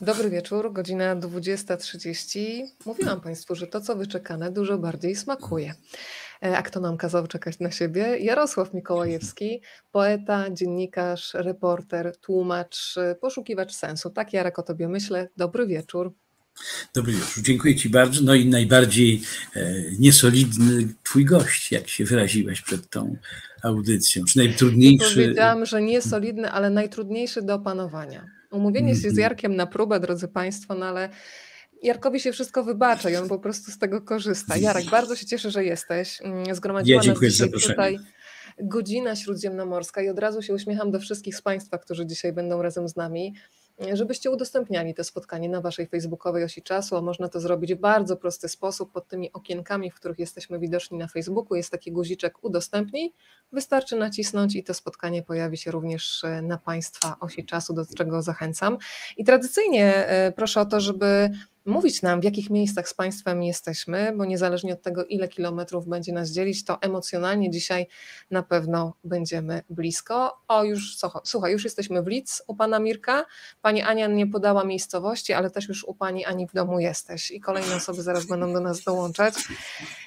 Dobry wieczór, godzina 20.30. Mówiłam Państwu, że to, co wyczekane, dużo bardziej smakuje. E, a kto nam kazał czekać na siebie? Jarosław Mikołajewski, poeta, dziennikarz, reporter, tłumacz, poszukiwacz sensu. Tak, Jarek, o Tobie myślę. Dobry wieczór. Dobry wieczór, dziękuję Ci bardzo. No i najbardziej e, niesolidny Twój gość, jak się wyraziłaś przed tą audycją, czy najtrudniejszy. Powiedziałam, że niesolidny, ale najtrudniejszy do opanowania. Umówienie się z mhm. Jarkiem na próbę, drodzy Państwo, no ale Jarkowi się wszystko wybacza i on po prostu z tego korzysta. Jarek, bardzo się cieszę, że jesteś. Mm, zgromadziła ja nas dzisiaj tutaj godzina śródziemnomorska i od razu się uśmiecham do wszystkich z Państwa, którzy dzisiaj będą razem z nami żebyście udostępniali to spotkanie na waszej facebookowej osi czasu, a można to zrobić w bardzo prosty sposób pod tymi okienkami, w których jesteśmy widoczni na Facebooku. Jest taki guziczek udostępnij, wystarczy nacisnąć i to spotkanie pojawi się również e, na państwa osi czasu, do czego zachęcam. I tradycyjnie e, proszę o to, żeby mówić nam, w jakich miejscach z Państwem jesteśmy, bo niezależnie od tego, ile kilometrów będzie nas dzielić, to emocjonalnie dzisiaj na pewno będziemy blisko. O, już, słuchaj, już jesteśmy w Lidz u Pana Mirka. Pani Ania nie podała miejscowości, ale też już u Pani Ani w domu jesteś i kolejne osoby zaraz będą do nas dołączać.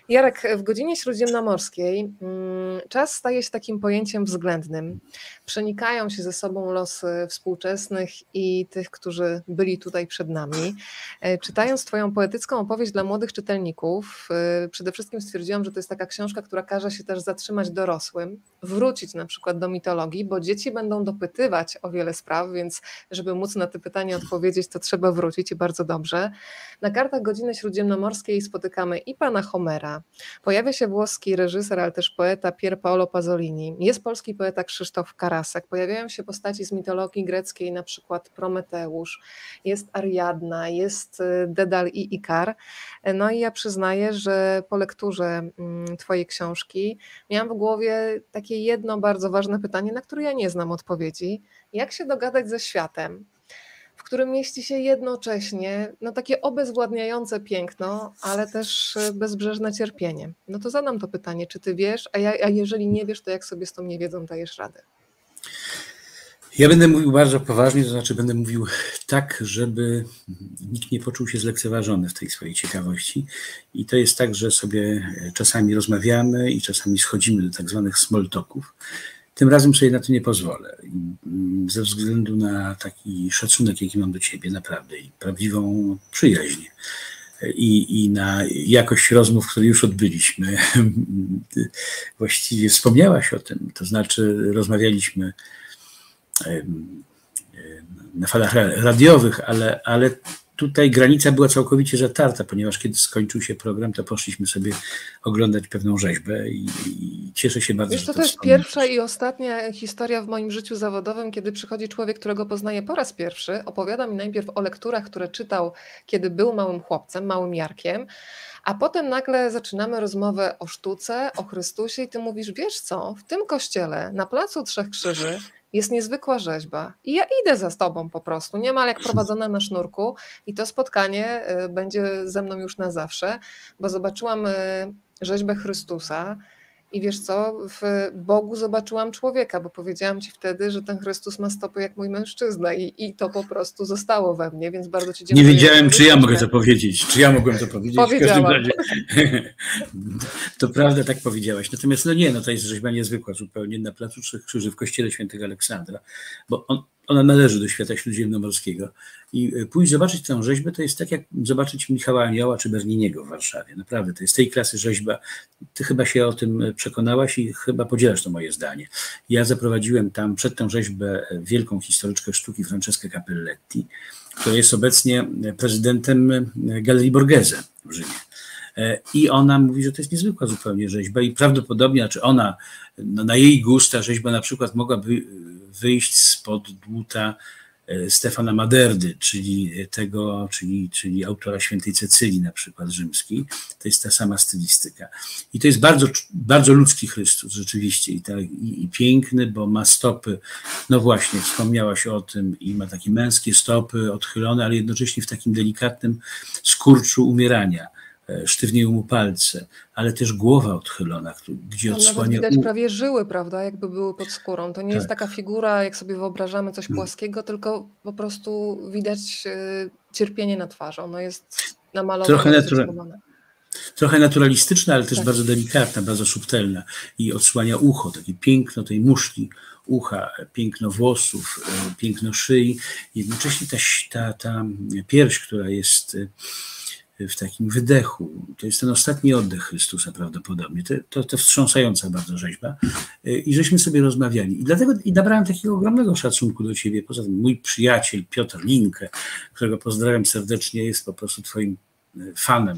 Jarek, w godzinie śródziemnomorskiej mm, czas staje się takim pojęciem względnym. Przenikają się ze sobą losy współczesnych i tych, którzy byli tutaj przed nami. E, czytając Twoją poetycką opowieść dla młodych czytelników, y, przede wszystkim stwierdziłam, że to jest taka książka, która każe się też zatrzymać dorosłym, wrócić na przykład do mitologii, bo dzieci będą dopytywać o wiele spraw, więc żeby móc na te pytania odpowiedzieć, to trzeba wrócić i bardzo dobrze. Na kartach Godziny Śródziemnomorskiej spotykamy i pana Homera, pojawia się włoski reżyser, ale też poeta Pier Paolo Pasolini, jest polski poeta Krzysztof Karasek, pojawiają się postaci z mitologii greckiej, na przykład Prometeusz, jest Ariadna, jest y, Dedal i Ikar. No i ja przyznaję, że po lekturze mm, Twojej książki miałam w głowie takie jedno bardzo ważne pytanie, na które ja nie znam odpowiedzi. Jak się dogadać ze światem, w którym mieści się jednocześnie no, takie obezwładniające piękno, ale też bezbrzeżne cierpienie? No to zadam to pytanie, czy Ty wiesz, a, ja, a jeżeli nie wiesz, to jak sobie z tą niewiedzą dajesz radę? Ja będę mówił bardzo poważnie, to znaczy będę mówił tak, żeby nikt nie poczuł się zlekceważony w tej swojej ciekawości. I to jest tak, że sobie czasami rozmawiamy i czasami schodzimy do tak zwanych small talków. Tym razem sobie na to nie pozwolę. Ze względu na taki szacunek, jaki mam do ciebie, naprawdę, i prawdziwą przyjaźń. I, i na jakość rozmów, które już odbyliśmy. Właściwie wspomniałaś o tym, to znaczy rozmawialiśmy na falach radiowych, ale, ale tutaj granica była całkowicie zatarta, ponieważ kiedy skończył się program, to poszliśmy sobie oglądać pewną rzeźbę i, i cieszę się bardzo, Wiesz, to, to jest pierwsza i ostatnia historia w moim życiu zawodowym, kiedy przychodzi człowiek, którego poznaję po raz pierwszy, opowiada mi najpierw o lekturach, które czytał, kiedy był małym chłopcem, małym Jarkiem, a potem nagle zaczynamy rozmowę o sztuce, o Chrystusie i ty mówisz, wiesz co, w tym kościele, na Placu Trzech Krzyży jest niezwykła rzeźba. I ja idę za tobą po prostu, niemal jak prowadzona na sznurku. I to spotkanie y, będzie ze mną już na zawsze, bo zobaczyłam y, rzeźbę Chrystusa, i wiesz co, w Bogu zobaczyłam człowieka, bo powiedziałam ci wtedy, że ten Chrystus ma stopy jak mój mężczyzna i, i to po prostu zostało we mnie, więc bardzo ci dziękuję. Nie wiedziałem, czy ja mogę to powiedzieć, czy ja mogłem to powiedzieć. Powiedziałam. W każdym razie, to prawda, tak powiedziałaś. Natomiast no nie, no to jest rzeźba niezwykła zupełnie na Placu Trzech Krzyży w kościele świętego Aleksandra, bo on, ona należy do świata śródziemnomorskiego. I e, pójść zobaczyć tę rzeźbę to jest tak jak zobaczyć Michała Anioła czy Berniniego w Warszawie. Naprawdę, to jest tej klasy rzeźba. Ty chyba się o tym przekonałaś i chyba podzielasz to moje zdanie. Ja zaprowadziłem tam przed tę rzeźbę wielką historyczkę sztuki Francesca Capelletti, która jest obecnie prezydentem Galerii Borghese w Rzymie. E, I ona mówi, że to jest niezwykła zupełnie rzeźba i prawdopodobnie, znaczy ona, no na jej gust ta rzeźba na przykład mogłaby wyjść spod dłuta e, Stefana Maderdy, czyli tego, czyli, czyli autora świętej Cecylii na przykład rzymskiej. To jest ta sama stylistyka. I to jest bardzo, bardzo ludzki Chrystus rzeczywiście i, tak, i, i piękny, bo ma stopy, no właśnie, wspomniałaś o tym i ma takie męskie stopy odchylone, ale jednocześnie w takim delikatnym skurczu umierania e, sztywnieją mu palce, ale też głowa odchylona, gdzie Tam odsłania... widać u- prawie żyły, prawda, jakby były pod skórą. To nie jest Tak. taka figura, jak sobie wyobrażamy coś Mm. płaskiego, tylko po prostu widać e, cierpienie na twarzy. Ono jest namalowane, Trochę natura- zdecydowane. Trochę naturalistyczna, ale też Tak. bardzo delikatna, bardzo subtelna i odsłania ucho, takie piękno tej muszli ucha, piękno włosów, e, piękno szyi. Jednocześnie ta, ta, ta pierś, która jest e, w takim wydechu, to jest ten ostatni oddech Chrystusa prawdopodobnie. To, to, to wstrząsająca bardzo rzeźba. E, I żeśmy sobie rozmawiali. I dlatego i nabrałem takiego ogromnego szacunku do ciebie. Poza tym mój przyjaciel Piotr Linkę, którego pozdrawiam serdecznie, jest po prostu twoim e, fanem.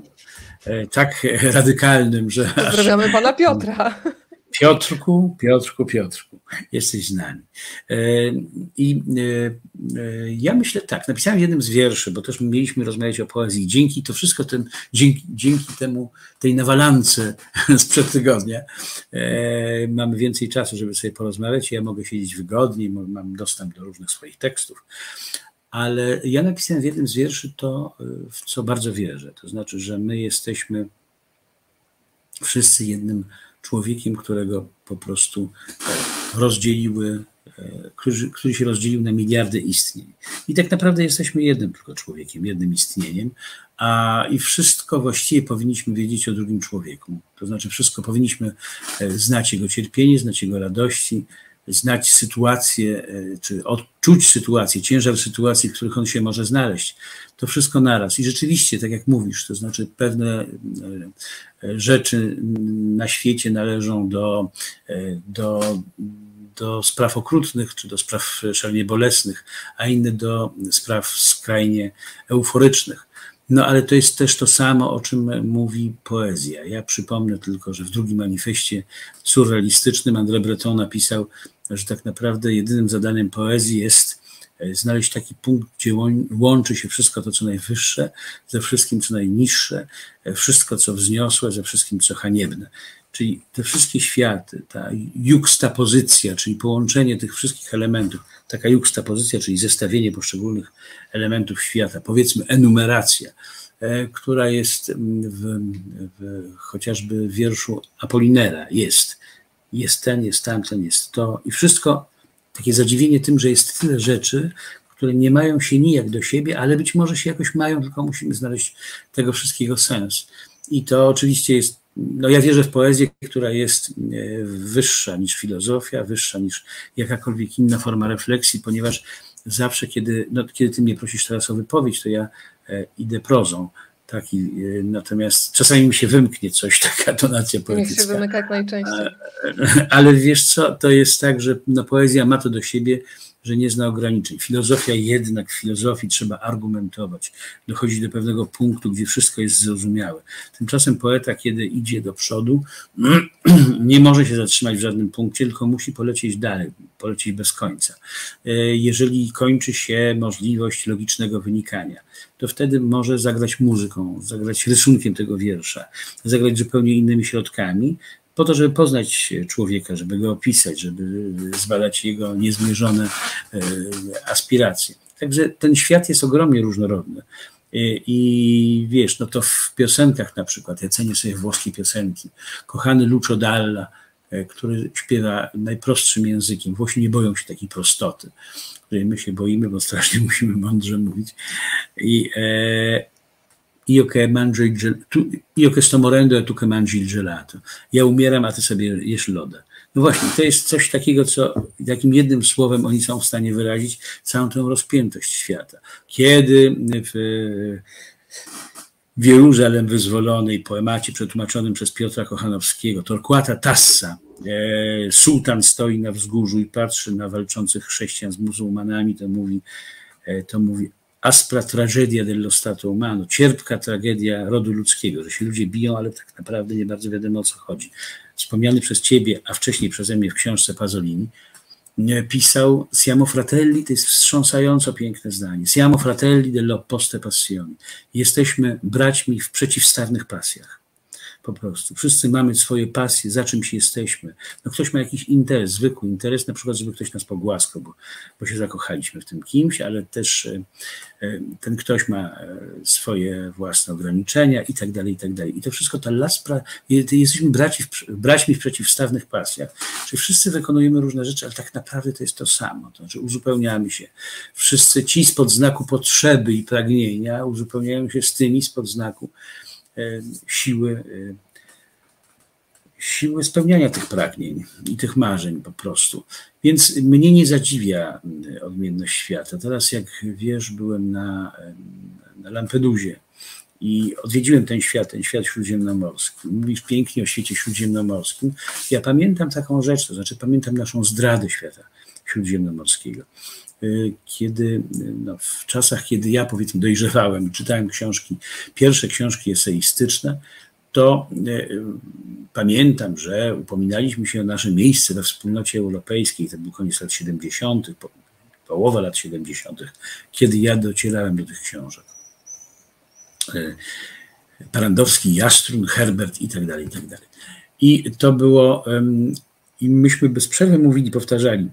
E, Tak radykalnym, że aż Pozdrawiamy pana Piotra. Piotrku, Piotrku, Piotrku, jesteś z nami. E, I e, e, ja myślę tak, napisałem jednym z wierszy, bo też mieliśmy rozmawiać o poezji. Dzięki to wszystko, ten, dzięki, dzięki temu, tej nawalance sprzed tygodnia, mamy więcej czasu, żeby sobie porozmawiać. Ja mogę siedzieć wygodniej, mam dostęp do różnych swoich tekstów. Ale ja napisałem w jednym z wierszy to, w co bardzo wierzę. To znaczy, że my jesteśmy wszyscy jednym człowiekiem, którego po prostu e, rozdzieliły, e, który, który się rozdzielił na miliardy istnień. I tak naprawdę jesteśmy jednym tylko człowiekiem, jednym istnieniem, a i wszystko właściwie powinniśmy wiedzieć o drugim człowieku. To znaczy, wszystko powinniśmy e, znać jego cierpienie, znać jego radości, znać sytuację, e, czy odczuć sytuację, ciężar sytuacji, w których on się może znaleźć. To wszystko naraz. I rzeczywiście, tak jak mówisz, to znaczy pewne e, rzeczy na świecie należą do, e, do, do spraw okrutnych, czy do spraw szalenie bolesnych, a inne do spraw skrajnie euforycznych. No ale to jest też to samo, o czym mówi poezja. Ja przypomnę tylko, że w drugim manifestie surrealistycznym André Breton napisał, że tak naprawdę jedynym zadaniem poezji jest e, znaleźć taki punkt, gdzie łą- łączy się wszystko to, co najwyższe, ze wszystkim, co najniższe, e, wszystko, co wzniosłe, ze wszystkim, co haniebne. Czyli te wszystkie światy, ta juxtapozycja, czyli połączenie tych wszystkich elementów, taka juxtapozycja, czyli zestawienie poszczególnych elementów świata, powiedzmy enumeracja, e, która jest w, w chociażby w wierszu Apollinera, jest. Jest ten, jest tamten, jest to i wszystko, takie zadziwienie tym, że jest tyle rzeczy, które nie mają się nijak do siebie, ale być może się jakoś mają, tylko musimy znaleźć tego wszystkiego sens. I to oczywiście jest, no ja wierzę w poezję, która jest e, wyższa niż filozofia, wyższa niż jakakolwiek inna forma refleksji, ponieważ zawsze, kiedy, no, kiedy ty mnie prosisz teraz o wypowiedź, to ja e, idę prozą. Tak, i, e, natomiast czasami mi się wymknie coś, taka tonacja Niech się poetycka. wymyka jak najczęściej. Ale wiesz co, to jest tak, że no, poezja ma to do siebie, że nie zna ograniczeń. Filozofia jednak, w filozofii trzeba argumentować, dochodzić do pewnego punktu, gdzie wszystko jest zrozumiałe. Tymczasem poeta, kiedy idzie do przodu, nie może się zatrzymać w żadnym punkcie, tylko musi polecieć dalej, polecieć bez końca. E, Jeżeli kończy się możliwość logicznego wynikania, to wtedy może zagrać muzyką, zagrać rysunkiem tego wiersza, zagrać zupełnie innymi środkami, po to, żeby poznać człowieka, żeby go opisać, żeby zbadać jego niezmierzone e, aspiracje. Także ten świat jest ogromnie różnorodny. I, I wiesz, no to w piosenkach na przykład, ja cenię sobie włoskie piosenki. Kochany Lucio Dalla, e, który śpiewa najprostszym językiem. Włosi nie boją się takiej prostoty, której my się boimy, bo strasznie musimy mądrze mówić. I, e, io che mangio il gel- tu, io che sto morendo e tu che mangi il gelato. Ja umieram, a ty sobie jesz loda. No właśnie, to jest coś takiego, co takim jednym słowem oni są w stanie wyrazić całą tę rozpiętość świata. Kiedy w, w Jeruzalem wyzwolonej poemacie przetłumaczonym przez Piotra Kochanowskiego, Torquata Tassa, e, sułtan stoi na wzgórzu i patrzy na walczących chrześcijan z muzułmanami, to mówi, e, to mówi aspra tragedia dello stato umano, cierpka tragedia rodu ludzkiego, że się ludzie biją, ale tak naprawdę nie bardzo wiadomo o co chodzi. Wspomniany przez ciebie, a wcześniej przeze mnie w książce Pasolini, nie, pisał Siamo fratelli, to jest wstrząsająco piękne zdanie. Siamo fratelli dell'opposte passioni. Jesteśmy braćmi w przeciwstawnych pasjach. Po prostu. Wszyscy mamy swoje pasje, za czymś jesteśmy. No ktoś ma jakiś interes, zwykły interes, na przykład, żeby ktoś nas pogłaskał, bo, bo się zakochaliśmy w tym kimś, ale też e, e, ten ktoś ma e, swoje własne ograniczenia i tak dalej, i tak dalej. I to wszystko, ta las, jesteśmy braci, braćmi w przeciwstawnych pasjach, czyli wszyscy wykonujemy różne rzeczy, ale tak naprawdę to jest to samo, to znaczy uzupełniamy się. Wszyscy ci spod znaku potrzeby i pragnienia uzupełniają się z tymi spod znaku siły, e, siły spełniania tych pragnień i tych marzeń po prostu. Więc mnie nie zadziwia e, odmienność świata. Teraz, jak wiesz, byłem na, na Lampedusie i odwiedziłem ten świat, ten świat śródziemnomorski. Mówisz pięknie o świecie śródziemnomorskim. Ja pamiętam taką rzecz, to znaczy pamiętam naszą zdradę świata śródziemnomorskiego. Y, kiedy y, no, w czasach, kiedy ja powiedzmy dojrzewałem, czytałem książki, pierwsze książki eseistyczne, to y, pamiętam, że upominaliśmy się o nasze miejsce we wspólnocie europejskiej, to był koniec lat 70., połowa lat 70., kiedy ja docierałem do tych książek. Parandowski, Jastrun, Herbert i tak dalej, i tak dalej. I to było, i myśmy bez przerwy mówili, powtarzali,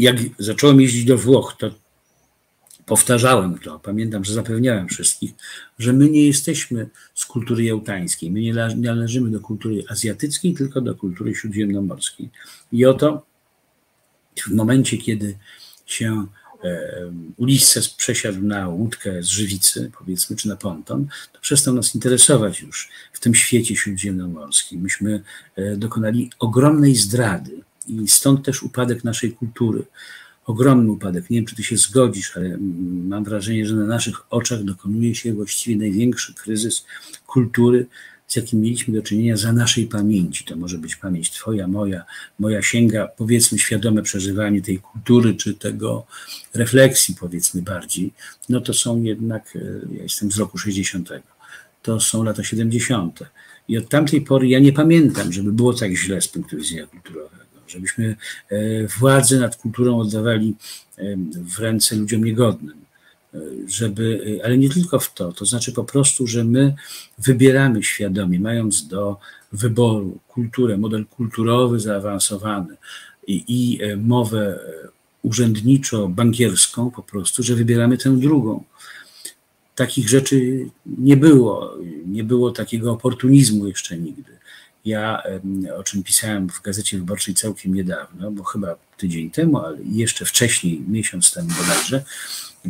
jak zacząłem jeździć do Włoch, to powtarzałem to, pamiętam, że zapewniałem wszystkich, że my nie jesteśmy z kultury jałtańskiej, my nie należymy do kultury azjatyckiej, tylko do kultury śródziemnomorskiej. I oto w momencie, kiedy się e, Ulisses przesiadł na łódkę z żywicy, powiedzmy, czy na ponton, to przestał nas interesować już w tym świecie śródziemnomorskim. Myśmy e, dokonali ogromnej zdrady i stąd też upadek naszej kultury. Ogromny upadek. Nie wiem, czy ty się zgodzisz, ale mam wrażenie, że na naszych oczach dokonuje się właściwie największy kryzys kultury, z jakim mieliśmy do czynienia za naszej pamięci. To może być pamięć twoja, moja, moja sięga, powiedzmy, świadome przeżywanie tej kultury, czy tego refleksji, powiedzmy bardziej. No to są jednak, e, ja jestem z roku 60. To są lata 70. I od tamtej pory ja nie pamiętam, żeby było tak źle z punktu widzenia kulturowego żebyśmy e, władzę nad kulturą oddawali e, w ręce ludziom niegodnym. E, żeby, ale nie tylko w to, to znaczy po prostu, że my wybieramy świadomie, mając do wyboru kulturę, model kulturowy zaawansowany i, i mowę urzędniczo-bankierską po prostu, że wybieramy tę drugą. Takich rzeczy nie było, nie było takiego oportunizmu jeszcze nigdy. Ja, o czym pisałem w Gazecie Wyborczej całkiem niedawno, bo chyba tydzień temu, ale jeszcze wcześniej, miesiąc temu bodajże,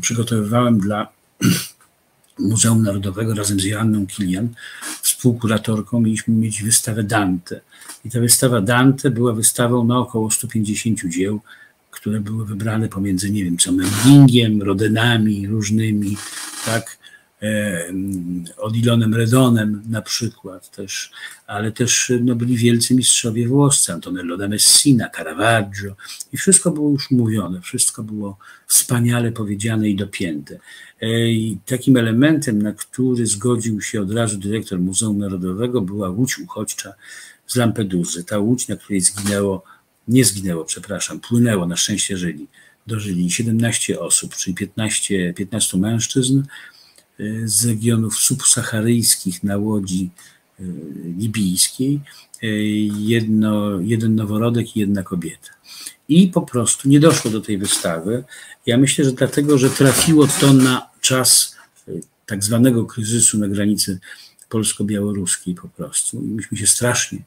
przygotowywałem dla Muzeum Narodowego razem z Joanną Kilian, współkuratorką, mieliśmy mieć wystawę Dante. I ta wystawa Dante była wystawą na około 150 dzieł, które były wybrane pomiędzy, nie wiem, co Memlingiem, Rodenami różnymi, tak, Odilonem Redonem na przykład też, ale też no, byli wielcy mistrzowie włoscy, Antonello da Messina, Caravaggio i wszystko było już mówione, wszystko było wspaniale powiedziane i dopięte. E, I takim elementem, na który zgodził się od razu dyrektor Muzeum Narodowego była łódź uchodźcza z Lampeduzy. Ta łódź, na której zginęło, nie zginęło, przepraszam, płynęło, na szczęście żyli, dożyli 17 osób, czyli 15, 15 mężczyzn, z regionów subsaharyjskich na łodzi e, libijskiej, e, jedno, jeden noworodek i jedna kobieta. I po prostu nie doszło do tej wystawy. Ja myślę, że dlatego, że trafiło to na czas e, tak zwanego kryzysu na granicy polsko-białoruskiej po prostu. Myśmy się strasznie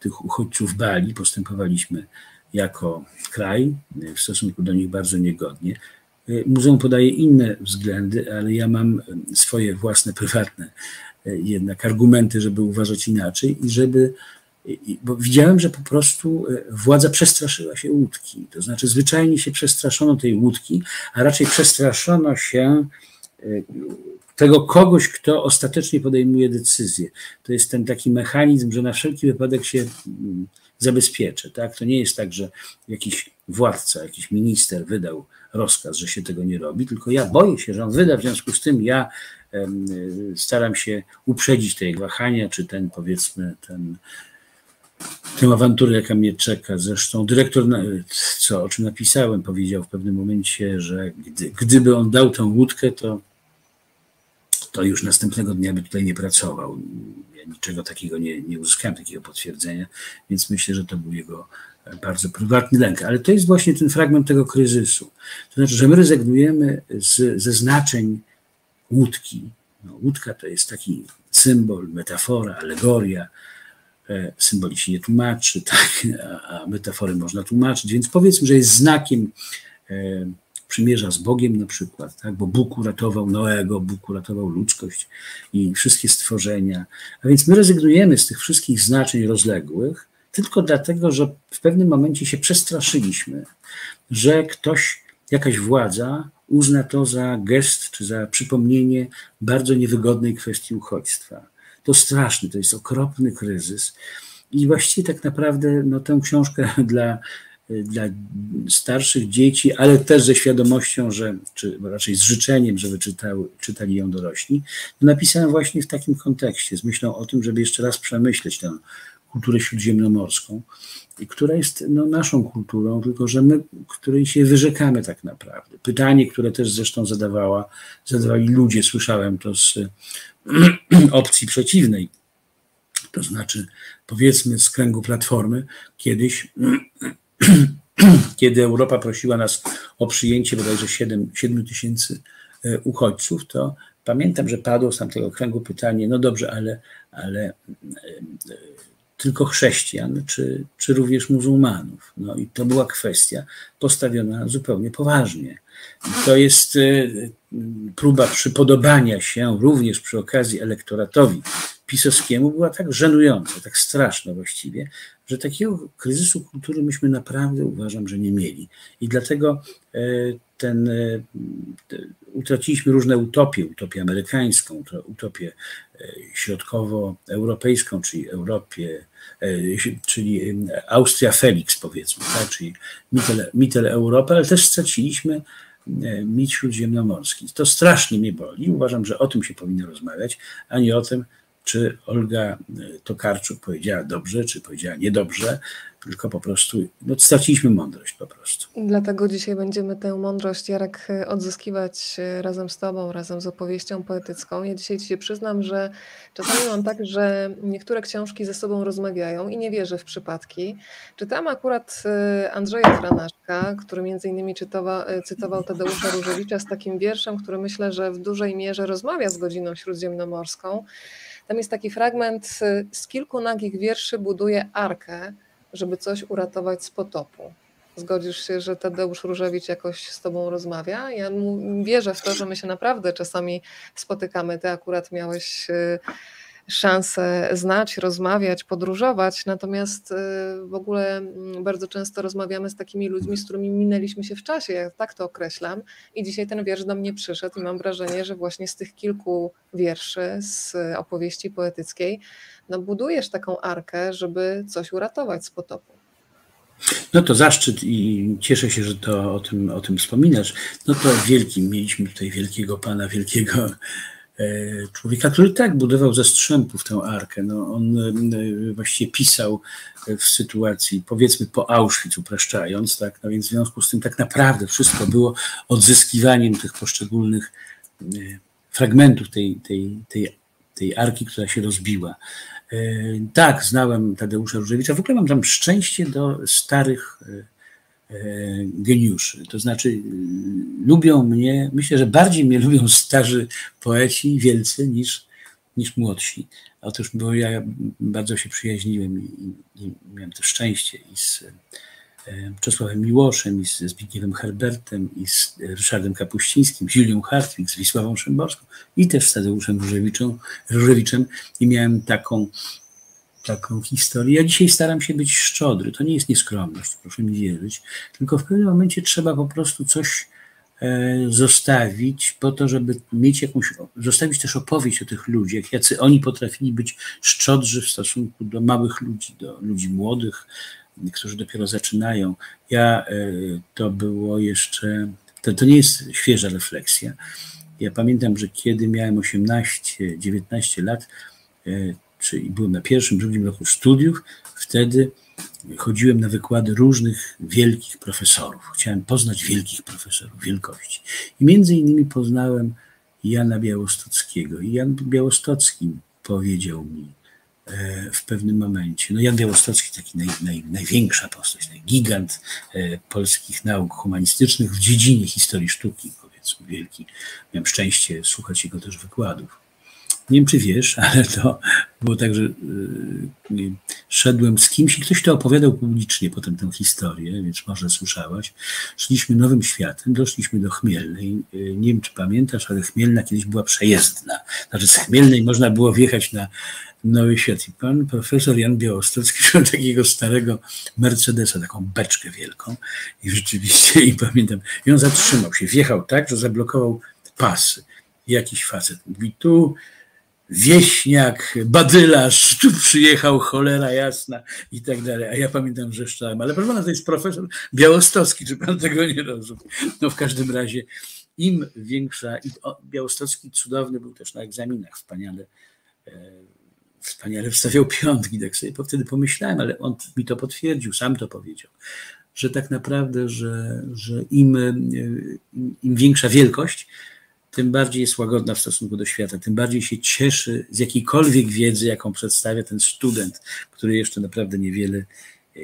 tych uchodźców bali, postępowaliśmy jako kraj w stosunku do nich bardzo niegodnie. Muzeum podaje inne względy, ale ja mam swoje własne, prywatne e, jednak argumenty, żeby uważać inaczej i żeby, bo widziałem, że po prostu e, władza przestraszyła się łódki. To znaczy zwyczajnie się przestraszono tej łódki, a raczej przestraszono się e, tego kogoś, kto ostatecznie podejmuje decyzję. To jest ten taki mechanizm, że na wszelki wypadek się zabezpieczy. Tak? To nie jest tak, że jakiś władca, jakiś minister wydał rozkaz, że się tego nie robi, tylko ja boję się, że on wyda, w związku z tym ja staram się uprzedzić te wahania, czy ten powiedzmy, ten, tę awanturę, jaka mnie czeka. Zresztą dyrektor, co, o czym napisałem, powiedział w pewnym momencie, że gdy, gdyby on dał tę łódkę, to to już następnego dnia by tutaj nie pracował. Niczego takiego nie, nie uzyskałem, takiego potwierdzenia, więc myślę, że to był jego bardzo prywatny lęk. Ale to jest właśnie ten fragment tego kryzysu. To znaczy, że my rezygnujemy z, ze znaczeń łódki. No, łódka to jest taki symbol, metafora, alegoria. E, symboli się nie tłumaczy, tak, a, a metafory można tłumaczyć, więc powiedzmy, że jest znakiem e, przymierza z Bogiem na przykład, tak? bo Bóg uratował Noego, Bóg uratował ludzkość i wszystkie stworzenia. A więc my rezygnujemy z tych wszystkich znaczeń rozległych, tylko dlatego, że w pewnym momencie się przestraszyliśmy, że ktoś, jakaś władza uzna to za gest czy za przypomnienie bardzo niewygodnej kwestii uchodźstwa. To straszny, to jest okropny kryzys. I właściwie tak naprawdę no, tę książkę dla dla starszych dzieci, ale też ze świadomością, że, czy raczej z życzeniem, żeby czytał, czytali ją dorośli, napisałem właśnie w takim kontekście, z myślą o tym, żeby jeszcze raz przemyśleć tę kulturę śródziemnomorską, która jest no, naszą kulturą, tylko że my, której się wyrzekamy tak naprawdę. Pytanie, które też zresztą zadawała, zadawali ludzie, słyszałem to z opcji przeciwnej, to znaczy powiedzmy z kręgu Platformy, kiedyś kiedy Europa prosiła nas o przyjęcie bodajże 7, 7 tysięcy e, uchodźców, to pamiętam, że padło z tamtego kręgu pytanie, no dobrze, ale, ale e, tylko chrześcijan, czy, czy również muzułmanów. No i to była kwestia postawiona zupełnie poważnie. To jest e, próba przypodobania się również przy okazji elektoratowi pisowskiemu była tak żenująca, tak straszna właściwie, że takiego kryzysu kultury myśmy naprawdę uważam, że nie mieli. I dlatego e, ten, e, utraciliśmy różne utopie, utopię amerykańską, utopię e, środkowoeuropejską, czyli Europie, czyli Austria Felix powiedzmy, tak? czyli Mittel, Mittel Europę, ale też straciliśmy mit śródziemnomorski. To strasznie mnie boli. Uważam, że o tym się powinno rozmawiać, a nie o tym, czy Olga e, Tokarczuk powiedziała dobrze, czy powiedziała niedobrze, tylko po prostu no, straciliśmy mądrość po prostu. Dlatego dzisiaj będziemy tę mądrość, Jarek, odzyskiwać e, razem z Tobą, razem z opowieścią poetycką. Ja dzisiaj Ci się przyznam, że czasami mam tak, że niektóre książki ze sobą rozmawiają i nie wierzę w przypadki. Czytałam akurat e, Andrzeja Franaszka, który między innymi czytowa, cytował Tadeusza Różewicza z takim wierszem, który myślę, że w dużej mierze rozmawia z godziną śródziemnomorską. Tam jest taki fragment z kilku nagich wierszy buduje arkę, żeby coś uratować z potopu. Zgodzisz się, że Tadeusz Różewicz jakoś z tobą rozmawia? Ja wierzę w to, że my się naprawdę czasami spotykamy. Ty akurat miałeś y, szansę znać, rozmawiać, podróżować, natomiast y, w ogóle mm, bardzo często rozmawiamy z takimi ludźmi, z którymi minęliśmy się w czasie, ja tak to określam. I dzisiaj ten wiersz do mnie przyszedł i mam wrażenie, że właśnie z tych kilku wierszy, z opowieści poetyckiej, no budujesz taką arkę, żeby coś uratować z potopu. No to zaszczyt i cieszę się, że to o tym, o tym wspominasz. No to wielkim, mieliśmy tutaj wielkiego pana, wielkiego człowieka, który tak budował ze strzępów tę arkę. No, on e, właściwie pisał w sytuacji, powiedzmy po Auschwitz, upraszczając, tak? no więc w związku z tym tak naprawdę wszystko było odzyskiwaniem tych poszczególnych e, fragmentów tej, tej, tej, tej arki, która się rozbiła. Tak, znałem Tadeusza Różewicza. W ogóle mam tam szczęście do starych E, geniuszy. To znaczy, lubią mnie, myślę, że bardziej mnie lubią starzy poeci, wielcy, niż, niż młodsi. Otóż, bo ja bardzo się przyjaźniłem i, i miałem to szczęście i z e, Czesławem Miłoszem, i z Zbigniewem Herbertem, i z Ryszardem Kapuścińskim, z Julią Hartwig, z Wisławą Szymborską i też z Tadeuszem Różewiczem, Różewiczem i miałem taką taką historię. Ja dzisiaj staram się być szczodry. To nie jest nieskromność, proszę mi wierzyć, tylko w pewnym momencie trzeba po prostu coś e, zostawić po to, żeby mieć jakąś, zostawić też opowieść o tych ludziach, jacy oni potrafili być szczodrzy w stosunku do małych ludzi, do ludzi młodych, którzy dopiero zaczynają. Ja, e, to było jeszcze, to, to nie jest świeża refleksja. Ja pamiętam, że kiedy miałem 18-19 lat, e, czyli byłem na pierwszym, drugim roku studiów, wtedy chodziłem na wykłady różnych wielkich profesorów. Chciałem poznać wielkich profesorów, wielkości. I między innymi poznałem Jana Białostockiego. I Jan Białostocki powiedział mi e, w pewnym momencie, no Jan Białostocki, taki naj, naj, największa postać, gigant e, polskich nauk humanistycznych w dziedzinie historii sztuki, powiedzmy, wielki. Miałem szczęście słuchać jego też wykładów. Nie wiem, czy wiesz, ale to było tak, że yy, szedłem z kimś i ktoś to opowiadał publicznie potem tę historię, więc może słyszałaś. Szliśmy nowym światem, doszliśmy do Chmielnej. Yy, nie wiem, czy pamiętasz, ale Chmielna kiedyś była przejezdna. Znaczy z Chmielnej można było wjechać na Nowy Świat. I pan profesor Jan Białostocki wziął takiego starego Mercedesa, taką beczkę wielką i rzeczywiście, i pamiętam, i on zatrzymał się, wjechał tak, że zablokował pasy. Jakiś facet mówi, tu wieśniak, badylarz, tu przyjechał, cholera jasna i tak dalej. A ja pamiętam, że szczałem, ale proszę pana, to jest profesor Białostocki, czy pan tego nie rozumie? No w każdym razie im większa, i Białostocki cudowny był też na egzaminach, wspaniale, e, wspaniale wstawiał piątki, tak sobie wtedy pomyślałem, ale on mi to potwierdził, sam to powiedział, że tak naprawdę, że, że im, e, im większa wielkość, tym bardziej jest łagodna w stosunku do świata, tym bardziej się cieszy z jakiejkolwiek wiedzy, jaką przedstawia ten student, który jeszcze naprawdę niewiele, e,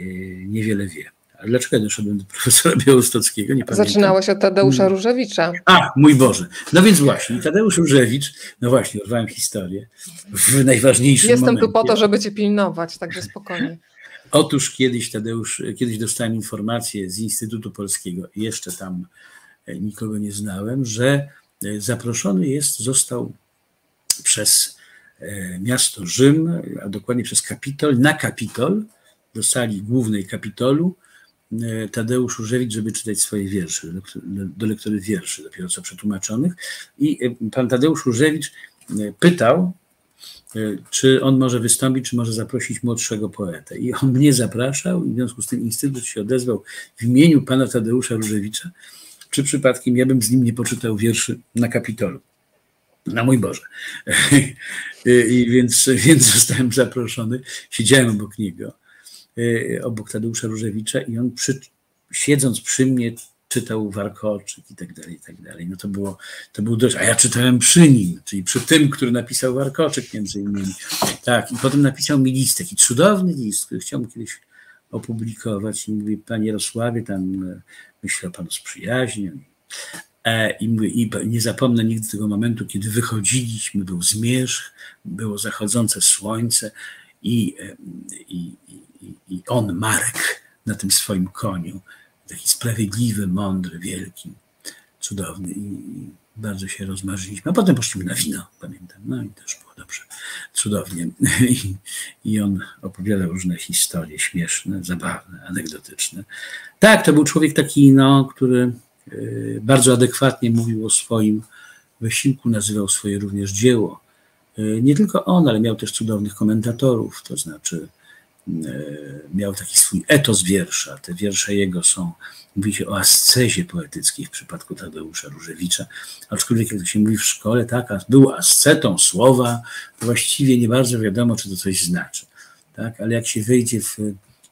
niewiele wie. A dlaczego ja doszedłem do profesora Białostockiego? Nie pamiętam. Zaczynałeś od Tadeusza hmm. Różewicza. A, mój Boże. No więc właśnie, Tadeusz Różewicz, no właśnie, urwałem historię w najważniejszym Jestem momencie. tu po to, żeby cię pilnować, także spokojnie. Otóż kiedyś Tadeusz, kiedyś dostałem informację z Instytutu Polskiego, jeszcze tam e, nikogo nie znałem, że zaproszony jest, został przez e, miasto Rzym, a dokładnie przez Kapitol, na Kapitol, do sali głównej Kapitolu, e, Tadeusz Różewicz, żeby czytać swoje wiersze, do lektury wierszy, dopiero co przetłumaczonych. I e, pan Tadeusz Różewicz pytał, czy on może wystąpić, czy może zaprosić młodszego poetę. I on mnie zapraszał, i w związku z tym Instytut się odezwał w imieniu pana Tadeusza Różewicza, czy przypadkiem ja bym z nim nie poczytał wierszy na Kapitolu. Na mój Boże. I więc, więc zostałem zaproszony. Siedziałem obok niego, e, obok Tadeusza Różewicza i on przy, siedząc przy mnie czytał Warkoczyk i tak dalej, i tak dalej. No to było, to był dość, a ja czytałem przy nim, czyli przy tym, który napisał Warkoczyk między innymi. Tak, i potem napisał mi list, taki cudowny list, który chciałbym kiedyś opublikować i mówi, panie Jarosławie, tam e, myślę o panu z przyjaźnią. E, I, mówię, I nie zapomnę nigdy tego momentu, kiedy wychodziliśmy, był zmierzch, było zachodzące słońce i, e, i, i, i on, Marek, na tym swoim koniu, taki sprawiedliwy, mądry, wielki, cudowny i bardzo się rozmarzyliśmy. A potem poszliśmy na wino, pamiętam. No i też było dobrze, cudownie. I, I on opowiadał różne historie śmieszne, zabawne, anegdotyczne. Tak, to był człowiek taki, no, który y, bardzo adekwatnie mówił o swoim wysiłku, nazywał swoje również dzieło. Y, nie tylko on, ale miał też cudownych komentatorów, to znaczy miał taki swój etos wiersza. Te wiersze jego są Mówi się o ascezie poetyckiej w przypadku Tadeusza Różewicza, aczkolwiek jak to się mówi w szkole, tak, był ascetą słowa, właściwie nie bardzo wiadomo, czy to coś znaczy. Tak? Ale jak się wejdzie w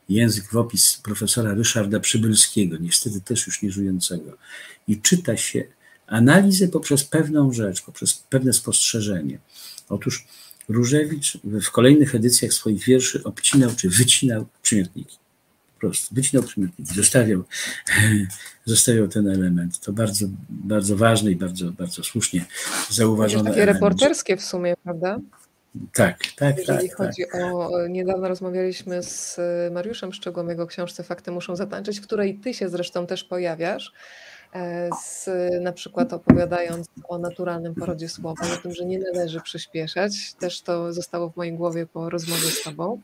język, w opis profesora Ryszarda Przybylskiego, niestety też już nieżyjącego, i czyta się analizę poprzez pewną rzecz, poprzez pewne spostrzeżenie. Otóż Różewicz w kolejnych edycjach swoich wierszy obcinał czy wycinał przymiotniki prostu. Wycinał przymiotniki, zostawiał, zostawiał ten element. To bardzo, bardzo ważne i bardzo, bardzo słusznie zauważone. Takie element. reporterskie w sumie, prawda? Tak, tak, Jeżeli tak. chodzi tak. o. Niedawno rozmawialiśmy z Mariuszem Szczegółem, jego książce Fakty muszą zatańczyć, w której ty się zresztą też pojawiasz. E, z, na przykład opowiadając o naturalnym porodzie słowa, o tym, że nie należy przyspieszać. Też to zostało w mojej głowie po rozmowie z Tobą.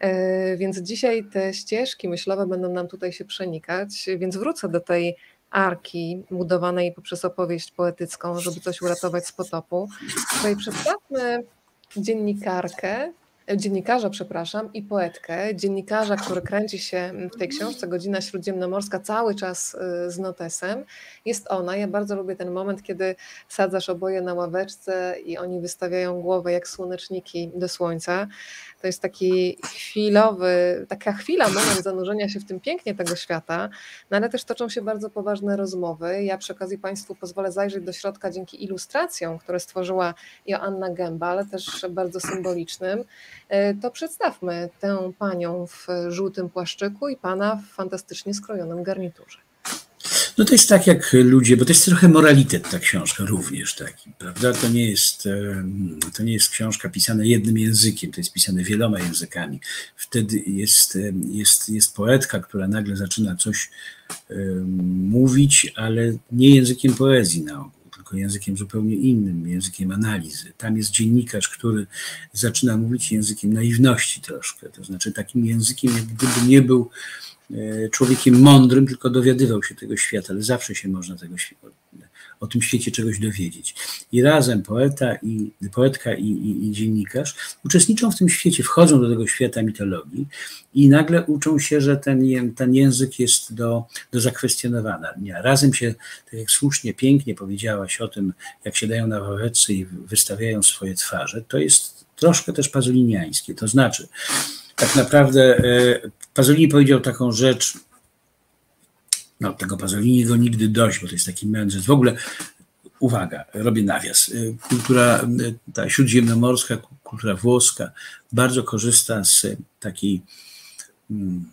E, więc dzisiaj te ścieżki myślowe będą nam tutaj się przenikać, więc wrócę do tej arki budowanej poprzez opowieść poetycką, żeby coś uratować z potopu. Tutaj przedstawmy dziennikarkę, dziennikarza, przepraszam, i poetkę. Dziennikarza, który kręci się w tej książce Godzina Śródziemnomorska cały czas y, z notesem. Jest ona. Ja bardzo lubię ten moment, kiedy sadzasz oboje na ławeczce i oni wystawiają głowę jak słoneczniki do słońca. To jest taki chwilowy, taka chwila, moment zanurzenia się w tym pięknie tego świata, no ale też toczą się bardzo poważne rozmowy. Ja przy okazji Państwu pozwolę zajrzeć do środka dzięki ilustracjom, które stworzyła Joanna Gęba, ale też bardzo symbolicznym. E, to przedstawmy tę panią w żółtym płaszczyku i pana w fantastycznie skrojonym garniturze. No to jest tak jak ludzie, bo to jest trochę moralitet ta książka również taki, prawda? To nie jest, to nie jest książka pisana jednym językiem, to jest pisane wieloma językami. Wtedy jest, jest, jest poetka, która nagle zaczyna coś mówić, ale nie językiem poezji na ogół tylko językiem zupełnie innym, językiem analizy. Tam jest dziennikarz, który zaczyna mówić językiem naiwności troszkę, to znaczy takim językiem, jak gdyby nie był E, człowiekiem mądrym, tylko dowiadywał się tego świata, ale zawsze się można tego o tym świecie czegoś dowiedzieć. I razem poeta i poetka i, i, i, dziennikarz uczestniczą w tym świecie, wchodzą do tego świata mitologii i nagle uczą się, że ten, ten język jest do, do zakwestionowania. Razem się, tak jak słusznie, pięknie powiedziałaś o tym, jak się dają na waweczce i wystawiają swoje twarze, to jest troszkę też pazoliniańskie. To znaczy, tak naprawdę Pasolini powiedział taką rzecz, no tego Pasoliniego nigdy dość, bo to jest taki mędrzec. W ogóle, uwaga, robię nawias, e, kultura e, ta śródziemnomorska, kultura włoska bardzo korzysta z takiej mm,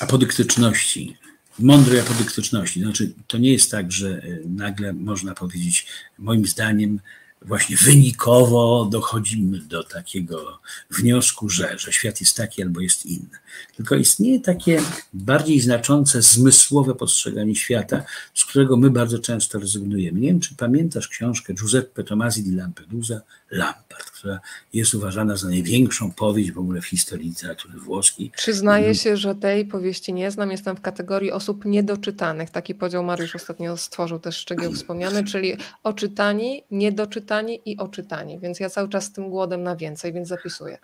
apodyktyczności, mądrej apodyktyczności. Znaczy, to nie jest tak, że nagle można powiedzieć, moim zdaniem, właśnie wynikowo dochodzimy do takiego wniosku, że, że świat jest taki albo jest inny. Tylko istnieje takie bardziej znaczące zmysłowe postrzeganie świata, z którego my bardzo często rezygnujemy. Nie wiem, czy pamiętasz książkę Giuseppe Tomasi di Lampedusa, Lampart, która jest uważana za największą powieść w ogóle w historii literatury włoskiej. Przyznaję się, że tej powieści nie znam. Jestem w kategorii osób niedoczytanych. Taki podział Mariusz ostatnio stworzył też Szczegieł wspomniany, czyli oczytani, niedoczytani i oczytani. Więc ja cały czas z tym głodem na więcej, więc zapisuję.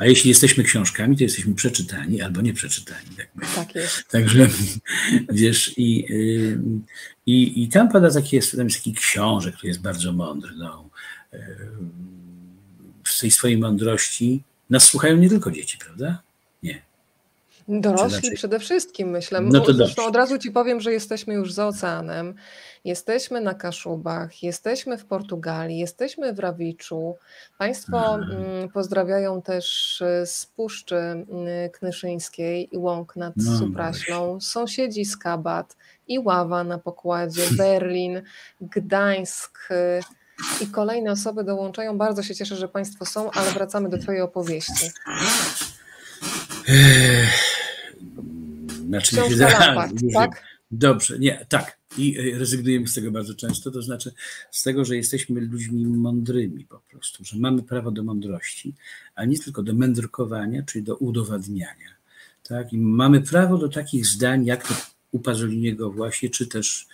A jeśli jesteśmy książkami, to jesteśmy przeczytani albo nie przeczytani. Tak, tak jest. Także wiesz, i, y, i, i tam pada taki, tam jest taki książek, który jest bardzo mądry. No, w tej swojej mądrości nas słuchają nie tylko dzieci, prawda? Nie. Dorośli przede wszystkim, myślę. No to Zresztą od razu ci powiem, że jesteśmy już za oceanem, jesteśmy na Kaszubach, jesteśmy w Portugalii, jesteśmy w Rawiczu. Państwo hmm. pozdrawiają też y, z Puszczy y, Knyszyńskiej i łąk nad no, Supraślą, sąsiedzi z Kabat i Ława na pokładzie, Berlin, Gdańsk, i kolejne osoby dołączają. Bardzo się cieszę, że Państwo są, ale wracamy do Twojej opowieści. Znaczy, Lampart, tak? Dobrze, nie, tak. I e, rezygnujemy z tego bardzo często, to znaczy z tego, że jesteśmy ludźmi mądrymi po prostu, że mamy prawo do mądrości, a nie tylko do mędrkowania, czyli do udowadniania. Tak? I mamy prawo do takich zdań, jak to u Pazoliniego właśnie, czy też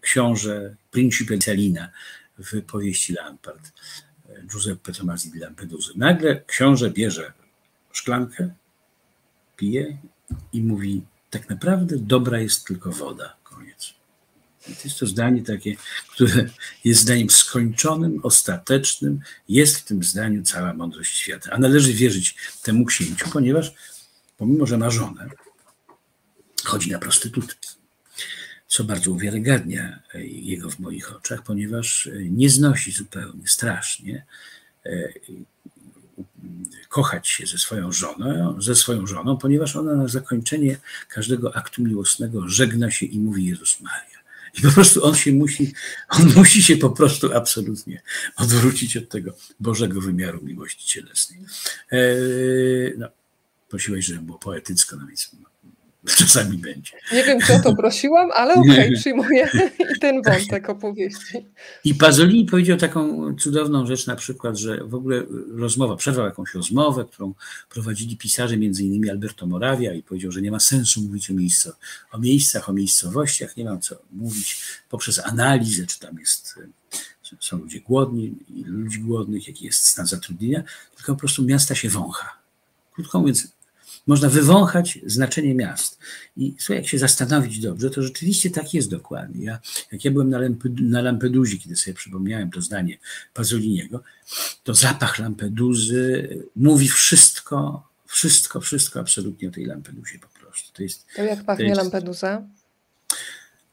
książę Principe Salina w powieści Lampart Giuseppe Tomasi di Lampedusa. Nagle książę bierze szklankę, pije i mówi, tak naprawdę dobra jest tylko woda. Koniec. I to jest to zdanie takie, które jest zdaniem skończonym, ostatecznym. Jest w tym zdaniu cała mądrość świata. A należy wierzyć temu księciu, ponieważ pomimo, że ma żonę, chodzi na prostytutki co bardzo uwiarygadnia jego w moich oczach, ponieważ nie znosi zupełnie, strasznie e, kochać się ze swoją żoną, ze swoją żoną, ponieważ ona na zakończenie każdego aktu miłosnego żegna się i mówi Jezus Maria. I po prostu on się musi, on musi się po prostu absolutnie odwrócić od tego Bożego wymiaru miłości cielesnej. No, prosiłeś, żeby było poetycko, no więc czasami będzie. Nie wiem, czy o to prosiłam, ale okej, okay, przyjmuję i ten wątek opowieści. I Pazolini powiedział taką cudowną rzecz na przykład, że w ogóle rozmowa, przerwał jakąś rozmowę, którą prowadzili pisarze, między innymi Alberto Moravia i powiedział, że nie ma sensu mówić o, miejscu, o miejscach, o miejscowościach, nie mam co mówić poprzez analizę, czy tam jest są ludzie głodni, ludzi głodnych, jaki jest stan zatrudnienia, tylko po prostu miasta się wącha. Krótko mówiąc, można wywąchać znaczenie miast. I słuchaj, jak się zastanowić dobrze, to rzeczywiście tak jest dokładnie. Ja, jak ja byłem na, na Lampedusie, kiedy sobie przypomniałem to zdanie Pasoliniego, to zapach Lampeduzy mówi wszystko, wszystko, wszystko absolutnie o tej Lampedusie po prostu. To, jest, to jak pachnie to jest, Lampedusa?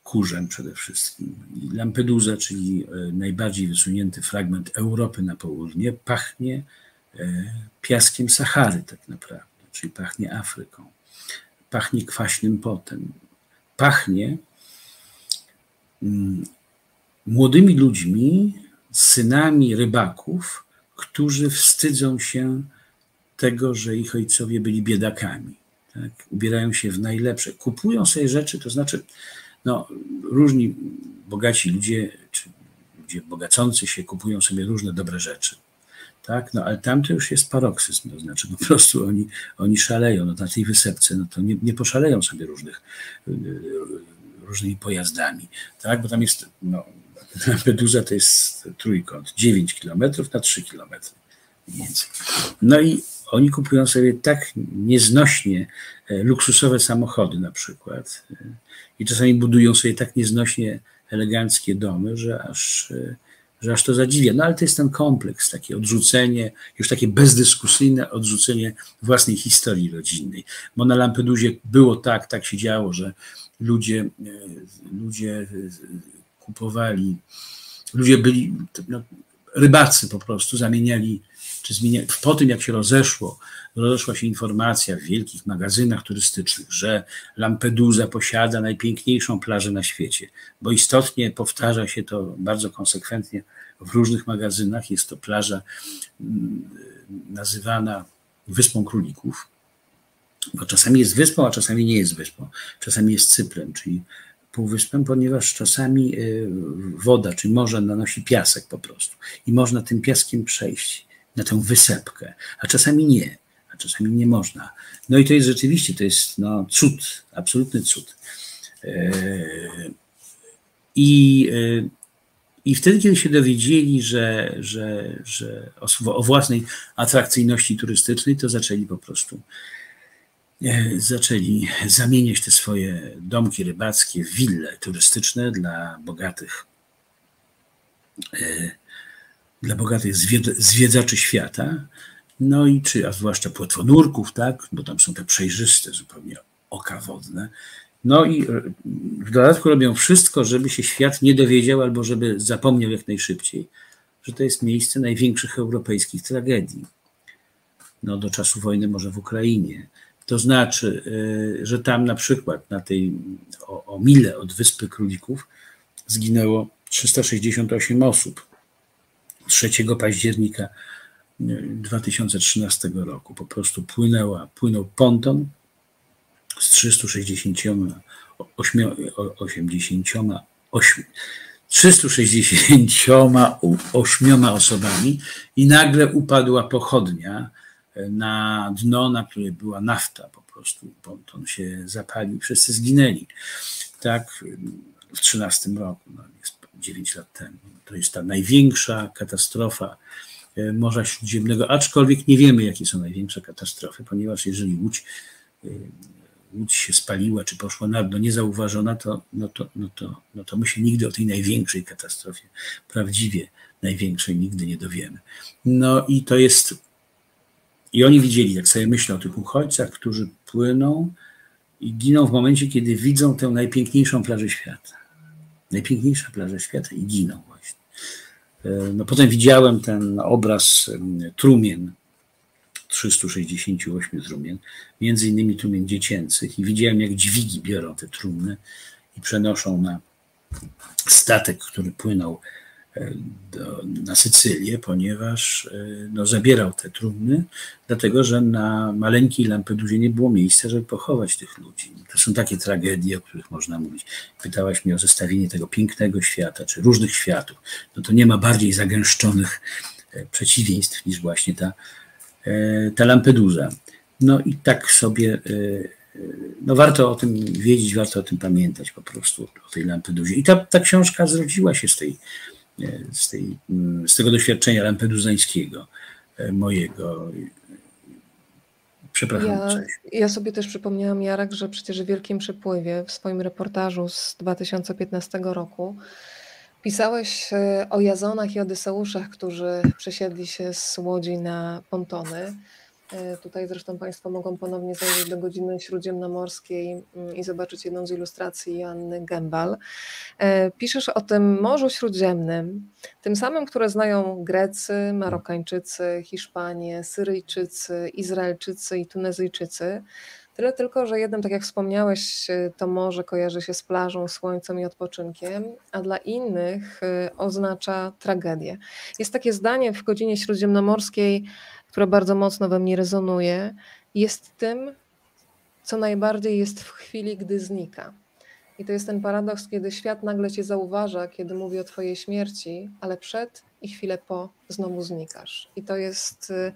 kurzem przede wszystkim. Lampedusa, czyli e, najbardziej wysunięty fragment Europy na południe, pachnie e, piaskiem Sahary tak naprawdę, czyli pachnie Afryką. Pachnie kwaśnym potem. Pachnie mm, młodymi ludźmi, synami rybaków, którzy wstydzą się tego, że ich ojcowie byli biedakami. Tak? Ubierają się w najlepsze, kupują sobie rzeczy, to znaczy no, różni bogaci ludzie, czy ludzie bogacący się kupują sobie różne dobre rzeczy. Tak? No, ale tam to już jest paroksyzm, to znaczy po prostu oni, oni szaleją. No, na tej wysepce no, to nie, nie poszaleją sobie różnych, różnymi pojazdami, tak? bo tam jest, no, Lampedusa to jest trójkąt, 9 kilometrów na 3 kilometry więcej. No i oni kupują sobie tak nieznośnie e, luksusowe samochody na przykład e, i czasami budują sobie tak nieznośnie eleganckie domy, że aż, e, że aż to zadziwia. No ale to jest ten kompleks, takie odrzucenie, już takie bezdyskusyjne odrzucenie własnej historii rodzinnej. Bo na Lampedusie było tak, tak się działo, że ludzie, ludzie kupowali, ludzie byli, no, rybacy po prostu zamieniali czy zmienia, po tym jak się rozeszło, rozeszła się informacja w wielkich magazynach turystycznych, że Lampedusa posiada najpiękniejszą plażę na świecie, bo istotnie powtarza się to bardzo konsekwentnie w różnych magazynach. Jest to plaża mm, nazywana Wyspą Królików, bo czasami jest wyspą, a czasami nie jest wyspą. Czasami jest Cyprem, czyli półwyspem, ponieważ czasami y, woda czy morze nanosi piasek po prostu i można tym piaskiem przejść na tę wysepkę, a czasami nie, a czasami nie można. No i to jest rzeczywiście, to jest no, cud, absolutny cud. E, I, e, i wtedy, kiedy się dowiedzieli, że, że, że o, o własnej atrakcyjności turystycznej, to zaczęli po prostu e, zaczęli zamieniać te swoje domki rybackie w wille turystyczne dla bogatych dla bogatych zwiedzaczy świata, no i czy, a zwłaszcza płetwonurków, tak, bo tam są te przejrzyste zupełnie oka wodne. No i w dodatku robią wszystko, żeby się świat nie dowiedział albo żeby zapomniał jak najszybciej, że to jest miejsce największych europejskich tragedii. No, do czasu wojny może w Ukrainie. To znaczy, e, że tam na przykład na tej o, o mile od Wyspy Królików zginęło 368 osób 3 października 2013 e, roku. Po prostu płynęła, płynął ponton z 368 368 osobami i nagle upadła pochodnia e, na dno, na której była nafta. Po prostu ponton się zapalił, wszyscy zginęli. Tak w 13 roku, no, jest 9 lat temu. To jest ta największa katastrofa e, Morza Śródziemnego, aczkolwiek nie wiemy, jakie są największe katastrofy, ponieważ jeżeli łódź, e, łódź się spaliła, czy poszła na dno niezauważona, to, no to, no to, no to my się nigdy o tej największej katastrofie, prawdziwie największej, nigdy nie dowiemy. No i to jest, i oni widzieli, jak sobie myślą o tych uchodźcach, którzy płyną i giną w momencie, kiedy widzą tę najpiękniejszą plażę świata najpiękniejsza plaża świata i giną właśnie. E, no potem widziałem ten obraz trumien, 368 trumien, między innymi trumien dziecięcych i widziałem jak dźwigi biorą te trumny i przenoszą na statek, który płynął do, na Sycylię, ponieważ e, no, zabierał te trumny, dlatego że na maleńkiej Lampedusie nie było miejsca, żeby pochować tych ludzi. To są takie tragedie, o których można mówić. Pytałaś mnie o zestawienie tego pięknego świata, czy różnych światów. No to nie ma bardziej zagęszczonych e, przeciwieństw niż właśnie ta, e, ta Lampedusa. No i tak sobie, no warto o tym wiedzieć, warto o tym pamiętać po prostu, o tej Lampedusie. I ta, ta książka zrodziła się z tej z, tej, mm, z tego doświadczenia lampeduzańskiego mojego. Przepraszam. Ja, ja, sobie też przypomniałam, Jarek, że przecież w Wielkim Przepływie w swoim reportażu z 2015 roku pisałeś o Jazonach i Odyseuszach, którzy przesiedli się z łodzi na pontony. E, tutaj zresztą Państwo mogą ponownie zajrzeć do godziny śródziemnomorskiej mm, i zobaczyć jedną z ilustracji Joanny Gembal. E, piszesz o tym Morzu Śródziemnym, tym samym, które znają Grecy, Marokańczycy, Hiszpanie, Syryjczycy, Izraelczycy i Tunezyjczycy. Tyle tylko, że jednym, tak jak wspomniałeś, e, to morze kojarzy się z plażą, słońcem i odpoczynkiem, a dla innych oznacza tragedię. Jest takie zdanie w godzinie śródziemnomorskiej, która bardzo mocno we mnie rezonuje, jest tym, co najbardziej jest w chwili, gdy znika. I to jest ten paradoks, kiedy świat nagle cię zauważa, kiedy mówi o twojej śmierci, ale przed i chwilę po znowu znikasz. I to jest y,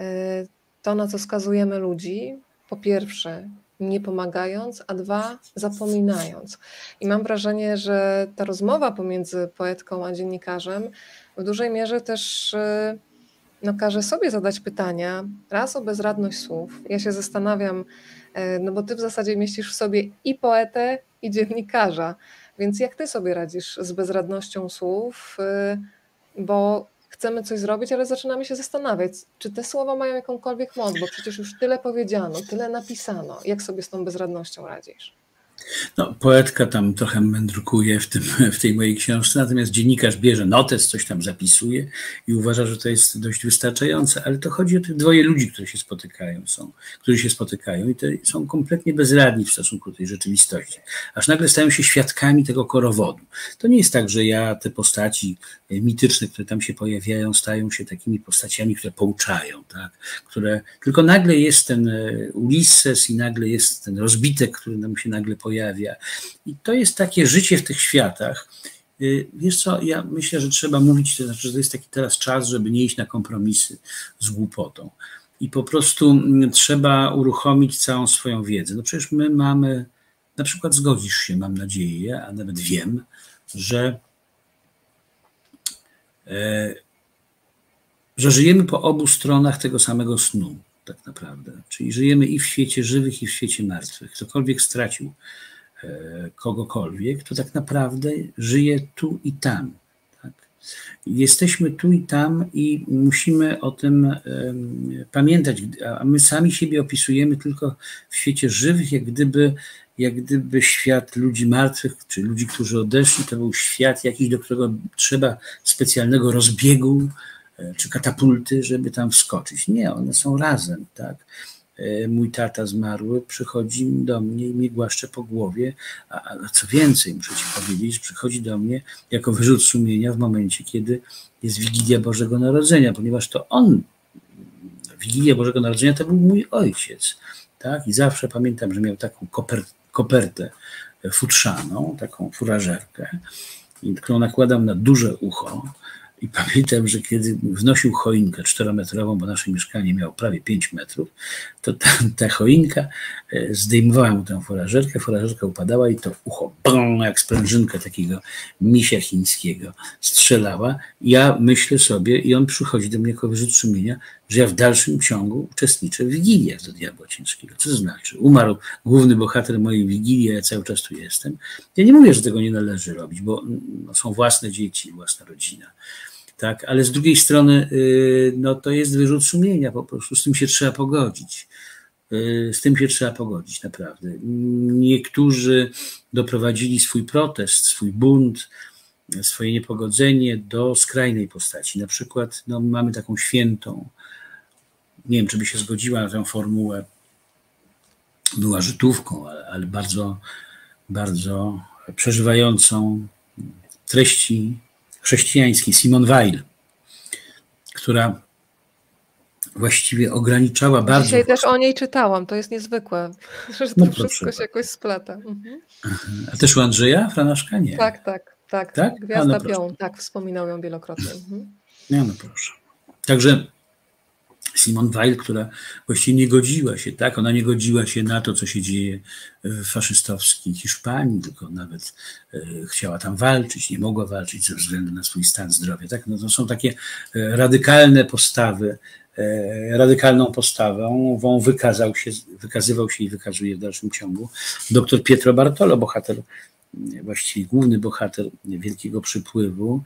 y, to, na co skazujemy ludzi. Po pierwsze, nie pomagając, a dwa, zapominając. I mam wrażenie, że ta rozmowa pomiędzy poetką a dziennikarzem w dużej mierze też y, no, każe sobie zadać pytania, raz o bezradność słów. Ja się zastanawiam, e, no bo ty w zasadzie mieścisz w sobie i poetę, i dziennikarza, więc jak ty sobie radzisz z bezradnością słów, e, bo chcemy coś zrobić, ale zaczynamy się zastanawiać, czy te słowa mają jakąkolwiek moc, bo przecież już tyle powiedziano, tyle napisano. Jak sobie z tą bezradnością radzisz? No, poetka tam trochę mędrukuje w, tym, w tej mojej książce, natomiast dziennikarz bierze notes, coś tam zapisuje i uważa, że to jest dość wystarczające, ale to chodzi o tych dwoje ludzi, które się spotykają, są, którzy się spotykają i to są kompletnie bezradni w stosunku do tej rzeczywistości. Aż nagle stają się świadkami tego korowodu. To nie jest tak, że ja te postaci e, mityczne, które tam się pojawiają, stają się takimi postaciami, które pouczają, tak? które tylko nagle jest ten e, Ulisses i nagle jest ten rozbitek, który nam się nagle pojawia. I to jest takie życie w tych światach. Y, wiesz co, ja myślę, że trzeba mówić, to znaczy, że to jest taki teraz czas, żeby nie iść na kompromisy z głupotą. I po prostu mm, trzeba uruchomić całą swoją wiedzę. No przecież my mamy, na przykład zgodzisz się, mam nadzieję, a nawet wiem, że, e, że żyjemy po obu stronach tego samego snu tak naprawdę. Czyli żyjemy i w świecie żywych, i w świecie martwych. Ktokolwiek stracił e, kogokolwiek, to tak naprawdę żyje tu i tam. Tak? Jesteśmy tu i tam i musimy o tym pamiętać, a my sami siebie opisujemy tylko w świecie żywych, jak gdyby, jak gdyby świat ludzi martwych, czy ludzi, którzy odeszli, to był świat jakiś, do którego trzeba specjalnego rozbiegu, czy katapulty, żeby tam wskoczyć. Nie, one są razem, tak. E, mój tata zmarły przychodzi do mnie i mnie głaszcze po głowie, a, a co więcej, muszę ci powiedzieć, przychodzi do mnie jako wyrzut sumienia w momencie, kiedy jest Wigilia Bożego Narodzenia, ponieważ to on, Wigilia Bożego Narodzenia to był mój ojciec, tak, i zawsze pamiętam, że miał taką koper, kopertę futrzaną, taką furażerkę, którą nakładam na duże ucho, i pamiętam, że kiedy wnosił choinkę czterometrową, bo nasze mieszkanie miało prawie 5 metrów, to ta, ta choinka e, zdejmowała mu tę forażerkę, forażerka upadała i to ucho, brum, jak sprężynka takiego misia chińskiego strzelała. Ja myślę sobie, i on przychodzi do mnie jako wyrzut sumienia, że ja w dalszym ciągu uczestniczę w Wigiliach do Diabła Ciężkiego. Co to znaczy? Umarł główny bohater mojej Wigilii, ja cały czas tu jestem. Ja nie mówię, że tego nie należy robić, bo no, są własne dzieci, własna rodzina tak, ale z drugiej strony y, no, to jest wyrzut sumienia, po prostu z tym się trzeba pogodzić. Y, z tym się trzeba pogodzić, naprawdę. Niektórzy doprowadzili swój protest, swój bunt, swoje niepogodzenie do skrajnej postaci. Na przykład no, mamy taką świętą, nie wiem, czy by się zgodziła na tę formułę, była Żydówką, ale, ale bardzo, bardzo przeżywającą treści chrześcijańskiej, Simon Weil, która właściwie ograniczała bardzo. Dzisiaj też o niej czytałam, to jest niezwykłe, że to no, wszystko się jakoś splata. Mhm. A też u Andrzeja Franaszka? Nie. Tak, tak, tak. tak? Gwiazda no Pią, tak, wspominał ją wielokrotnie. Mhm. No, no proszę. Także Simon Weil, która właściwie nie godziła się, tak? Ona nie godziła się na to, co się dzieje w faszystowskiej Hiszpanii, tylko nawet e, chciała tam walczyć, nie mogła walczyć ze względu na swój stan zdrowia, tak? No to są takie e, radykalne postawy, e, radykalną postawą wą wykazał się, wykazywał się i wykazuje w dalszym ciągu dr Pietro Bartolo, bohater właściwie główny bohater Wielkiego Przypływu,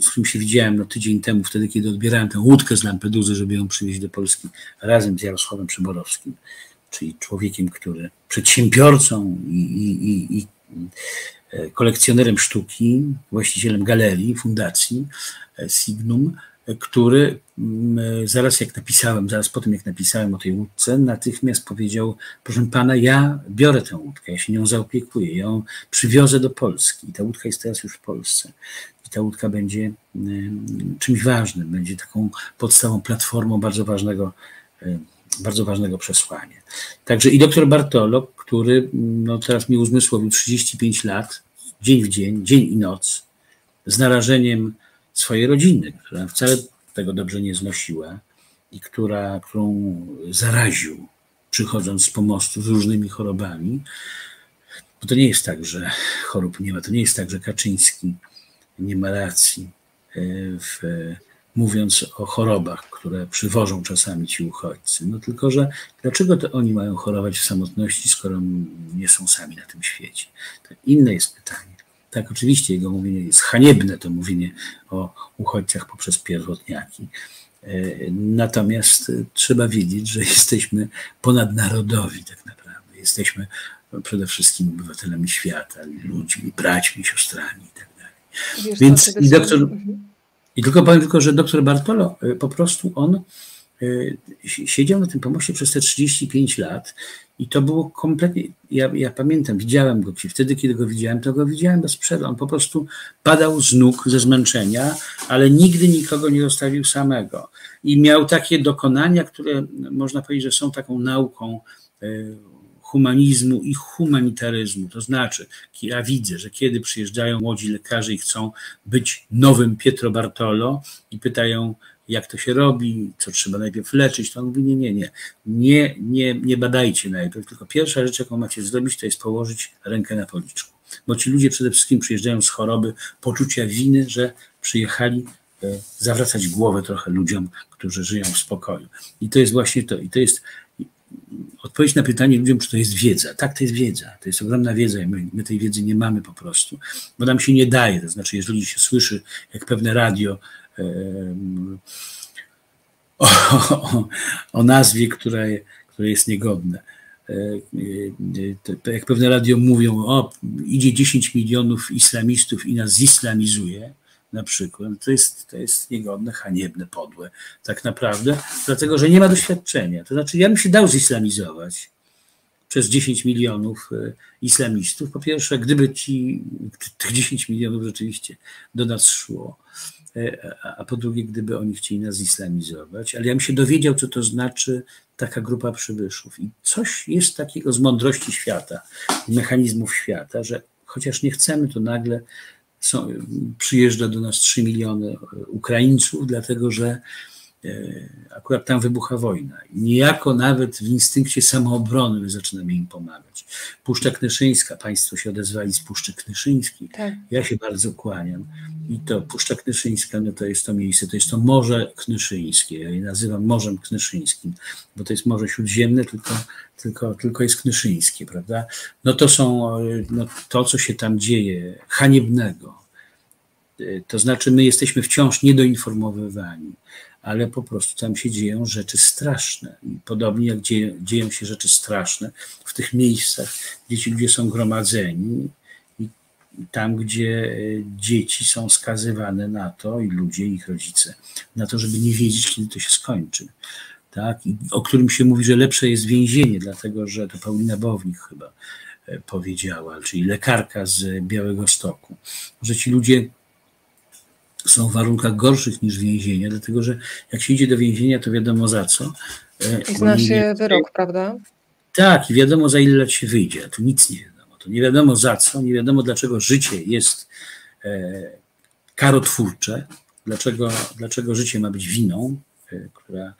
z którym się widziałem no, tydzień temu, wtedy, kiedy odbierałem tę łódkę z Lampeduzy, żeby ją przywieźć do Polski, razem z Jarosławem Przyborowskim, czyli człowiekiem, który przedsiębiorcą i, i, i e, kolekcjonerem sztuki, właścicielem galerii, fundacji e, Signum, który mm, zaraz jak napisałem, zaraz po tym jak napisałem o tej łódce, natychmiast powiedział, proszę pana, ja biorę tę łódkę, ja się nią zaopiekuję, ją przywiozę do Polski. I ta łódka jest teraz już w Polsce. I ta łódka będzie mm, czymś ważnym, będzie taką podstawą, platformą bardzo ważnego, y, bardzo ważnego przesłania. Także i doktor Bartolo, który mm, no, teraz mi uzmysłowił 35 lat, dzień w dzień, dzień i noc, z narażeniem swojej rodziny, która wcale tego dobrze nie znosiła i która, którą zaraził, przychodząc z pomostu z różnymi chorobami. Bo to nie jest tak, że chorób nie ma, to nie jest tak, że Kaczyński nie ma racji e, w, mówiąc o chorobach, które przywożą czasami ci uchodźcy. No tylko, że dlaczego to oni mają chorować w samotności, skoro nie są sami na tym świecie? To inne jest pytanie. Tak, oczywiście jego mówienie jest haniebne, to mówienie o uchodźcach poprzez pierwotniaki. E, natomiast trzeba wiedzieć, że jesteśmy ponadnarodowi tak naprawdę. Jesteśmy przede wszystkim obywatelami świata, ludźmi, braćmi, siostrami i tak. Wiesz, Więc i doktor, mhm. i tylko powiem tylko, że doktor Bartolo e, po prostu on e, siedział na tym pomoście przez te 35 lat i to było kompletnie, ja, ja pamiętam, widziałem go, wtedy kiedy go widziałem, to go widziałem bez przerwy. On po prostu padał z nóg ze zmęczenia, ale nigdy nikogo nie zostawił samego. I miał takie dokonania, które można powiedzieć, że są taką nauką e, humanizmu i humanitaryzmu. To znaczy, ja widzę, że kiedy przyjeżdżają młodzi lekarze i chcą być nowym Pietro Bartolo i pytają, jak to się robi, co trzeba najpierw leczyć, to on mówi, nie, nie, nie, nie, nie, nie badajcie najpierw, tylko pierwsza rzecz, jaką macie zrobić, to jest położyć rękę na policzku. Bo ci ludzie przede wszystkim przyjeżdżają z choroby, poczucia winy, że przyjechali e, zawracać głowę trochę ludziom, którzy żyją w spokoju. I to jest właśnie to. I to jest odpowiedź na pytanie ludziom, czy to jest wiedza. Tak, to jest wiedza. To jest ogromna wiedza i my, my tej wiedzy nie mamy po prostu, bo nam się nie daje. To znaczy, jeżeli się słyszy, jak pewne radio o, o, o nazwie, która, która jest niegodne. E, e, jak pewne radio mówią, o, idzie 10 milionów islamistów i nas zislamizuje, na przykład, to jest, to jest niegodne, haniebne, podłe, tak naprawdę, dlatego że nie ma doświadczenia. To znaczy, ja bym się dał zislamizować przez 10 milionów e, islamistów. Po pierwsze, gdyby ci, tych 10 milionów rzeczywiście do nas szło, a po drugie, gdyby oni chcieli nas islamizować, ale ja bym się dowiedział, co to znaczy taka grupa przybyszów. I coś jest takiego z mądrości świata, mechanizmów świata, że chociaż nie chcemy, to nagle są, przyjeżdża do nas 3 miliony Ukraińców, dlatego że E, akurat tam wybucha wojna. Niejako nawet w instynkcie samoobrony my zaczynamy im pomagać. Puszcza Knyszyńska, Państwo się odezwali z Puszczy Knyszyńskiej. Tak. Ja się bardzo kłaniam. I to Puszcza Knyszyńska, no to jest to miejsce, to jest to Morze Knyszyńskie. Ja je nazywam Morzem Knyszyńskim, bo to jest Morze Śródziemne, tylko, tylko, tylko jest Knyszyńskie, prawda? No to są, no to co się tam dzieje, haniebnego. E, to znaczy my jesteśmy wciąż niedoinformowywani ale po prostu tam się dzieją rzeczy straszne. Podobnie jak dzieją, dzieją się rzeczy straszne w tych miejscach, gdzie ci ludzie są gromadzeni i tam, gdzie e, dzieci są skazywane na to, i ludzie, ich rodzice, na to, żeby nie wiedzieć, kiedy to się skończy. Tak? I o którym się mówi, że lepsze jest więzienie, dlatego że to Paulina Bownik chyba e, powiedziała, czyli lekarka z Białego Stoku, że ci ludzie są w warunkach gorszych niż więzienie, dlatego że jak się idzie do więzienia, to wiadomo za co. E, I zna się wyrok, prawda? Tak, i wiadomo za ile lat się wyjdzie, a tu nic nie wiadomo. To nie wiadomo za co, nie wiadomo dlaczego życie jest e, karotwórcze, dlaczego, dlaczego życie ma być winą, e, która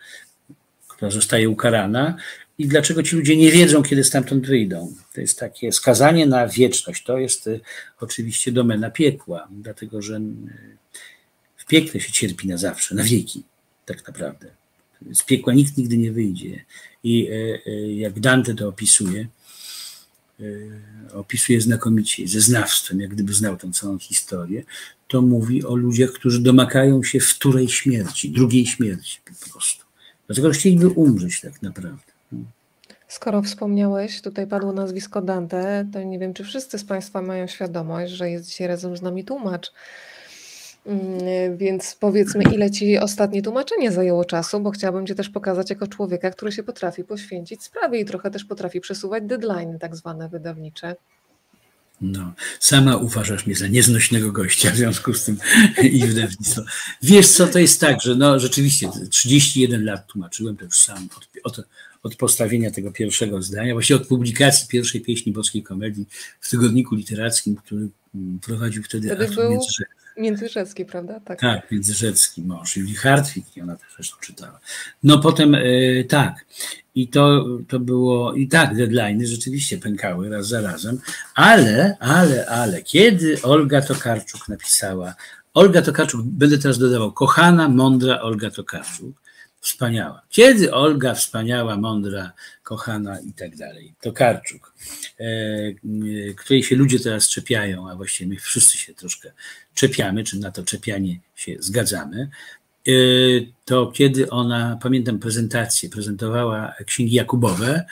która zostaje ukarana i dlaczego ci ludzie nie wiedzą, kiedy stamtąd wyjdą. To jest takie skazanie na wieczność. To jest oczywiście domena piekła, dlatego że piekle się cierpi na zawsze, na wieki, tak naprawdę. Z piekła nikt nigdy nie wyjdzie. I y, jak Dante to opisuje, opisuje znakomicie, ze znawstwem, jak gdyby znał tę całą historię, to mówi o ludziach, którzy domagają się wtórej śmierci, drugiej śmierci po prostu. Dlatego chcieliby umrzeć tak naprawdę. Skoro wspomniałeś, tutaj padło nazwisko Dante, to nie wiem, czy wszyscy z Państwa mają świadomość, że jest dzisiaj razem z nami tłumacz. Mm, więc powiedzmy, ile Ci ostatnie tłumaczenie zajęło czasu, bo chciałabym Cię też pokazać jako człowieka, który się potrafi poświęcić sprawie i trochę też potrafi przesuwać deadline tak zwane wydawnicze. No, sama uważasz mnie za nieznośnego gościa, w związku z tym i wydawnictwo. Wiesz co, to jest tak, że no rzeczywiście 31 lat tłumaczyłem, to już sam od, od, od postawienia tego pierwszego zdania, właściwie od publikacji pierwszej pieśni boskiej komedii w tygodniku literackim, który mm, prowadził wtedy, wtedy Artur był... Międzyrzecki, prawda? Tak, tak Międzyrzecki mąż, Julii Hartwig, i ona też zresztą czytała. No potem y, tak, i to, to było, i tak, deadlines rzeczywiście pękały raz za razem, ale, ale, ale, kiedy Olga Tokarczuk napisała, Olga Tokarczuk, będę teraz dodawał, kochana, mądra Olga Tokarczuk, wspaniała. Kiedy Olga, wspaniała, mądra, kochana i tak dalej, Tokarczuk, e, e, której się ludzie teraz czepiają, a właściwie my wszyscy się troszkę czepiamy, czy na to czepianie się zgadzamy, e, to kiedy ona, pamiętam prezentację, prezentowała księgi Jakubowe,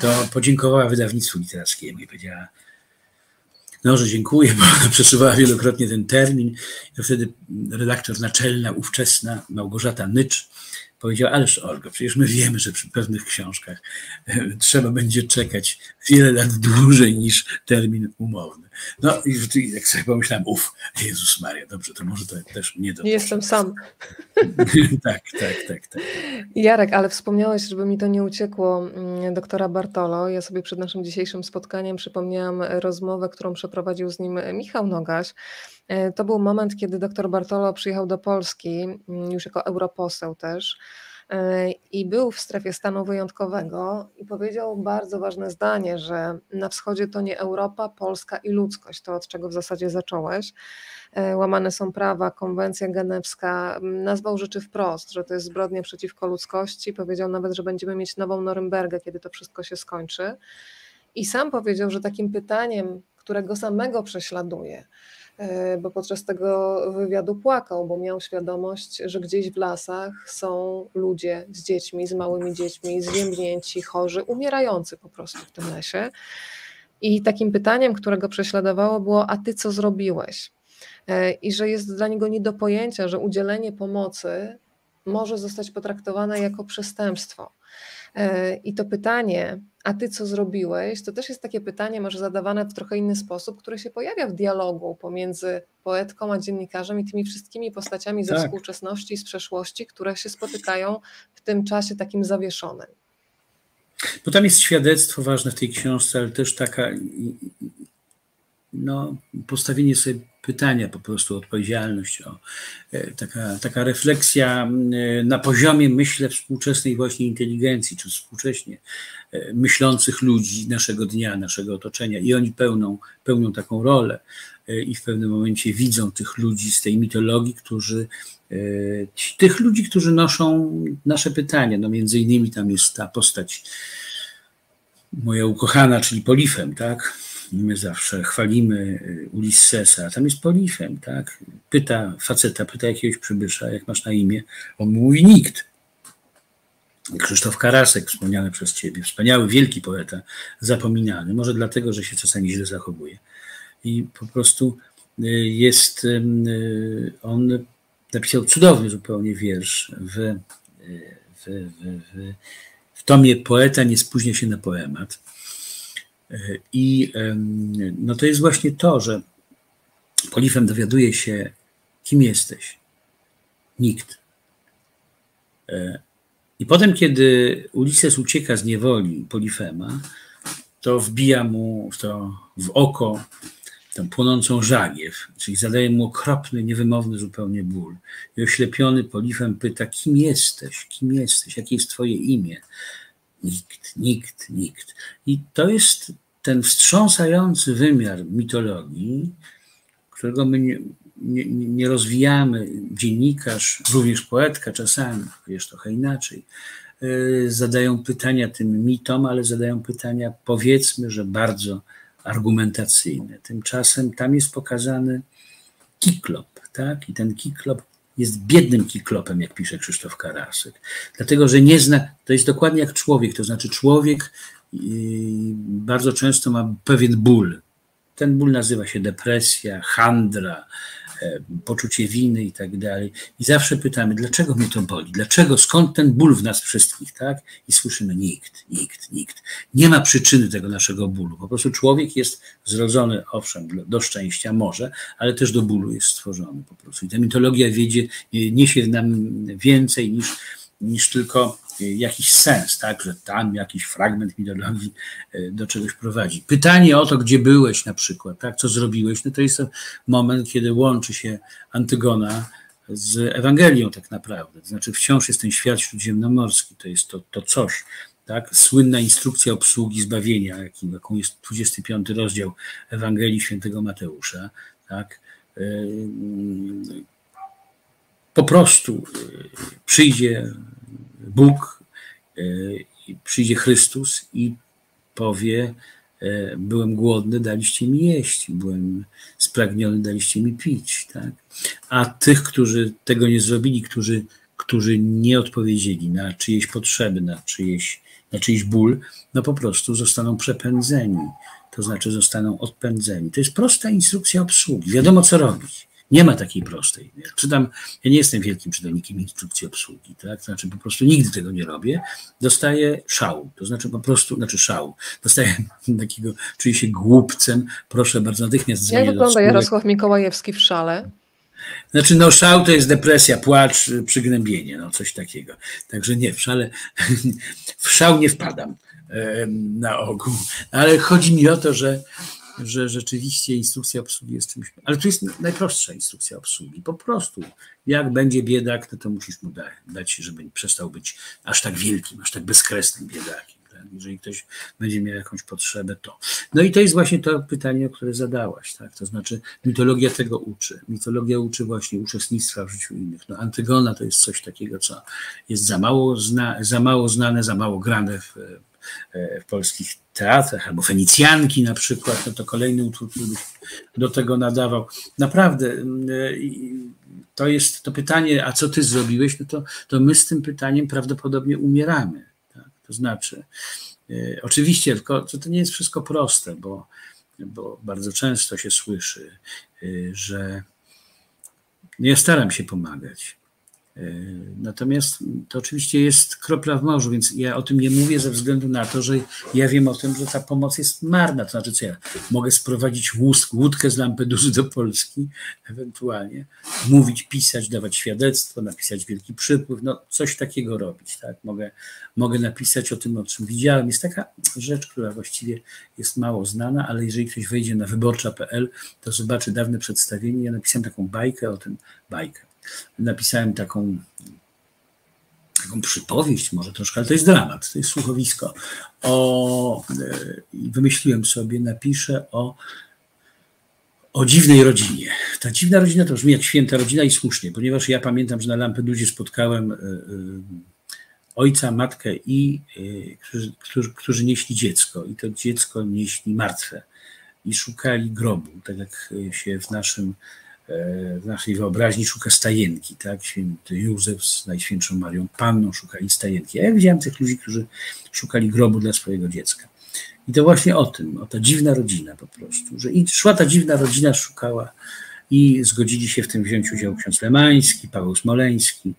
to podziękowała wydawnictwu literackiemu i powiedziała, no, że dziękuję, bo ona przesuwała wielokrotnie ten termin. I wtedy redaktor naczelna, ówczesna Małgorzata Nycz powiedział, ależ Olga, przecież my wiemy, że przy pewnych książkach e, trzeba będzie czekać wiele lat dłużej niż termin umowny. No i jak sobie pomyślałem, uff, Jezus Maria, dobrze, to może to też nie Nie jestem sam. tak, tak, tak, tak. Jarek, ale wspomniałeś, żeby mi to nie uciekło, mm, doktora Bartolo. Ja sobie przed naszym dzisiejszym spotkaniem przypomniałam rozmowę, którą przeprowadził z nim Michał Nogaś. E, to był moment, kiedy doktor Bartolo przyjechał do Polski, mm, już jako europoseł też. E, i był w strefie stanu wyjątkowego i powiedział bardzo ważne zdanie, że na wschodzie to nie Europa, Polska i ludzkość, to od czego w zasadzie zacząłeś. E, łamane są prawa, konwencja genewska, nazwał rzeczy wprost, że to jest zbrodnia przeciwko ludzkości, powiedział nawet, że będziemy mieć nową Norymbergę, kiedy to wszystko się skończy. I sam powiedział, że takim pytaniem, którego samego prześladuje, bo podczas tego wywiadu płakał, bo miał świadomość, że gdzieś w lasach są ludzie z dziećmi, z małymi dziećmi, zwięźnięci, chorzy, umierający po prostu w tym lesie. I takim pytaniem, którego prześladowało, było: A ty co zrobiłeś? E, I że jest dla niego nie do pojęcia, że udzielenie pomocy może zostać potraktowane jako przestępstwo. E, I to pytanie, a ty co zrobiłeś, to też jest takie pytanie, może zadawane w trochę inny sposób, które się pojawia w dialogu pomiędzy poetką a dziennikarzem i tymi wszystkimi postaciami ze tak. współczesności i z przeszłości, które się spotykają w tym czasie takim zawieszonym. Bo tam jest świadectwo ważne w tej książce, ale też taka no, postawienie sobie pytania, po prostu odpowiedzialność, o, e, taka, taka refleksja e, na poziomie, myślę, współczesnej właśnie inteligencji, czy współcześnie e, myślących ludzi naszego dnia, naszego otoczenia i oni pełną, pełnią taką rolę i w pewnym momencie widzą tych ludzi z tej mitologii, którzy tych ludzi, którzy noszą nasze pytania, no między innymi tam jest ta postać moja ukochana, czyli Polifem, tak? My zawsze chwalimy y, Ulyssesa, tam jest Polifem, tak? Pyta faceta, pyta jakiegoś przybysza, jak masz na imię, on mówi nikt. Krzysztof Karasek, wspomniany przez ciebie, wspaniały, wielki poeta, zapominany, może dlatego, że się czasami źle zachowuje. I po prostu y, jest, y, on napisał cudowny zupełnie wiersz w, w, w, w, w tomie Poeta nie spóźnia się na poemat i no to jest właśnie to, że Polifem dowiaduje się, kim jesteś. Nikt. E, I potem, kiedy Ulises ucieka z niewoli Polifema, to wbija mu w to w oko tą płonącą żagiew, czyli zadaje mu okropny, niewymowny zupełnie ból. I oślepiony polifem pyta, kim jesteś, kim jesteś, jakie jest twoje imię? Nikt, nikt, nikt. I to jest ten wstrząsający wymiar mitologii, którego my nie, nie, nie rozwijamy. Dziennikarz, również poetka czasami, jest trochę inaczej, yy, zadają pytania tym mitom, ale zadają pytania powiedzmy, że bardzo argumentacyjne. Tymczasem tam jest pokazany kiklop, tak? I ten kiklop jest biednym kiklopem, jak pisze Krzysztof Karasek. Dlatego, że nie zna, to jest dokładnie jak człowiek, to znaczy człowiek bardzo często ma pewien ból. Ten ból nazywa się depresja, handra, E, poczucie winy i tak dalej. I zawsze pytamy, dlaczego mnie to boli? Dlaczego, skąd ten ból w nas wszystkich, tak? I słyszymy, nikt, nikt, nikt. Nie ma przyczyny tego naszego bólu. Po prostu człowiek jest zrodzony, owszem, do szczęścia może, ale też do bólu jest stworzony po prostu. I ta mitologia wiedzie, niesie nam więcej niż, niż tylko jakiś sens, tak, że tam jakiś fragment mitologii e, do czegoś prowadzi. Pytanie o to, gdzie byłeś na przykład, tak, co zrobiłeś, no to jest moment, kiedy łączy się Antygona z Ewangelią tak naprawdę. To znaczy wciąż jest ten świat śródziemnomorski, to jest to, to coś, tak, słynna instrukcja obsługi zbawienia, jaką jest 25 rozdział Ewangelii świętego Mateusza, tak, e, po prostu e, przyjdzie Bóg, e, przyjdzie Chrystus i powie: e, Byłem głodny, daliście mi jeść, byłem spragniony, daliście mi pić. Tak? A tych, którzy tego nie zrobili, którzy, którzy nie odpowiedzieli na czyjeś potrzeby, na, czyjeś, na czyjś ból, no po prostu zostaną przepędzeni, to znaczy zostaną odpędzeni. To jest prosta instrukcja obsługi, wiadomo co robić. Nie ma takiej prostej. Jak czytam, ja nie jestem wielkim czytelnikiem instrukcji obsługi, tak? To znaczy po prostu nigdy tego nie robię. Dostaję szału, to znaczy po prostu, znaczy szału. Dostaję takiego, czuję się głupcem, proszę bardzo, natychmiast Jak wygląda Jarosław Mikołajewski w szale? Znaczy, no szał to jest depresja, płacz, przygnębienie, no coś takiego. Także nie, w szale, w szał nie wpadam na ogół. Ale chodzi mi o to, że że rzeczywiście instrukcja obsługi jest czymś. Ale to jest najprostsza instrukcja obsługi. Po prostu, jak będzie biedak, no to musisz mu dać, żeby przestał być aż tak wielkim, aż tak bezkresnym biedakiem. Tak? Jeżeli ktoś będzie miał jakąś potrzebę, to. No i to jest właśnie to pytanie, które zadałaś. Tak? To znaczy, mitologia tego uczy. Mitologia uczy właśnie uczestnictwa w życiu innych. No, Antygona to jest coś takiego, co jest za mało, zna, za mało znane, za mało grane w w polskich teatrach, albo Fenicjanki na przykład, no to kolejny utwór, który do tego nadawał. Naprawdę mm, e, to jest to pytanie, a co ty zrobiłeś, no to, to my z tym pytaniem prawdopodobnie umieramy. Tak? To znaczy, e, oczywiście, tylko to, nie jest wszystko proste, bo, bo bardzo często się słyszy, że ja staram się pomagać, E, natomiast to oczywiście jest kropla w morzu, więc ja o tym nie mówię ze względu na to, że ja wiem o tym, że ta pomoc jest marna. To znaczy, co ja mogę sprowadzić łusk, łódkę z Lampeduzy do Polski, ewentualnie mówić, pisać, dawać świadectwo, napisać wielki przypływ, no coś takiego robić. Tak? Mogę, mogę napisać o tym, o czym widziałem. Jest taka rzecz, która właściwie jest mało znana, ale jeżeli ktoś wejdzie na wyborcza.pl, to zobaczy dawne przedstawienie. Ja napisałem taką bajkę o tym, bajkę napisałem taką, taką przypowieść, może troszkę, ale to jest dramat, to jest słuchowisko. O, e, wymyśliłem sobie, napiszę o, o dziwnej rodzinie. Ta dziwna rodzina to brzmi jak święta rodzina i słusznie, ponieważ ja pamiętam, że na Lampedusie spotkałem e, e, ojca, matkę i którzy, którzy, którzy nieśli dziecko i to dziecko nieśli martwe i szukali grobu, tak jak się w naszym w naszej wyobraźni szuka stajenki, tak? Święty Józef z Najświętszą Marią Panną szukali stajenki. A ja widziałem tych ludzi, którzy szukali grobu dla swojego dziecka. I to właśnie o tym, o ta dziwna rodzina po prostu, że i szła ta dziwna rodzina, szukała i zgodzili się w tym wziąć udział ksiądz Lemański, Paweł Smoleński,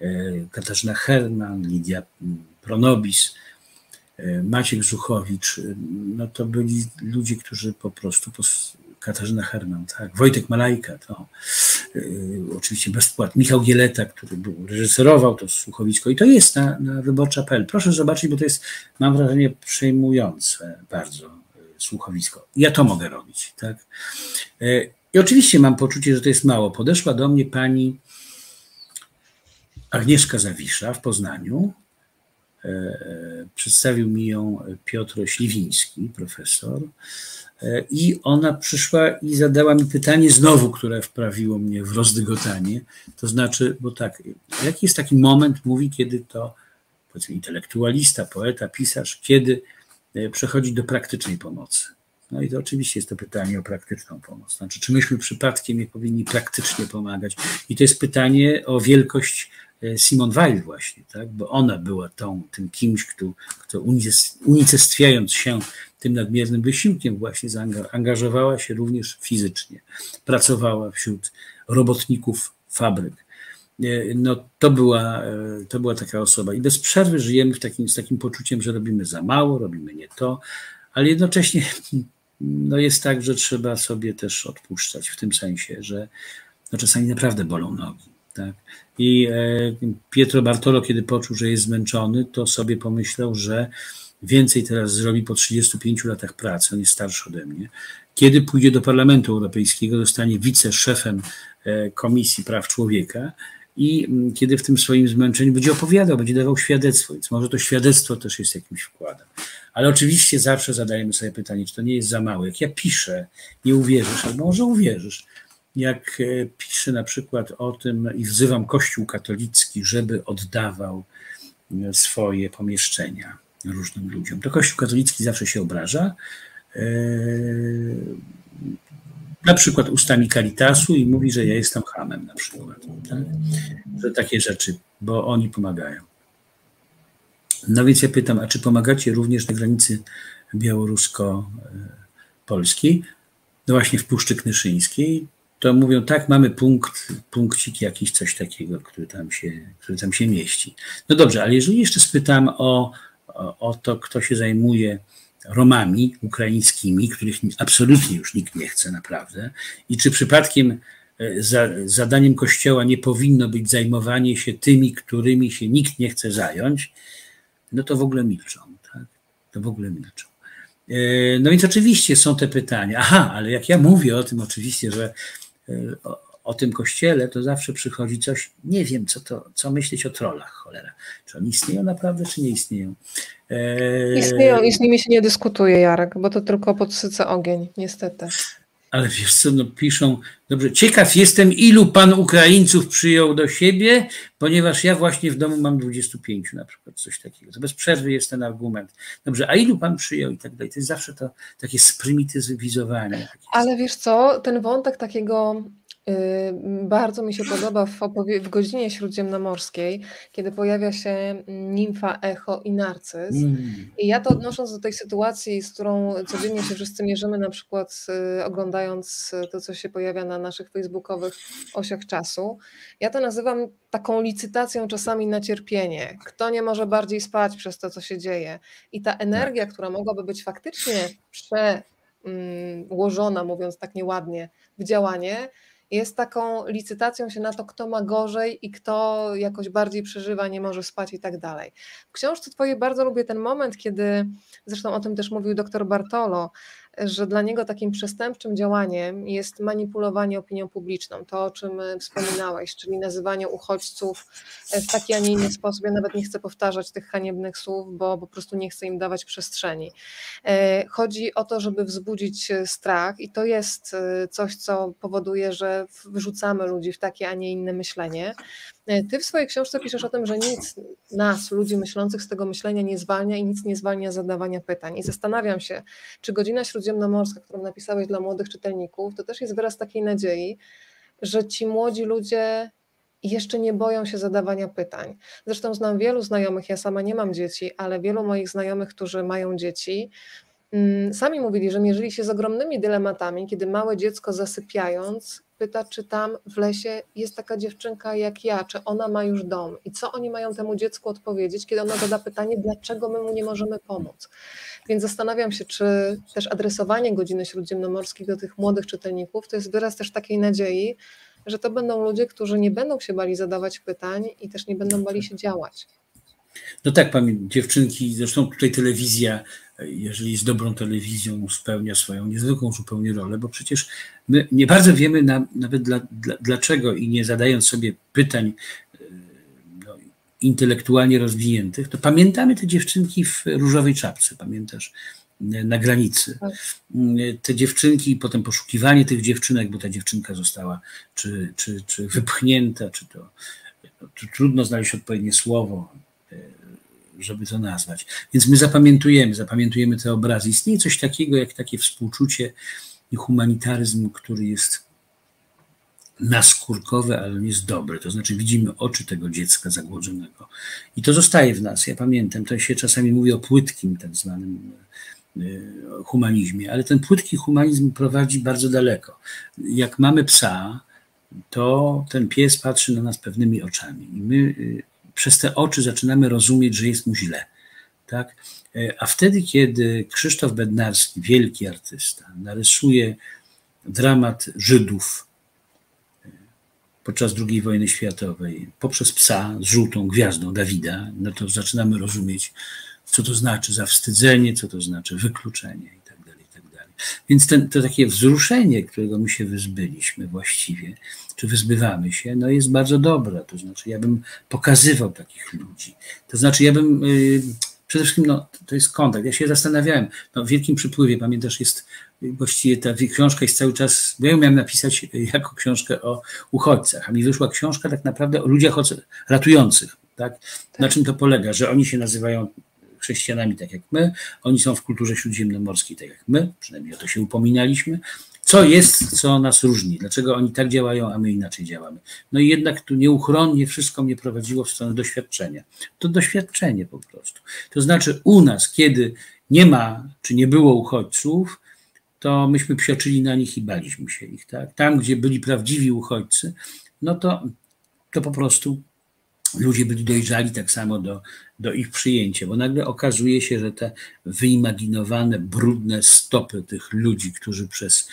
e, Katarzyna Herman, Lidia Pronobis, e, Maciek Zuchowicz. No to byli ludzie, którzy po prostu Katarzyna Herman, tak, Wojtek Malajka, to yy, oczywiście bezpłatnie, Michał Gieleta, który był, reżyserował to słuchowisko i to jest na, na wyborcza.pl. Proszę zobaczyć, bo to jest, mam wrażenie, przejmujące bardzo słuchowisko. Ja to mogę robić. Tak? I oczywiście mam poczucie, że to jest mało. Podeszła do mnie pani Agnieszka Zawisza w Poznaniu. Przedstawił mi ją Piotr Śliwiński, profesor. I ona przyszła i zadała mi pytanie znowu, które wprawiło mnie w rozdygotanie. To znaczy, bo tak, jaki jest taki moment, mówi, kiedy to powiedzmy intelektualista, poeta, pisarz, kiedy e, przechodzi do praktycznej pomocy. No i to oczywiście jest to pytanie o praktyczną pomoc. Znaczy, czy myśmy przypadkiem nie powinni praktycznie pomagać? I to jest pytanie o wielkość e, Simon Weil właśnie, tak? bo ona była tą, tym kimś, kto, kto unicestwiając się tym nadmiernym wysiłkiem właśnie zaangażowała się również fizycznie. Pracowała wśród robotników fabryk. E, no, to, była, e, to była taka osoba. I bez przerwy żyjemy w takim, z takim poczuciem, że robimy za mało, robimy nie to, ale jednocześnie no jest tak, że trzeba sobie też odpuszczać w tym sensie, że no czasami naprawdę bolą nogi. Tak? I e, Pietro Bartolo, kiedy poczuł, że jest zmęczony, to sobie pomyślał, że więcej teraz zrobi po 35 latach pracy, on jest starszy ode mnie. Kiedy pójdzie do Parlamentu Europejskiego, zostanie wiceszefem e, Komisji Praw Człowieka i kiedy w tym swoim zmęczeniu będzie opowiadał, będzie dawał świadectwo, więc może to świadectwo też jest jakimś wkładem. Ale oczywiście zawsze zadajemy sobie pytanie, czy to nie jest za mało. Jak ja piszę, nie uwierzysz, albo może uwierzysz, jak e, piszę na przykład o tym i wzywam Kościół katolicki, żeby oddawał e, swoje pomieszczenia różnym ludziom. To Kościół katolicki zawsze się obraża, e, na przykład ustami Caritasu i mówi, że ja jestem hamem na przykład. Tak? Że takie rzeczy, bo oni pomagają. No więc ja pytam, a czy pomagacie również na granicy białorusko-polskiej? No właśnie w Puszczy Knyszyńskiej. To mówią, tak, mamy punkt, punkcik jakiś, coś takiego, który tam się, który tam się mieści. No dobrze, ale jeżeli jeszcze spytam o o to, kto się zajmuje Romami ukraińskimi, których absolutnie już nikt nie chce naprawdę, i czy przypadkiem e, za, zadaniem Kościoła nie powinno być zajmowanie się tymi, którymi się nikt nie chce zająć, no to w ogóle milczą. Tak? To w ogóle milczą. E, no więc oczywiście są te pytania. Aha, ale jak ja mówię o tym oczywiście, że e, o tym kościele, to zawsze przychodzi coś, nie wiem, co to, co myśleć o trollach, cholera. Czy oni istnieją naprawdę, czy nie istnieją? Eee... Istnieją i z nimi się nie dyskutuje, Jarek, bo to tylko podsyca ogień, niestety. Ale wiesz co, no piszą, dobrze, ciekaw jestem, ilu pan Ukraińców przyjął do siebie, ponieważ ja właśnie w domu mam 25 na przykład, coś takiego. To bez przerwy jest ten argument. Dobrze, a ilu pan przyjął i tak dalej. To jest zawsze to takie sprymityzowanie. Ale wiesz co, ten wątek takiego bardzo mi się podoba w, w godzinie śródziemnomorskiej, kiedy pojawia się nimfa Echo i Narcyz. Mm. I ja to odnosząc do tej sytuacji, z którą codziennie się wszyscy mierzymy, na przykład y, oglądając to, co się pojawia na naszych facebookowych osiach czasu, ja to nazywam taką licytacją czasami na cierpienie. Kto nie może bardziej spać przez to, co się dzieje. I ta energia, która mogłaby być faktycznie przełożona, mówiąc tak nieładnie, w działanie, jest taką licytacją się na to, kto ma gorzej i kto jakoś bardziej przeżywa, nie może spać i tak dalej. W książce Twojej bardzo lubię ten moment, kiedy, zresztą o tym też mówił dr Bartolo, że dla niego takim przestępczym działaniem jest manipulowanie opinią publiczną, to o czym wspominałeś, czyli nazywanie uchodźców w taki, a nie inny sposób. Ja nawet nie chcę powtarzać tych haniebnych słów, bo po prostu nie chcę im dawać przestrzeni. E, chodzi o to, żeby wzbudzić strach i to jest e, coś, co powoduje, że wyrzucamy ludzi w takie, a nie inne myślenie. E, ty w swojej książce piszesz o tym, że nic nas, ludzi myślących z tego myślenia nie zwalnia i nic nie zwalnia zadawania pytań. I zastanawiam się, czy godzina śródziemnomorska, którą napisałeś dla młodych czytelników, to też jest wyraz takiej nadziei, że ci młodzi ludzie jeszcze nie boją się zadawania pytań. Zresztą znam wielu znajomych, ja sama nie mam dzieci, ale wielu moich znajomych, którzy mają dzieci, mm, sami mówili, że mierzyli się z ogromnymi dylematami, kiedy małe dziecko zasypiając pyta, czy tam w lesie jest taka dziewczynka jak ja, czy ona ma już dom i co oni mają temu dziecku odpowiedzieć, kiedy ona zada pytanie, dlaczego my mu nie możemy pomóc. Więc zastanawiam się, czy też adresowanie godziny śródziemnomorskiej do tych młodych czytelników to jest wyraz też takiej nadziei, że to będą ludzie, którzy nie będą się bali zadawać pytań i też nie będą bali się działać. No tak, pamiętam, dziewczynki, zresztą tutaj telewizja jeżeli z dobrą telewizją spełnia swoją niezwykłą zupełnie rolę, bo przecież my nie bardzo wiemy na, nawet dla, dla, dlaczego i nie zadając sobie pytań no, intelektualnie rozwiniętych, to pamiętamy te dziewczynki w różowej czapce, pamiętasz? na granicy. Tak. Te dziewczynki, potem poszukiwanie tych dziewczynek, bo ta dziewczynka została czy, czy, czy wypchnięta, czy to, to trudno znaleźć odpowiednie słowo, e, żeby to nazwać. Więc my zapamiętujemy, zapamiętujemy te obrazy. Istnieje coś takiego jak takie współczucie i humanitaryzm, który jest naskórkowe, ale nie jest dobre. To znaczy widzimy oczy tego dziecka zagłodzonego. I to zostaje w nas. Ja pamiętam, to się czasami mówi o płytkim tak zwanym Y, humanizmie, ale ten płytki humanizm prowadzi bardzo daleko. Jak mamy psa, to ten pies patrzy na nas pewnymi oczami i my y, przez te oczy zaczynamy rozumieć, że jest mu źle. Tak? Y, a wtedy, kiedy Krzysztof Bednarski, wielki artysta, narysuje dramat Żydów podczas II wojny światowej poprzez psa z żółtą gwiazdą Dawida, no to zaczynamy rozumieć, co to znaczy zawstydzenie, co to znaczy wykluczenie i tak dalej, i tak dalej. Więc ten, to takie wzruszenie, którego my się wyzbyliśmy właściwie, czy wyzbywamy się, no jest bardzo dobre. To znaczy, ja bym pokazywał takich ludzi. To znaczy, ja bym yy, przede wszystkim, no, to jest kontakt. Ja się zastanawiałem, no, w Wielkim Przypływie, pamiętasz, jest właściwie ta książka jest cały czas, ja ją miałem napisać jako książkę o uchodźcach, a mi wyszła książka tak naprawdę o ludziach ratujących. Tak? Na czym to polega? Że oni się nazywają chrześcijanami tak jak my, oni są w kulturze śródziemnomorskiej tak jak my, przynajmniej o to się upominaliśmy. Co jest, co nas różni? Dlaczego oni tak działają, a my inaczej działamy? No i jednak tu nieuchronnie wszystko mnie prowadziło w stronę doświadczenia. To doświadczenie po prostu. To znaczy u nas, kiedy nie ma, czy nie było uchodźców, to myśmy psioczyli na nich i baliśmy się ich. Tak? Tam, gdzie byli prawdziwi uchodźcy, no to, to po prostu ludzie byli dojrzali tak samo do, do ich przyjęcia, bo nagle okazuje się, że te wyimaginowane, brudne stopy tych ludzi, którzy przez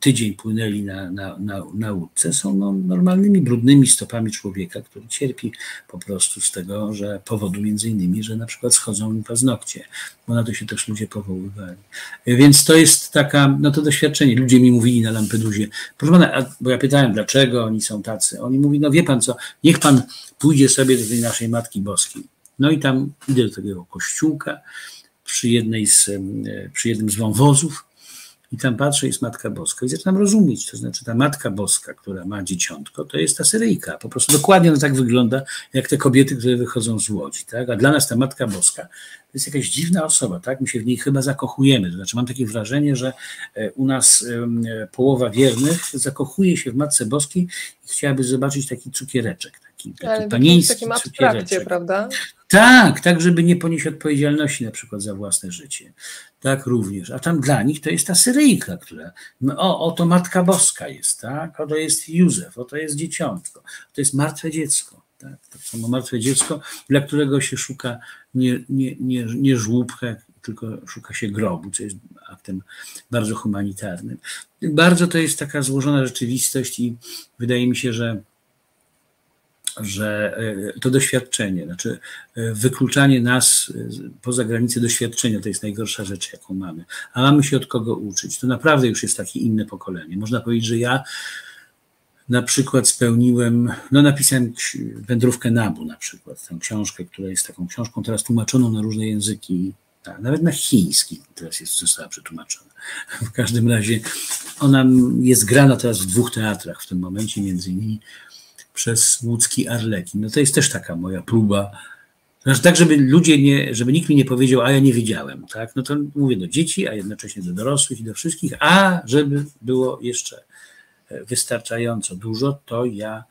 tydzień płynęli na, na, na, na łódce, są no, normalnymi, brudnymi stopami człowieka, który cierpi po prostu z tego, że powodu między innymi, że na przykład schodzą im paznokcie, bo na to się też ludzie powoływali. Więc to jest taka, no to doświadczenie. Ludzie mi mówili na Lampedusie, proszę pana, bo ja pytałem, dlaczego oni są tacy. Oni mówi, no wie pan co, niech pan pójdzie sobie do tej naszej Matki Boskiej. No i tam idę do takiego kościółka przy, jednej z, przy jednym z wąwozów i tam patrzę, jest Matka Boska i zaczynam rozumieć, to znaczy ta Matka Boska, która ma dzieciątko, to jest ta Syryjka. Po prostu dokładnie ona tak wygląda, jak te kobiety, które wychodzą z Łodzi. Tak? A dla nas ta Matka Boska to jest jakaś dziwna osoba, tak? My się w niej chyba zakochujemy. To znaczy mam takie wrażenie, że e, u nas połowa wiernych zakochuje się w Matce Boskiej i chciałaby zobaczyć taki cukiereczek, taki, taki Ale panieński takim cukiereczek. prawda? Tak, tak, żeby nie ponieść odpowiedzialności na przykład za własne życie. Tak również. A tam dla nich to jest ta Syryjka, która, no, o, oto Matka Boska jest, tak? Oto jest Józef, oto jest dzieciątko, to jest martwe dziecko. Tak, tak samo martwe dziecko, dla którego się szuka nie, nie, nie, nie żłóbka, tylko szuka się grobu, co jest aktem bardzo humanitarnym. Bardzo to jest taka złożona rzeczywistość i wydaje mi się, że że e, to doświadczenie, znaczy e, wykluczanie nas e, poza granice doświadczenia to jest najgorsza rzecz, jaką mamy. A mamy się od kogo uczyć. To naprawdę już jest takie inne pokolenie. Można powiedzieć, że ja na przykład spełniłem, no napisałem Wędrówkę Nabu na przykład, tę książkę, która jest taką książką teraz tłumaczoną na różne języki, tak, nawet na chiński teraz jest, została przetłumaczona. W każdym razie ona jest grana teraz w dwóch teatrach w tym momencie, między innymi przez łódzki Arlekin. No to jest też taka moja próba, znaczy tak, żeby ludzie nie, żeby nikt mi nie powiedział, a ja nie wiedziałem, tak? No to mówię do dzieci, a jednocześnie do dorosłych i do wszystkich, a żeby było jeszcze e, wystarczająco dużo, to ja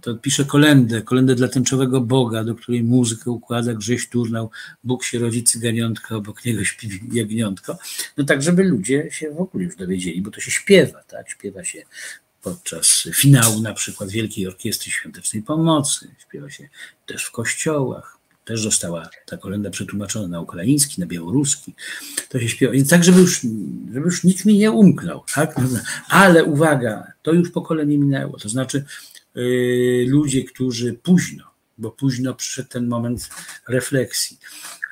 to piszę kolendę, kolendę dla tęczowego Boga, do której muzykę układa Grześ Turnał, Bóg się rodzi cyganiątka, obok niego śpi jagniątko. No tak, żeby ludzie się w ogóle już dowiedzieli, bo to się śpiewa, tak? Śpiewa się podczas finału na przykład Wielkiej Orkiestry Świątecznej Pomocy, śpiewa się też w kościołach. Też została ta kolenda przetłumaczona na ukraiński, na białoruski. To się śpiewa. Więc tak, żeby już, żeby już nikt mi nie umknął. Tak? Ale uwaga, to już pokolenie minęło. To znaczy yy, ludzie, którzy późno, bo późno przyszedł ten moment refleksji.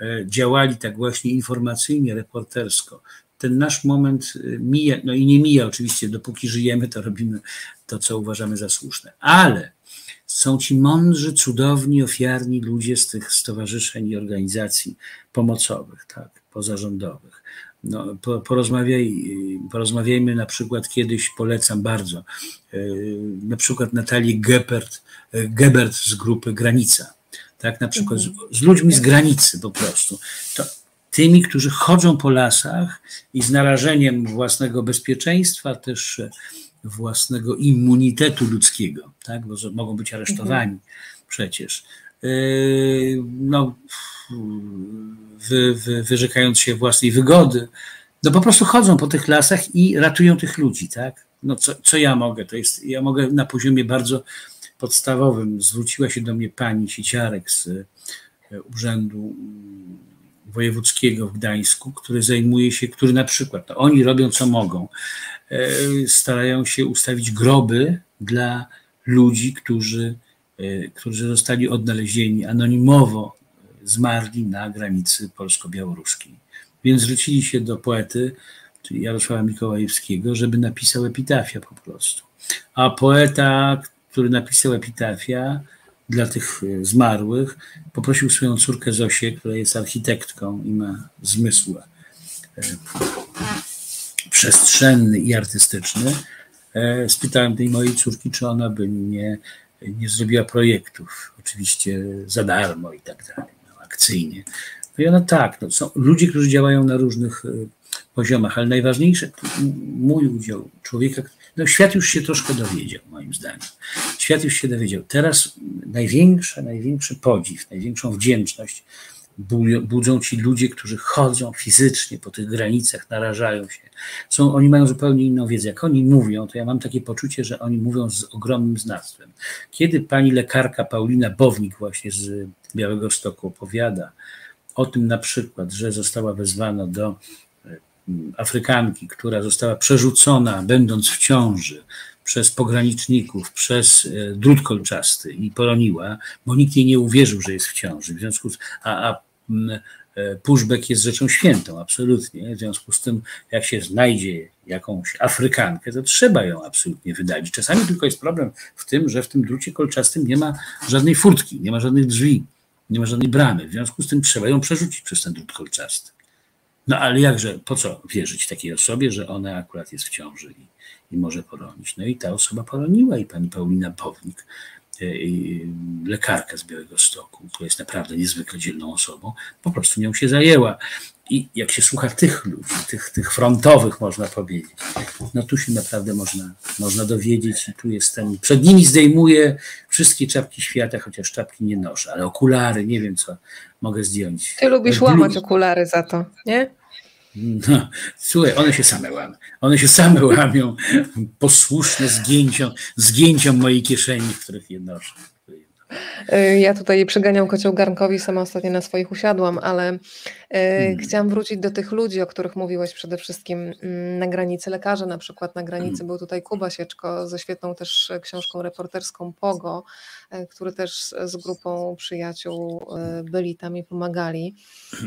E, działali tak właśnie informacyjnie, reportersko. Ten nasz moment e, mija, no i nie mija oczywiście, dopóki żyjemy, to robimy to, co uważamy za słuszne. Ale są ci mądrzy, cudowni, ofiarni ludzie z tych stowarzyszeń i organizacji pomocowych, tak, pozarządowych. No, porozmawiaj, porozmawiajmy na przykład kiedyś, polecam bardzo, e, na przykład Natalię Gebert, Gebert z grupy Granica, tak, na przykład z, z ludźmi z granicy po prostu. To tymi, którzy chodzą po lasach i z narażeniem własnego bezpieczeństwa, też własnego immunitetu ludzkiego, tak? bo mogą być aresztowani mhm. przecież. Yy, no, wy, wy, wyrzekając się własnej wygody, no po prostu chodzą po tych lasach i ratują tych ludzi, tak? No co, co ja mogę? To jest, ja mogę na poziomie bardzo podstawowym. Zwróciła się do mnie pani Siciarek z e, Urzędu Wojewódzkiego w Gdańsku, który zajmuje się, który na przykład, no oni robią co mogą, e, starają się ustawić groby dla ludzi, którzy, e, którzy zostali odnalezieni anonimowo, zmarli na granicy polsko-białoruskiej. Więc zwrócili się do poety, czyli Jarosława Mikołajewskiego, żeby napisał epitafia po prostu. A poeta, który napisał epitafia, dla tych e, zmarłych, poprosił swoją córkę Zosię, która jest architektką i ma zmysł e, przestrzenny i artystyczny. E, spytałem tej mojej córki, czy ona by nie, nie zrobiła projektów, oczywiście za darmo i tak dalej, no, akcyjnie. No i ona tak, no, są ludzie, którzy działają na różnych poziomach, ale najważniejsze, mój udział człowieka, no świat już się troszkę dowiedział, moim zdaniem. Świat już się dowiedział. Teraz największe, największy podziw, największą wdzięczność budzą ci ludzie, którzy chodzą fizycznie po tych granicach, narażają się. Są, oni mają zupełnie inną wiedzę. Jak oni mówią, to ja mam takie poczucie, że oni mówią z ogromnym znawstwem. Kiedy pani lekarka Paulina Bownik właśnie z Białego Stoku opowiada o tym na przykład, że została wezwana do Afrykanki, która została przerzucona, będąc w ciąży, przez pograniczników, przez e, drut kolczasty i poroniła, bo nikt jej nie uwierzył, że jest w ciąży. W związku z, a, a e, pushback jest rzeczą świętą, absolutnie. W związku z tym, jak się znajdzie jakąś Afrykankę, to trzeba ją absolutnie wydalić. Czasami tylko jest problem w tym, że w tym drucie kolczastym nie ma żadnej furtki, nie ma żadnych drzwi, nie ma żadnej bramy. W związku z tym trzeba ją przerzucić przez ten drut kolczasty. No ale jakże, po co wierzyć takiej osobie, że ona akurat jest w ciąży i, i może poronić? No i ta osoba poroniła i pani Paulina Pownik, e, lekarka z Białego Stoku, która jest naprawdę niezwykle dzielną osobą, po prostu nią się zajęła. I jak się słucha tych ludzi, tych, tych frontowych, można powiedzieć, no tu się naprawdę można, można dowiedzieć i tu jestem. Przed nimi zdejmuję wszystkie czapki świata, chociaż czapki nie noszę, ale okulary, nie wiem co mogę zdjąć. Ty lubisz łamać okulary za to, nie? No, słuchaj, one się same łamią. One się same łamią, posłuszne zgięciom, zgięciom mojej kieszeni, w których je noszę. Y, ja tutaj przeganiam kocioł garnkowi, sama ostatnio na swoich usiadłam, ale y, hmm. chciałam wrócić do tych ludzi, o których mówiłeś przede wszystkim mm, na granicy. Lekarze na przykład na granicy, hmm. był tutaj Kuba Sieczko ze świetną też książką reporterską Pogo, y, który też z grupą przyjaciół byli tam i pomagali.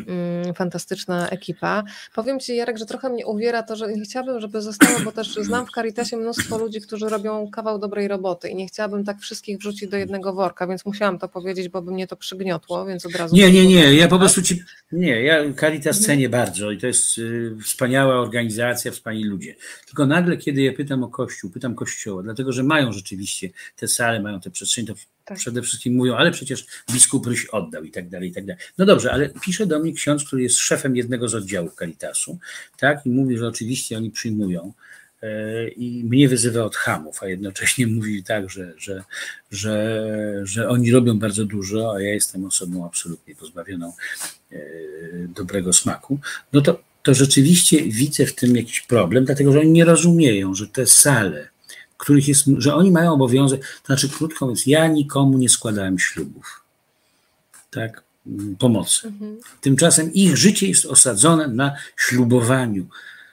Mm, fantastyczna ekipa. Powiem Ci Jarek, że trochę mnie uwiera to, że nie chciałabym, żeby zostało, bo też znam w Caritasie mnóstwo ludzi, którzy robią kawał dobrej roboty i nie chciałabym tak wszystkich wrzucić do jednego worka, więc musiałam to powiedzieć, bo by mnie to przygniotło, więc od razu. Nie, nie, nie. Ja po prostu ci. Nie, ja Caritas cenię bardzo i to jest y, wspaniała organizacja, wspaniali ludzie. Tylko nagle, kiedy ja pytam o Kościół, pytam Kościoła, dlatego że mają rzeczywiście te sale, mają te przestrzenie, to tak. przede wszystkim mówią, ale przecież biskup Ryś oddał i tak dalej, i tak dalej. No dobrze, ale pisze do mnie ksiądz, który jest szefem jednego z oddziałów Caritasu, tak, i mówi, że oczywiście oni przyjmują i mnie wyzywa od hamów, a jednocześnie mówi tak, że, że, że, że oni robią bardzo dużo, a ja jestem osobą absolutnie pozbawioną e, dobrego smaku, no to, to rzeczywiście widzę w tym jakiś problem, dlatego że oni nie rozumieją, że te sale, których jest, że oni mają obowiązek, to znaczy krótko mówiąc, ja nikomu nie składałem ślubów, tak, pomocy. Mhm. Tymczasem ich życie jest osadzone na ślubowaniu,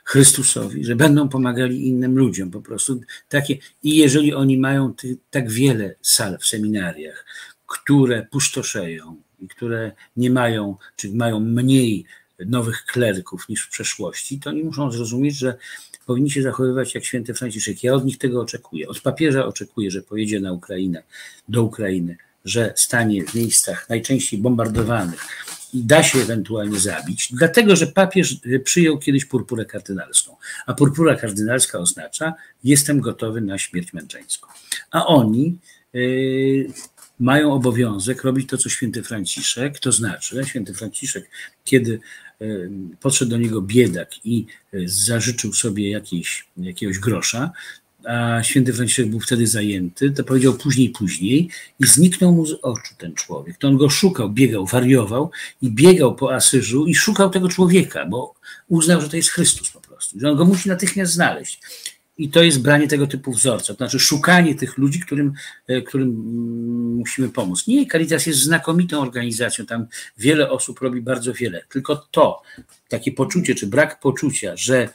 Chrystusowi, że będą pomagali innym ludziom po prostu. Takie, I jeżeli oni mają ty, tak wiele sal w seminariach, które pustoszeją i które nie mają, czy mają mniej nowych kleryków niż w przeszłości, to oni muszą zrozumieć, że powinni się zachowywać jak święty Franciszek. Ja od nich tego oczekuję. Od papieża oczekuję, że pojedzie na Ukrainę, do Ukrainy, że stanie w miejscach najczęściej bombardowanych i da się ewentualnie zabić, dlatego że papież przyjął kiedyś purpurę kardynalską. A purpura kardynalska oznacza, jestem gotowy na śmierć męczeńską. A oni yy, mają obowiązek robić to, co święty Franciszek, to znaczy, święty Franciszek, kiedy podszedł do niego biedak i zażyczył sobie jakiejś, jakiegoś grosza, a święty Franciszek był wtedy zajęty, to powiedział później, później i zniknął mu z oczu ten człowiek. To on go szukał, biegał, wariował i biegał po Asyżu i szukał tego człowieka, bo uznał, że to jest Chrystus po prostu, że on go musi natychmiast znaleźć. I to jest branie tego typu wzorca, to znaczy szukanie tych ludzi, którym, e, którym mm, musimy pomóc. Nie, Caritas jest znakomitą organizacją, tam wiele osób robi bardzo wiele, tylko to, takie poczucie, czy brak poczucia, że e,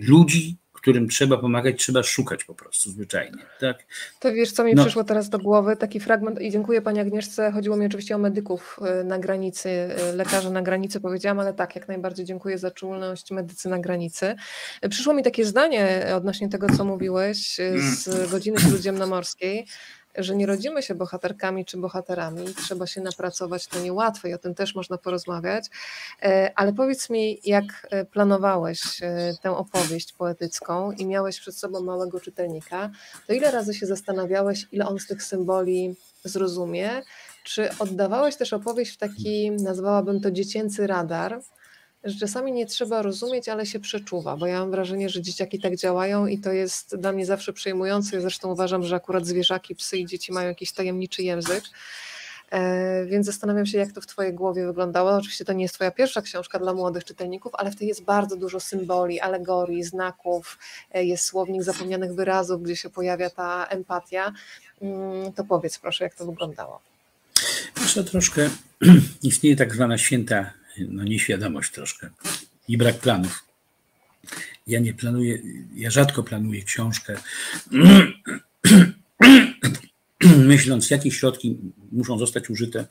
ludzi którym trzeba pomagać, trzeba szukać po prostu zwyczajnie. Tak? To wiesz, co mi no. przyszło teraz do głowy, taki fragment i dziękuję Pani Agnieszce, chodziło mi oczywiście o medyków y, na granicy, y, lekarzy na granicy powiedziałam, ale tak, jak najbardziej dziękuję za czulność medycy na granicy. Przyszło mi takie zdanie odnośnie tego, co mówiłeś y, z godziny śródziemnomorskiej, że nie rodzimy się bohaterkami czy bohaterami, trzeba się napracować, to niełatwe i o tym też można porozmawiać. E, ale powiedz mi, jak e, planowałeś e, tę opowieść poetycką i miałeś przed sobą małego czytelnika, to ile razy się zastanawiałeś, ile on z tych symboli zrozumie? Czy oddawałeś też opowieść w taki, nazwałabym to dziecięcy radar, że czasami nie trzeba rozumieć, ale się przeczuwa, bo ja mam wrażenie, że dzieciaki tak działają i to jest dla mnie zawsze przejmujące. Ja zresztą uważam, że akurat zwierzaki, psy i dzieci mają jakiś tajemniczy język. E, więc zastanawiam się, jak to w Twojej głowie wyglądało. Oczywiście to nie jest Twoja pierwsza książka dla młodych czytelników, ale w tej jest bardzo dużo symboli, alegorii, znaków, e, jest słownik zapomnianych wyrazów, gdzie się pojawia ta empatia. Mm, to powiedz proszę, jak to wyglądało. Jeszcze troszkę istnieje tak zwana święta no, nieświadomość troszkę i brak planów. Ja nie planuję, ja rzadko planuję książkę, myśląc, jakie środki muszą zostać użyte,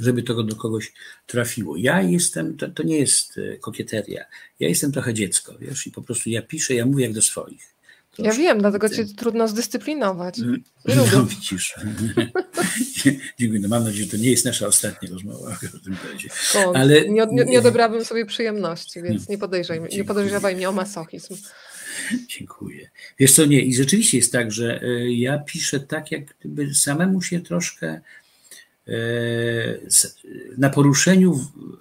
żeby to do kogoś trafiło. Ja jestem, to, to nie jest e, kokieteria, ja jestem trochę dziecko, wiesz, i po prostu ja piszę, ja mówię jak do swoich. Ja wiem, dlatego cię trudno zdyscyplinować. Nie no, lubię. widzisz. Dziękuję. No mam nadzieję, że to nie jest nasza ostatnia rozmowa w tym razie. Ale... Nie, nie, nie odebrałabym sobie przyjemności, więc nie, podejrzaj, nie podejrzewaj mnie o masochizm. Dziękuję. Wiesz co, nie, i rzeczywiście jest tak, że e, ja piszę tak, jak gdyby samemu się troszkę e, na poruszeniu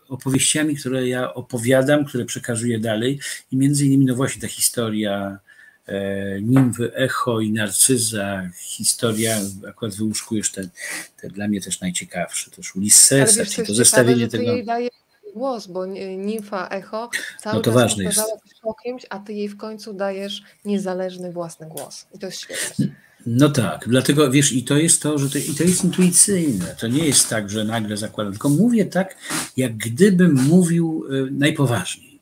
opowieściami, które ja opowiadam, które przekazuję dalej i między innymi no właśnie ta historia E, nimwy Echo i Narcyza, historia, akurat wyłuszkujesz ten, ten dla mnie też najciekawszy, też Ulyssesa, czyli to zestawienie tego... Jej daje głos, bo nimfa Echo cały no to czas ważne jest. o kimś, a ty jej w końcu dajesz niezależny własny głos. I to jest świetne. No tak, dlatego wiesz, i to jest to, że to, i to jest intuicyjne. To nie jest tak, że nagle zakładam, tylko mówię tak, jak gdybym mówił y, najpoważniej.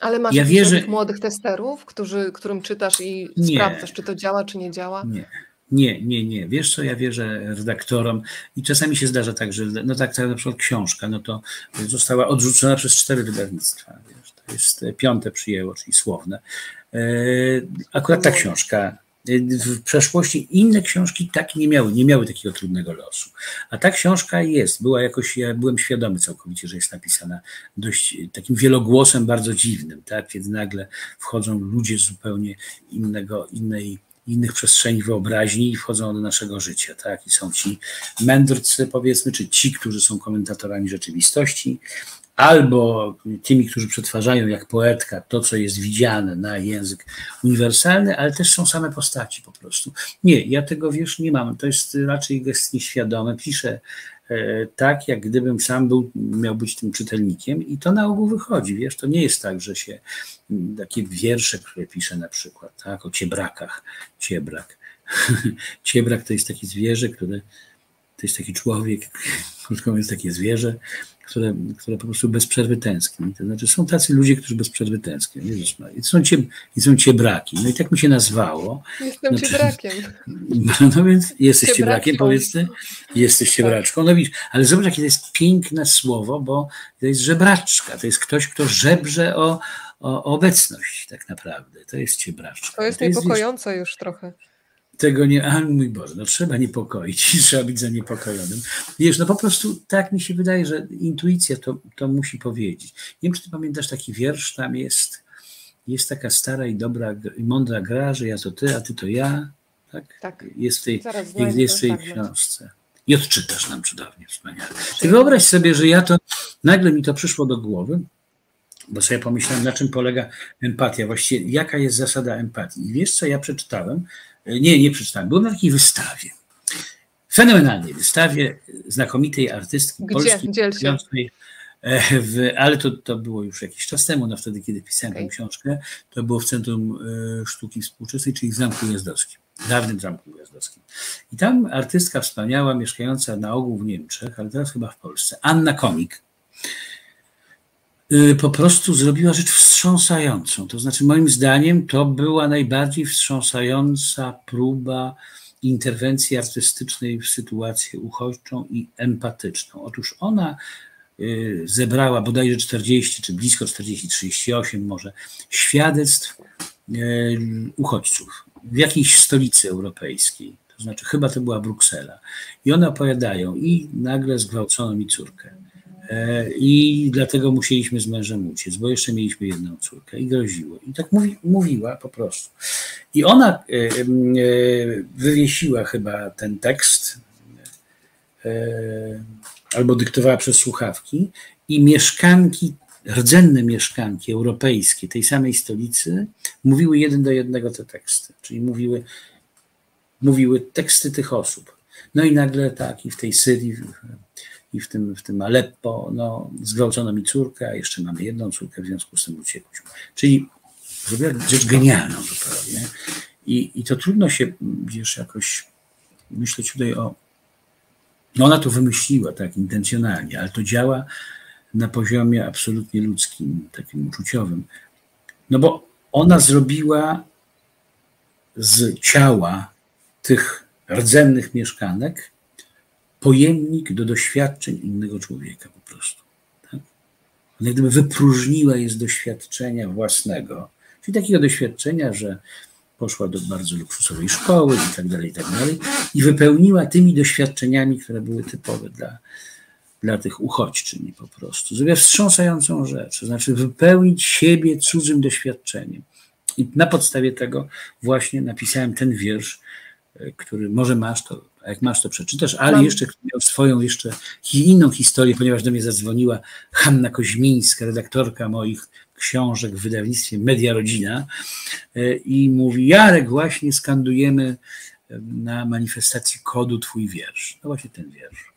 Ale masz ja wierzę... młodych testerów, którzy, którym czytasz i nie. sprawdzasz, czy to działa, czy nie działa? Nie. Nie, nie, nie. Wiesz co, ja wierzę redaktorom i czasami się zdarza tak, że no tak, tak na przykład książka, no to została odrzucona przez cztery wydawnictwa. Wiesz, to jest piąte przyjęło, czyli słowne. E, akurat ta książka w przeszłości inne książki tak nie miały, nie miały takiego trudnego losu. A ta książka jest, była jakoś, ja byłem świadomy całkowicie, że jest napisana dość takim wielogłosem bardzo dziwnym, tak? Kiedy nagle wchodzą ludzie z zupełnie innego, innej innych przestrzeni wyobraźni i wchodzą do naszego życia, tak? I są ci mędrcy, powiedzmy, czy ci, którzy są komentatorami rzeczywistości, albo tymi, którzy przetwarzają jak poetka to, co jest widziane na język uniwersalny, ale też są same postaci po prostu. Nie, ja tego wiesz, nie mam. To jest raczej gest nieświadomy. Piszę e, tak, jak gdybym sam był, miał być tym czytelnikiem i to na ogół wychodzi, wiesz, to nie jest tak, że się takie wiersze, które piszę na przykład, tak, o ciebrakach, ciebrak. ciebrak to jest takie zwierzę, które to jest taki człowiek, krótko mówiąc, takie zwierzę, które, które po prostu bez przerwy tęskni. To znaczy są tacy ludzie, którzy bez przerwy tęsknią. Jezus I są, cie, I są ciebraki. No i tak mi się nazwało. Jestem no, ciebrakiem. No, no więc jesteś ciebrakiem, powiedzmy. Jesteś tak. ciebraczką. No widzisz, ale zobacz, jakie to jest piękne słowo, bo to jest żebraczka. To jest ktoś, kto żebrze o, o obecność tak naprawdę. To jest ciebraczka. To jest niepokojące już trochę tego nie, a mój Boże, no trzeba niepokoić, trzeba być zaniepokojonym. Wiesz, no po prostu tak mi się wydaje, że intuicja to, to musi powiedzieć. Nie wiem, czy ty pamiętasz taki wiersz, tam jest, jest taka stara i dobra i mądra gra, że ja to ty, a ty to ja, tak? tak. Jest w tej, jest w tej książce. I odczytasz nam cudownie, wspaniale. Ty wyobraź sobie, że ja to, nagle mi to przyszło do głowy, bo sobie pomyślałem, na czym polega empatia, właściwie jaka jest zasada empatii. I wiesz, co ja przeczytałem? Nie, nie przeczytałem. Byłem na takiej wystawie. Fenomenalnej wystawie znakomitej artystki Gdzie? polskiej. Gdzie e, w, ale to, to było już jakiś czas temu, no wtedy, kiedy pisałem okay. tę książkę, to było w Centrum e, Sztuki Współczesnej, czyli w Zamku Jazdowskim, dawnym Zamku Jazdowskim. I tam artystka wspaniała, mieszkająca na ogół w Niemczech, ale teraz chyba w Polsce, Anna Komik, Y, po prostu zrobiła rzecz wstrząsającą. To znaczy, moim zdaniem, to była najbardziej wstrząsająca próba interwencji artystycznej w sytuację uchodźczą i empatyczną. Otóż ona y, zebrała bodajże 40 czy blisko 40, 38 może świadectw y, uchodźców w jakiejś stolicy europejskiej. To znaczy, chyba to była Bruksela. I one opowiadają, i nagle zgwałcono mi córkę I dlatego musieliśmy z mężem uciec, bo jeszcze mieliśmy jedną córkę i groziło. I tak mówi, mówiła po prostu. I ona e, e, wywiesiła chyba ten tekst, albo dyktowała przez słuchawki, i mieszkanki, rdzenne mieszkanki europejskie tej samej stolicy mówiły jeden do jednego te teksty, czyli mówiły, mówiły teksty tych osób. No i nagle tak, i w tej Syrii i w tym, w tym Aleppo no, zgwałcono mi córkę, a jeszcze mamy jedną córkę, w związku z tym uciekliśmy. Czyli zrobiła rzecz genialną zupełnie. I, I to trudno się, wiesz, jakoś myśleć tutaj o... No ona to wymyśliła tak intencjonalnie, ale to działa na poziomie absolutnie ludzkim, takim uczuciowym. No bo ona zrobiła z ciała tych rdzennych mieszkanek pojemnik do doświadczeń innego człowieka po prostu. Tak? Ona gdyby wypróżniła je z doświadczenia własnego, czyli takiego doświadczenia, że poszła do bardzo luksusowej szkoły i tak dalej, i tak dalej, i wypełniła tymi doświadczeniami, które były typowe dla, dla tych uchodźczyń po prostu. Zrobiła wstrząsającą rzecz, to znaczy wypełnić siebie cudzym doświadczeniem. I na podstawie tego właśnie napisałem ten wiersz, który może masz, to a jak masz, to przeczytasz, ale Mam. jeszcze miał swoją jeszcze inną historię, ponieważ do mnie zadzwoniła Hanna Koźmińska, redaktorka moich książek w wydawnictwie Media Rodzina e, i mówi, Jarek, właśnie skandujemy na manifestacji kodu twój wiersz. No właśnie ten wiersz.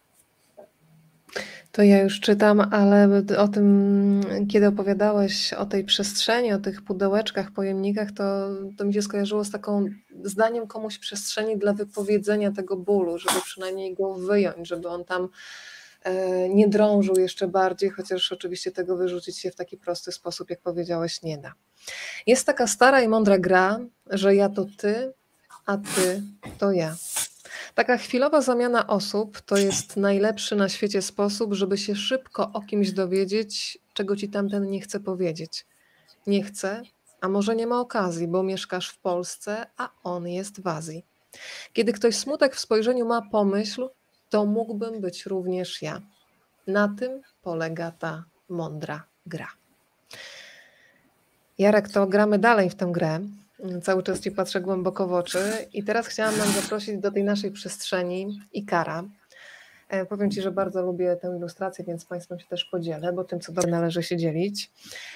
To ja już czytam, ale o tym, kiedy opowiadałeś o tej przestrzeni, o tych pudełeczkach, pojemnikach, to, to mi się skojarzyło z taką zdaniem komuś przestrzeni dla wypowiedzenia tego bólu, żeby przynajmniej go wyjąć, żeby on tam e, nie drążył jeszcze bardziej, chociaż oczywiście tego wyrzucić się w taki prosty sposób, jak powiedziałeś, nie da. Jest taka stara i mądra gra, że ja to ty, a ty to ja. Taka chwilowa zamiana osób to jest najlepszy na świecie sposób, żeby się szybko o kimś dowiedzieć, czego ci tamten nie chce powiedzieć. Nie chce, a może nie ma okazji, bo mieszkasz w Polsce, a on jest w Azji. Kiedy ktoś smutek w spojrzeniu ma pomyśl, to mógłbym być również ja. Na tym polega ta mądra gra. Jarek, to gramy dalej w tę grę. Cały czas Ci patrzę głęboko w oczy i teraz chciałam nam zaprosić do tej naszej przestrzeni Ikara. E, powiem Ci, że bardzo lubię tę ilustrację, więc Państwem się też podzielę, bo tym, co do należy się dzielić.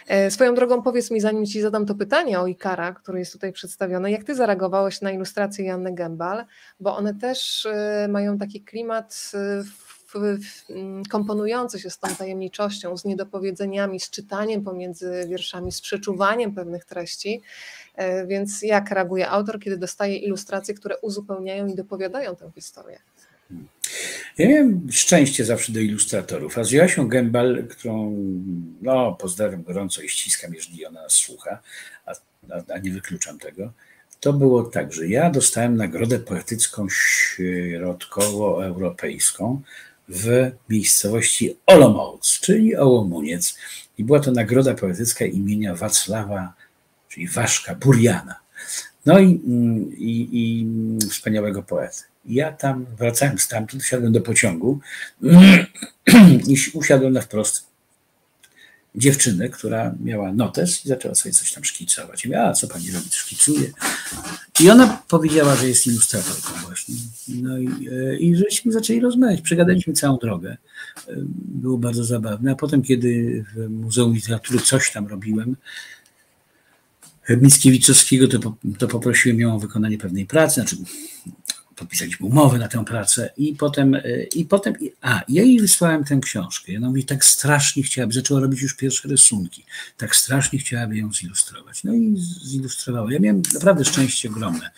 E, swoją drogą powiedz mi, zanim Ci zadam to pytanie o Ikara, który jest tutaj przedstawiony, jak Ty zareagowałeś na ilustrację Janny Gembal, bo one też e, mają taki klimat komponujący się z tą tajemniczością, z niedopowiedzeniami, z czytaniem pomiędzy wierszami, z przeczuwaniem pewnych treści. E, więc jak reaguje autor, kiedy dostaje ilustracje, które uzupełniają i dopowiadają tę historię? Ja miałem szczęście zawsze do ilustratorów, a z Joasią Gębal, którą no, pozdrawiam gorąco i ściskam, jeżeli ona nas słucha, a, a, a nie wykluczam tego, to było tak, że ja dostałem nagrodę poetycką środkowoeuropejską w miejscowości Olomouc, czyli Ołomuniec. I była to nagroda poetycka imienia Wacława, czyli Waszka Burjana. No i, i, i wspaniałego poety. Ja tam wracałem stamtąd, wsiadłem do pociągu i usiadłem na wprost dziewczynę, która miała notes i zaczęła sobie coś tam szkicować. I co pani robi, szkicuje? I ona powiedziała, że jest ilustratorką właśnie. No i, e, i żeśmy zaczęli rozmawiać. Przegadaliśmy całą drogę. E, było bardzo zabawne. A potem, kiedy w Muzeum Literatury coś tam robiłem, Mickiewiczowskiego, to, to poprosiłem ją o wykonanie pewnej pracy, znaczy podpisaliśmy umowę na tę pracę i potem, e, i potem, a ja jej wysłałem tę książkę. Ja mówi, tak strasznie chciałaby, zaczęła robić już pierwsze rysunki, tak strasznie chciałaby ją zilustrować. No i zilustrowała. Ja miałem naprawdę szczęście ogromne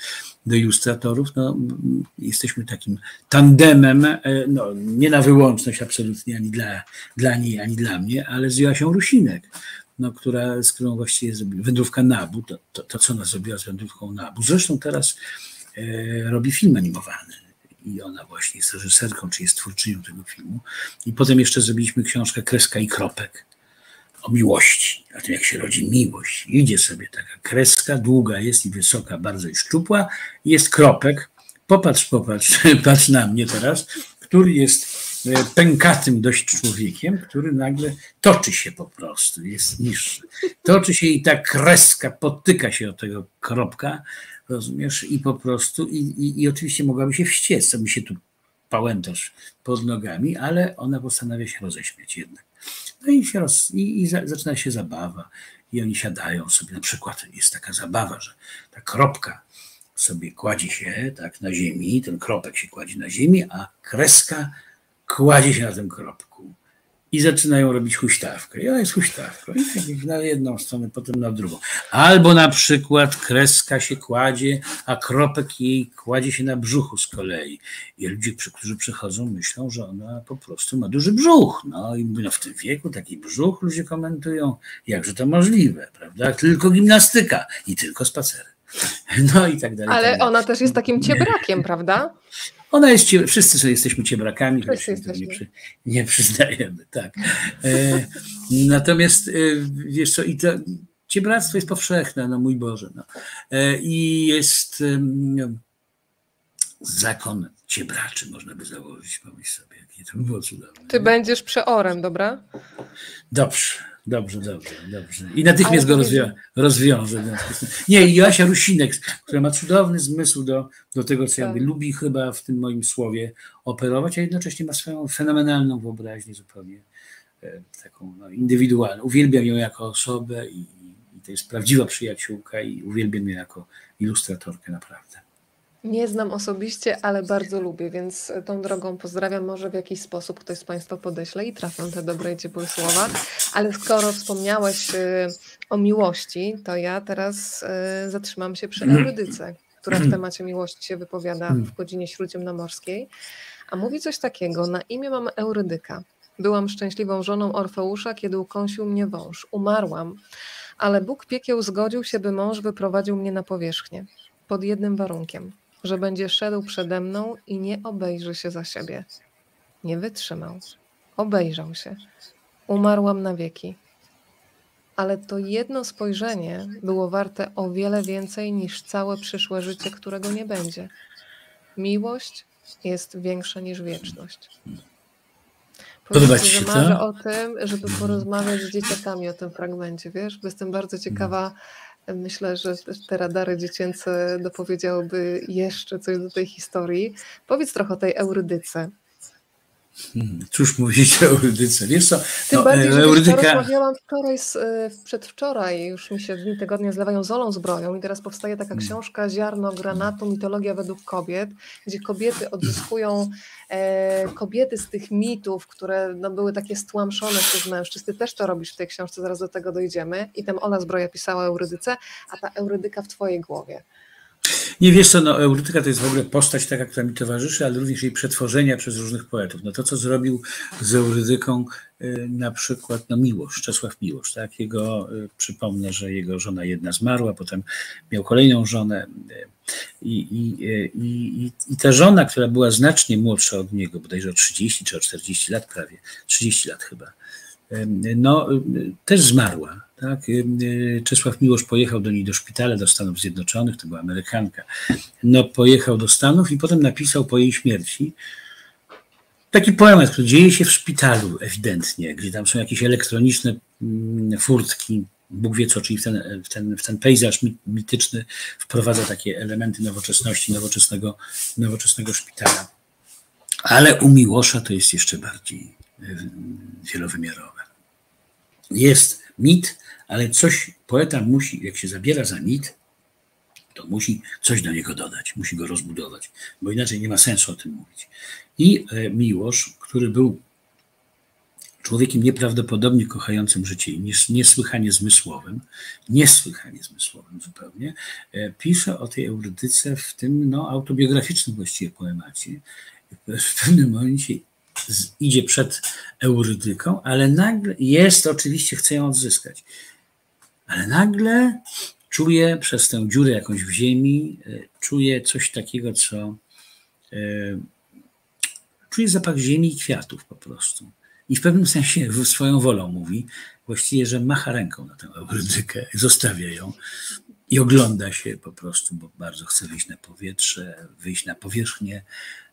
do ilustratorów. No, jesteśmy takim tandemem, e, no, nie na wyłączność absolutnie ani dla, dla niej, ani dla mnie, ale z Joasią Rusinek no, która, z którą właściwie zrobiła wędrówka Nabu, to, to, to, co ona zrobiła z wędrówką Nabu. Zresztą teraz robi film animowany i ona właśnie jest reżyserką, czy jest twórczynią tego filmu. I potem jeszcze zrobiliśmy książkę Kreska i Kropek o miłości, o tym jak się rodzi miłość. Idzie sobie taka kreska, długa jest i wysoka, bardzo i szczupła, jest kropek. Popatrz, popatrz, patrz na mnie teraz, który jest E, pękatym dość człowiekiem, który nagle toczy się po prostu, jest niższy. Toczy się i ta kreska potyka się o tego kropka, rozumiesz, i po prostu, i, i, i oczywiście mogłaby się wściec, co mi się tu pałętasz pod nogami, ale ona postanawia się roześmiać jednak. No i, się roz, i, i za, zaczyna się zabawa. I oni siadają sobie, na przykład jest taka zabawa, że ta kropka sobie kładzie się tak na ziemi, ten kropek się kładzie na ziemi, a kreska kładzie się na tym kropku i zaczynają robić huśtawkę. Ja jest huśtawka. I na jedną stronę, potem na drugą. Albo na przykład kreska się kładzie, a kropek jej kładzie się na brzuchu z kolei. I ludzie, którzy przychodzą, myślą, że ona po prostu ma duży brzuch. No i no w tym wieku taki brzuch ludzie komentują, jakże to możliwe, prawda? Tylko gimnastyka i tylko spacery. No i tak dalej. Ale tak ona też jest takim ciebrakiem, prawda? Ona jest, wszyscy jesteśmy ciebrakami, jesteśmy. Nie, przy, nie przyznajemy, tak. E, natomiast e, wiesz co, i to ciebractwo jest powszechne, no mój Boże. No. E, I jest no, zakon ciebraczy, można by założyć, pomyśl sobie, jakie to by było cudowne. Ty będziesz przeorem, dobra? Dobrze. Dobrze, dobrze, dobrze. I natychmiast go rozwią rozwiążę. Nie, Joasia Rusinek, która ma cudowny zmysł do, do tego, co ja tak. lubi chyba w tym moim słowie operować, a jednocześnie ma swoją fenomenalną wyobraźnię zupełnie e, taką no, indywidualną. Uwielbiam ją jako osobę i, i to jest prawdziwa przyjaciółka i uwielbiam ją jako ilustratorkę naprawdę. Nie znam osobiście, ale bardzo lubię, więc tą drogą pozdrawiam. Może w jakiś sposób ktoś z Państwa podeśle i trafią te dobre i ciepłe słowa. Ale skoro wspomniałeś y, o miłości, to ja teraz y, zatrzymam się przy erudyce, która w temacie miłości się wypowiada w godzinie śródziemnomorskiej. A mówi coś takiego, na imię mam Eurydyka. Byłam szczęśliwą żoną Orfeusza, kiedy ukąsił mnie wąż. Umarłam, ale Bóg piekieł zgodził się, by mąż wyprowadził mnie na powierzchnię. Pod jednym warunkiem – że będzie szedł przede mną i nie obejrzy się za siebie. Nie wytrzymał. Obejrzał się. Umarłam na wieki. Ale to jedno spojrzenie było warte o wiele więcej niż całe przyszłe życie, którego nie będzie. Miłość jest większa niż wieczność. Podoba ci się marzę o tym, żeby porozmawiać z dzieciakami o tym fragmencie, wiesz? Bo jestem bardzo ciekawa, Myślę, że te radary dziecięce dopowiedziałyby jeszcze coś do tej historii. Powiedz trochę o tej eurydyce. Hmm, cóż mówić o eurydyce? Wiesz co, Tym no, bardziej, że eurydyka... rozmawiałam wczoraj, z, e, przedwczoraj, już mi się dni tygodnie zlewają z Olą Zbroją i teraz powstaje taka hmm. książka Ziarno granatu, mitologia według kobiet, gdzie kobiety odzyskują e, kobiety z tych mitów, które no, były takie stłamszone przez mężczyzn. Ty też to robisz w tej książce, zaraz do tego dojdziemy. I tam Ola Zbroja pisała eurydyce, a ta eurydyka w twojej głowie. Nie wiesz co, no Eurytyka to jest w ogóle postać taka, która mi towarzyszy, ale również jej przetworzenia przez różnych poetów. No to, co zrobił z Eurydyką y, na przykład no Miłosz, Czesław Miłosz, tak? Jego, y, przypomnę, że jego żona jedna zmarła, potem miał kolejną żonę y, i, i, i, i ta żona, która była znacznie młodsza od niego, bodajże o 30 czy o 40 lat prawie, 30 lat chyba, no też zmarła tak? Y, y, Czesław Miłosz pojechał do niej do szpitala, do Stanów Zjednoczonych, to była Amerykanka. No, pojechał do Stanów i potem napisał po jej śmierci taki poemat, który dzieje się w szpitalu ewidentnie, gdzie tam są jakieś elektroniczne mm, furtki, Bóg wie co, czyli w ten, w ten, w ten pejzaż mityczny wprowadza takie elementy nowoczesności, nowoczesnego, nowoczesnego szpitala. Ale u Miłosza to jest jeszcze bardziej y, wielowymiarowe. Jest mit, ale coś poeta musi, jak się zabiera za mit, to musi coś do niego dodać, musi go rozbudować, bo inaczej nie ma sensu o tym mówić. I e, Miłosz, który był człowiekiem nieprawdopodobnie kochającym życie i niesłychanie zmysłowym, niesłychanie zmysłowym zupełnie, e, pisze o tej Eurydyce w tym no, autobiograficznym właściwie poemacie. W pewnym momencie idzie przed Eurydyką, ale nagle jest, oczywiście chce ją odzyskać, ale nagle czuje przez tę dziurę jakąś w ziemi, e, czuje coś takiego, co e, czuje zapach ziemi i kwiatów po prostu. I w pewnym sensie swoją wolą mówi, właściwie, że macha ręką na tę Eurydykę, zostawia ją i ogląda się po prostu, bo bardzo chce wyjść na powietrze, wyjść na powierzchnię,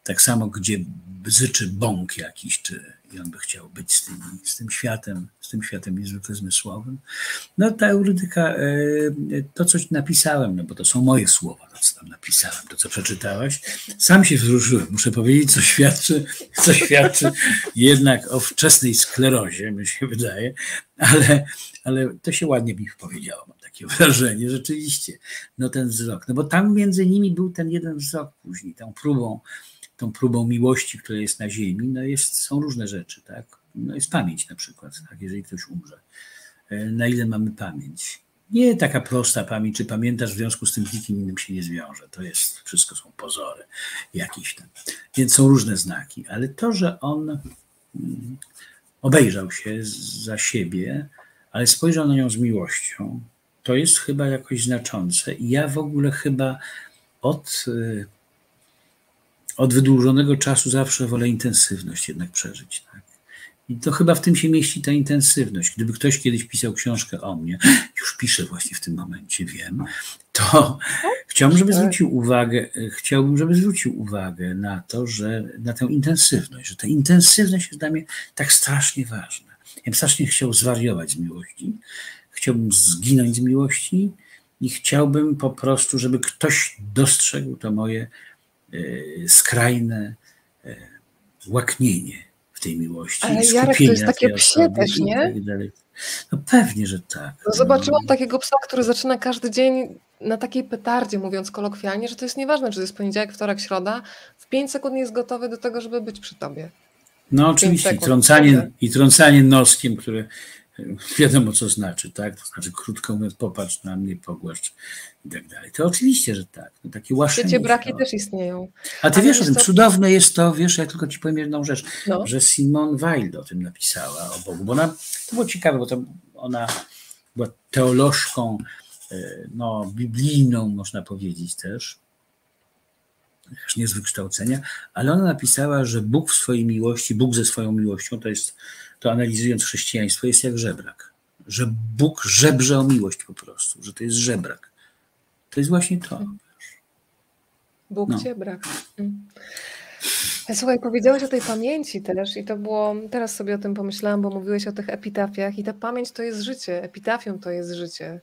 tak samo, gdzie bzyczy bąk jakiś, czy i on by chciał być z tym, z tym światem, z tym światem niezwykle zmysłowym. No ta Eurydyka, e, to coś napisałem, no bo to są moje słowa, to co tam napisałem, to co przeczytałaś, sam się wzruszyłem, muszę powiedzieć, co świadczy, co świadczy jednak o wczesnej sklerozie, mi się wydaje, ale, ale to się ładnie mi powiedziało, mam takie wrażenie, rzeczywiście, no ten wzrok, no bo tam między nimi był ten jeden wzrok później, tą próbą tą próbą miłości, która jest na ziemi, no jest, są różne rzeczy, tak? No jest pamięć na przykład, tak? jeżeli ktoś umrze. E, na ile mamy pamięć? Nie taka prosta pamięć, czy pamiętasz, w związku z tym z nikim innym się nie zwiąże. To jest, wszystko są pozory jakieś tam. Więc są różne znaki, ale to, że on mm, obejrzał się za siebie, ale spojrzał na nią z miłością, to jest chyba jakoś znaczące. I ja w ogóle chyba od y, od wydłużonego czasu zawsze wolę intensywność jednak przeżyć. Tak? I to chyba w tym się mieści ta intensywność. Gdyby ktoś kiedyś pisał książkę o mnie, już piszę właśnie w tym momencie, wiem, to chciałbym, żeby zwrócił uwagę, chciałbym, żeby zwrócił uwagę na to, że na tę intensywność, że ta intensywność jest dla mnie tak strasznie ważna. Ja bym strasznie chciał zwariować z miłości, chciałbym zginąć z miłości i chciałbym po prostu, żeby ktoś dostrzegł to moje skrajne e, łaknienie w tej miłości. Ale Jarek, to jest takie psie też, nie? Tak no pewnie, że tak. No zobaczyłam takiego psa, który zaczyna każdy dzień na takiej petardzie, mówiąc kolokwialnie, że to jest nieważne, czy to jest poniedziałek, wtorek, środa, w 5 sekund jest gotowy do tego, żeby być przy tobie. No oczywiście, i trącanie, i trącanie noskiem, które wiadomo co znaczy, tak? To znaczy krótko mówiąc, popatrz na mnie, pogłaszcz i tak dalej. To oczywiście, że tak. No, takie łaszenie. Wiecie, braki też istnieją. A ty Ale wiesz o tym, to... cudowne jest to, wiesz, ja tylko ci powiem jedną rzecz, no. że Simone Weil o tym napisała, o Bogu, bo ona, to było ciekawe, bo to ona była teolożką, e, no, biblijną, można powiedzieć też, też nie z wykształcenia, ale ona napisała, że Bóg w swojej miłości, Bóg ze swoją miłością, to jest to analizując chrześcijaństwo, jest jak żebrak. Że Bóg żebrze o miłość po prostu, że to jest żebrak. To jest właśnie to. Bóg no. cię brak. Mm. Słuchaj, powiedziałeś o tej pamięci też i to było, teraz sobie o tym pomyślałam, bo mówiłeś o tych epitafiach i ta pamięć to jest życie, epitafium to jest życie.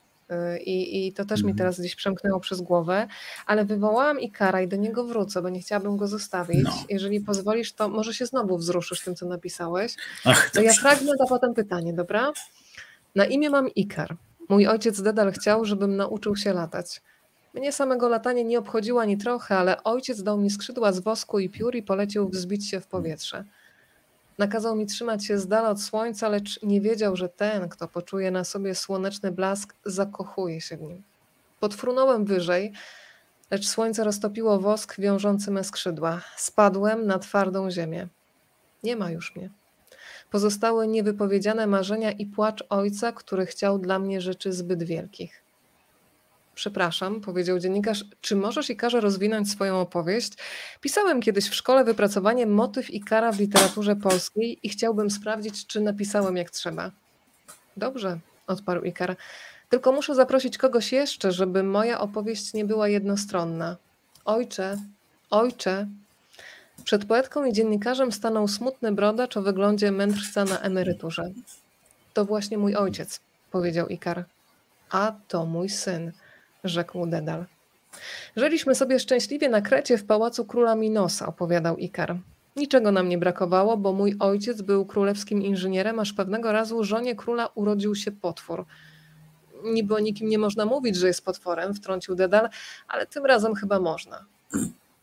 I, I to też mi mhm. teraz gdzieś przemknęło przez głowę, ale wywołałam Ikara i do niego wrócę, bo nie chciałabym go zostawić. No. Jeżeli pozwolisz, to może się znowu wzruszysz tym, co napisałeś. Ach, to ja fragment, a potem pytanie, dobra? Na imię mam Ikar. Mój ojciec Dedal chciał, żebym nauczył się latać. Mnie samego latanie nie obchodziło ani trochę, ale ojciec dał mi skrzydła z wosku i piór i polecił wzbić się w powietrze. Nakazał mi trzymać się z dala od słońca, lecz nie wiedział, że ten, kto poczuje na sobie słoneczny blask, zakochuje się w nim. Podfrunąłem wyżej, lecz słońce roztopiło wosk wiążący me skrzydła. Spadłem na twardą ziemię. Nie ma już mnie. Pozostały niewypowiedziane marzenia i płacz ojca, który chciał dla mnie rzeczy zbyt wielkich. Przepraszam, powiedział dziennikarz, czy możesz i każe rozwinąć swoją opowieść? Pisałem kiedyś w szkole wypracowanie motyw i kara w literaturze polskiej i chciałbym sprawdzić, czy napisałem jak trzeba. Dobrze, odparł Ikar. Tylko muszę zaprosić kogoś jeszcze, żeby moja opowieść nie była jednostronna. Ojcze, ojcze. Przed poetką i dziennikarzem stanął smutny brodacz o wyglądzie mędrca na emeryturze. To właśnie mój ojciec, powiedział Ikar. A to mój syn rzekł Dedal. Żyliśmy sobie szczęśliwie na Krecie w pałacu króla Minosa, opowiadał Ikar. Niczego nam nie brakowało, bo mój ojciec był królewskim inżynierem, aż pewnego razu żonie króla urodził się potwór. Niby o nikim nie można mówić, że jest potworem, wtrącił Dedal, ale tym razem chyba można.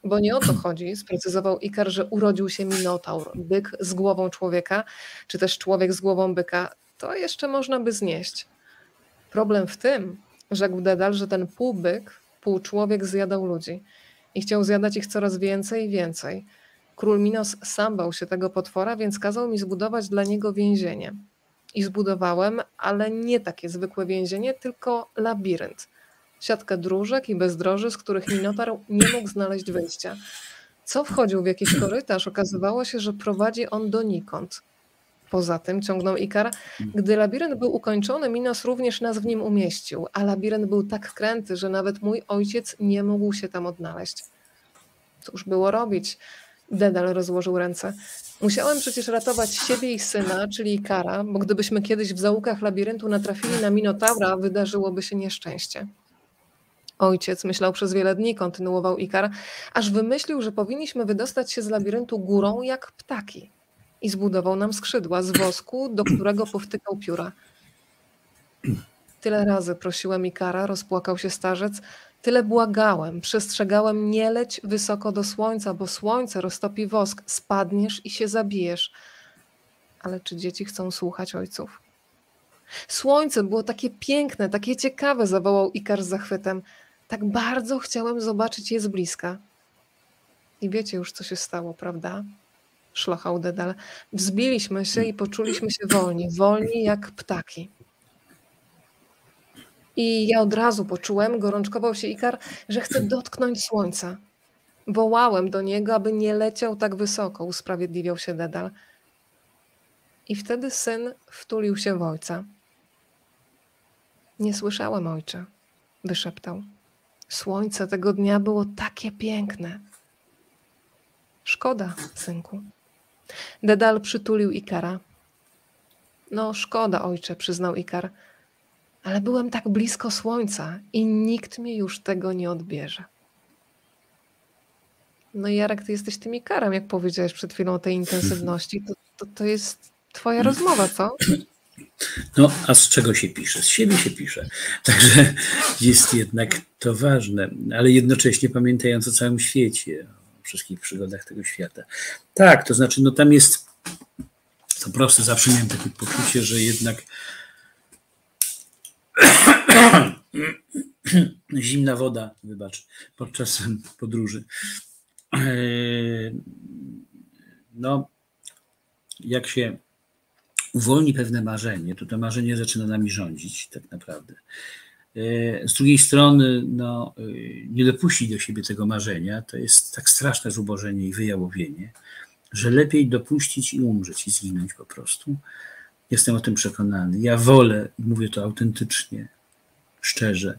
Bo nie o to chodzi, sprecyzował Ikar, że urodził się minotaur, byk z głową człowieka, czy też człowiek z głową byka. To jeszcze można by znieść. Problem w tym, Rzekł Dedal, że ten półbyk, półczłowiek zjadał ludzi i chciał zjadać ich coraz więcej i więcej. Król Minos sam bał się tego potwora, więc kazał mi zbudować dla niego więzienie. I zbudowałem, ale nie takie zwykłe więzienie, tylko labirynt. Siatkę dróżek i bezdroży, z których Minotar nie mógł znaleźć wyjścia. Co wchodził w jakiś korytarz, okazywało się, że prowadzi on donikąd. Poza tym, ciągnął Ikar, gdy labirynt był ukończony, Minos również nas w nim umieścił, a labirynt był tak kręty, że nawet mój ojciec nie mógł się tam odnaleźć. Cóż było robić? Dedal rozłożył ręce. Musiałem przecież ratować siebie i syna, czyli Ikara, bo gdybyśmy kiedyś w załukach labiryntu natrafili na Minotaura, wydarzyłoby się nieszczęście. Ojciec myślał przez wiele dni, kontynuował Ikar, aż wymyślił, że powinniśmy wydostać się z labiryntu górą jak ptaki i zbudował nam skrzydła z wosku, do którego powtykał pióra. Tyle razy prosiłem Ikara, rozpłakał się starzec, tyle błagałem, przestrzegałem, nie leć wysoko do słońca, bo słońce roztopi wosk, spadniesz i się zabijesz. Ale czy dzieci chcą słuchać ojców? Słońce było takie piękne, takie ciekawe, zawołał Ikar z zachwytem. Tak bardzo chciałem zobaczyć je z bliska. I wiecie już, co się stało, prawda? Szlochał Dedal. Wzbiliśmy się i poczuliśmy się wolni, wolni jak ptaki. I ja od razu poczułem, gorączkował się Ikar, że chce dotknąć słońca. Wołałem do niego, aby nie leciał tak wysoko, usprawiedliwiał się Dedal. I wtedy syn wtulił się w ojca. Nie słyszałem, ojcze, wyszeptał. Słońce tego dnia było takie piękne. Szkoda, synku. Dedal przytulił Ikara. No, szkoda, ojcze, przyznał Ikar, ale byłem tak blisko słońca i nikt mi już tego nie odbierze. No Jarek, ty jesteś tym Ikarem, jak powiedziałeś przed chwilą o tej intensywności. To, to, to jest twoja rozmowa, co? No, a z czego się pisze? Z siebie się pisze. Także jest jednak to ważne, ale jednocześnie pamiętając o całym świecie, wszystkich przygodach tego świata. Tak, to znaczy, no tam jest to proste, zawsze miałem takie poczucie, że jednak zimna woda, wybacz, podczas podróży. No, jak się uwolni pewne marzenie, to to marzenie zaczyna nami rządzić tak naprawdę. E, z drugiej strony, no, e, nie dopuścić do siebie tego marzenia to jest tak straszne zubożenie i wyjałowienie, że lepiej dopuścić i umrzeć i zginąć po prostu. Jestem o tym przekonany. Ja wolę, mówię to autentycznie, szczerze,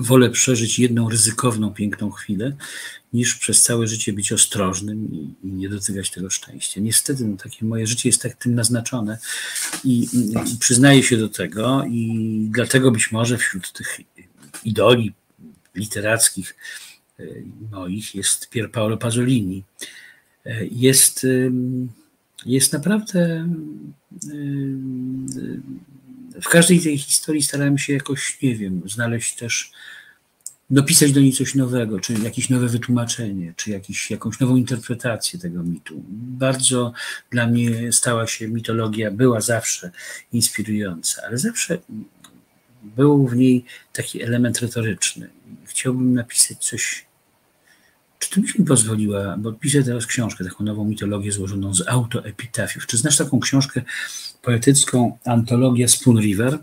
wolę przeżyć jedną ryzykowną, piękną chwilę, niż przez całe życie być ostrożnym i, i nie dotykać tego szczęścia. Niestety no, takie moje życie jest tak tym naznaczone i, i przyznaję się do tego i dlatego być może wśród tych idoli literackich e, moich jest Pier Paolo Pasolini. E, jest, jest naprawdę w każdej tej historii starałem się jakoś, nie wiem, znaleźć też, dopisać do niej coś nowego, czy jakieś nowe wytłumaczenie, czy jakiś, jakąś nową interpretację tego mitu. Bardzo dla mnie stała się mitologia, była zawsze inspirująca, ale zawsze był w niej taki element retoryczny. Chciałbym napisać coś. Czy ty byś mi pozwoliła, bo piszę teraz książkę, taką nową mitologię złożoną z autoepitafiów. Czy znasz taką książkę poetycką, antologia Spoon River?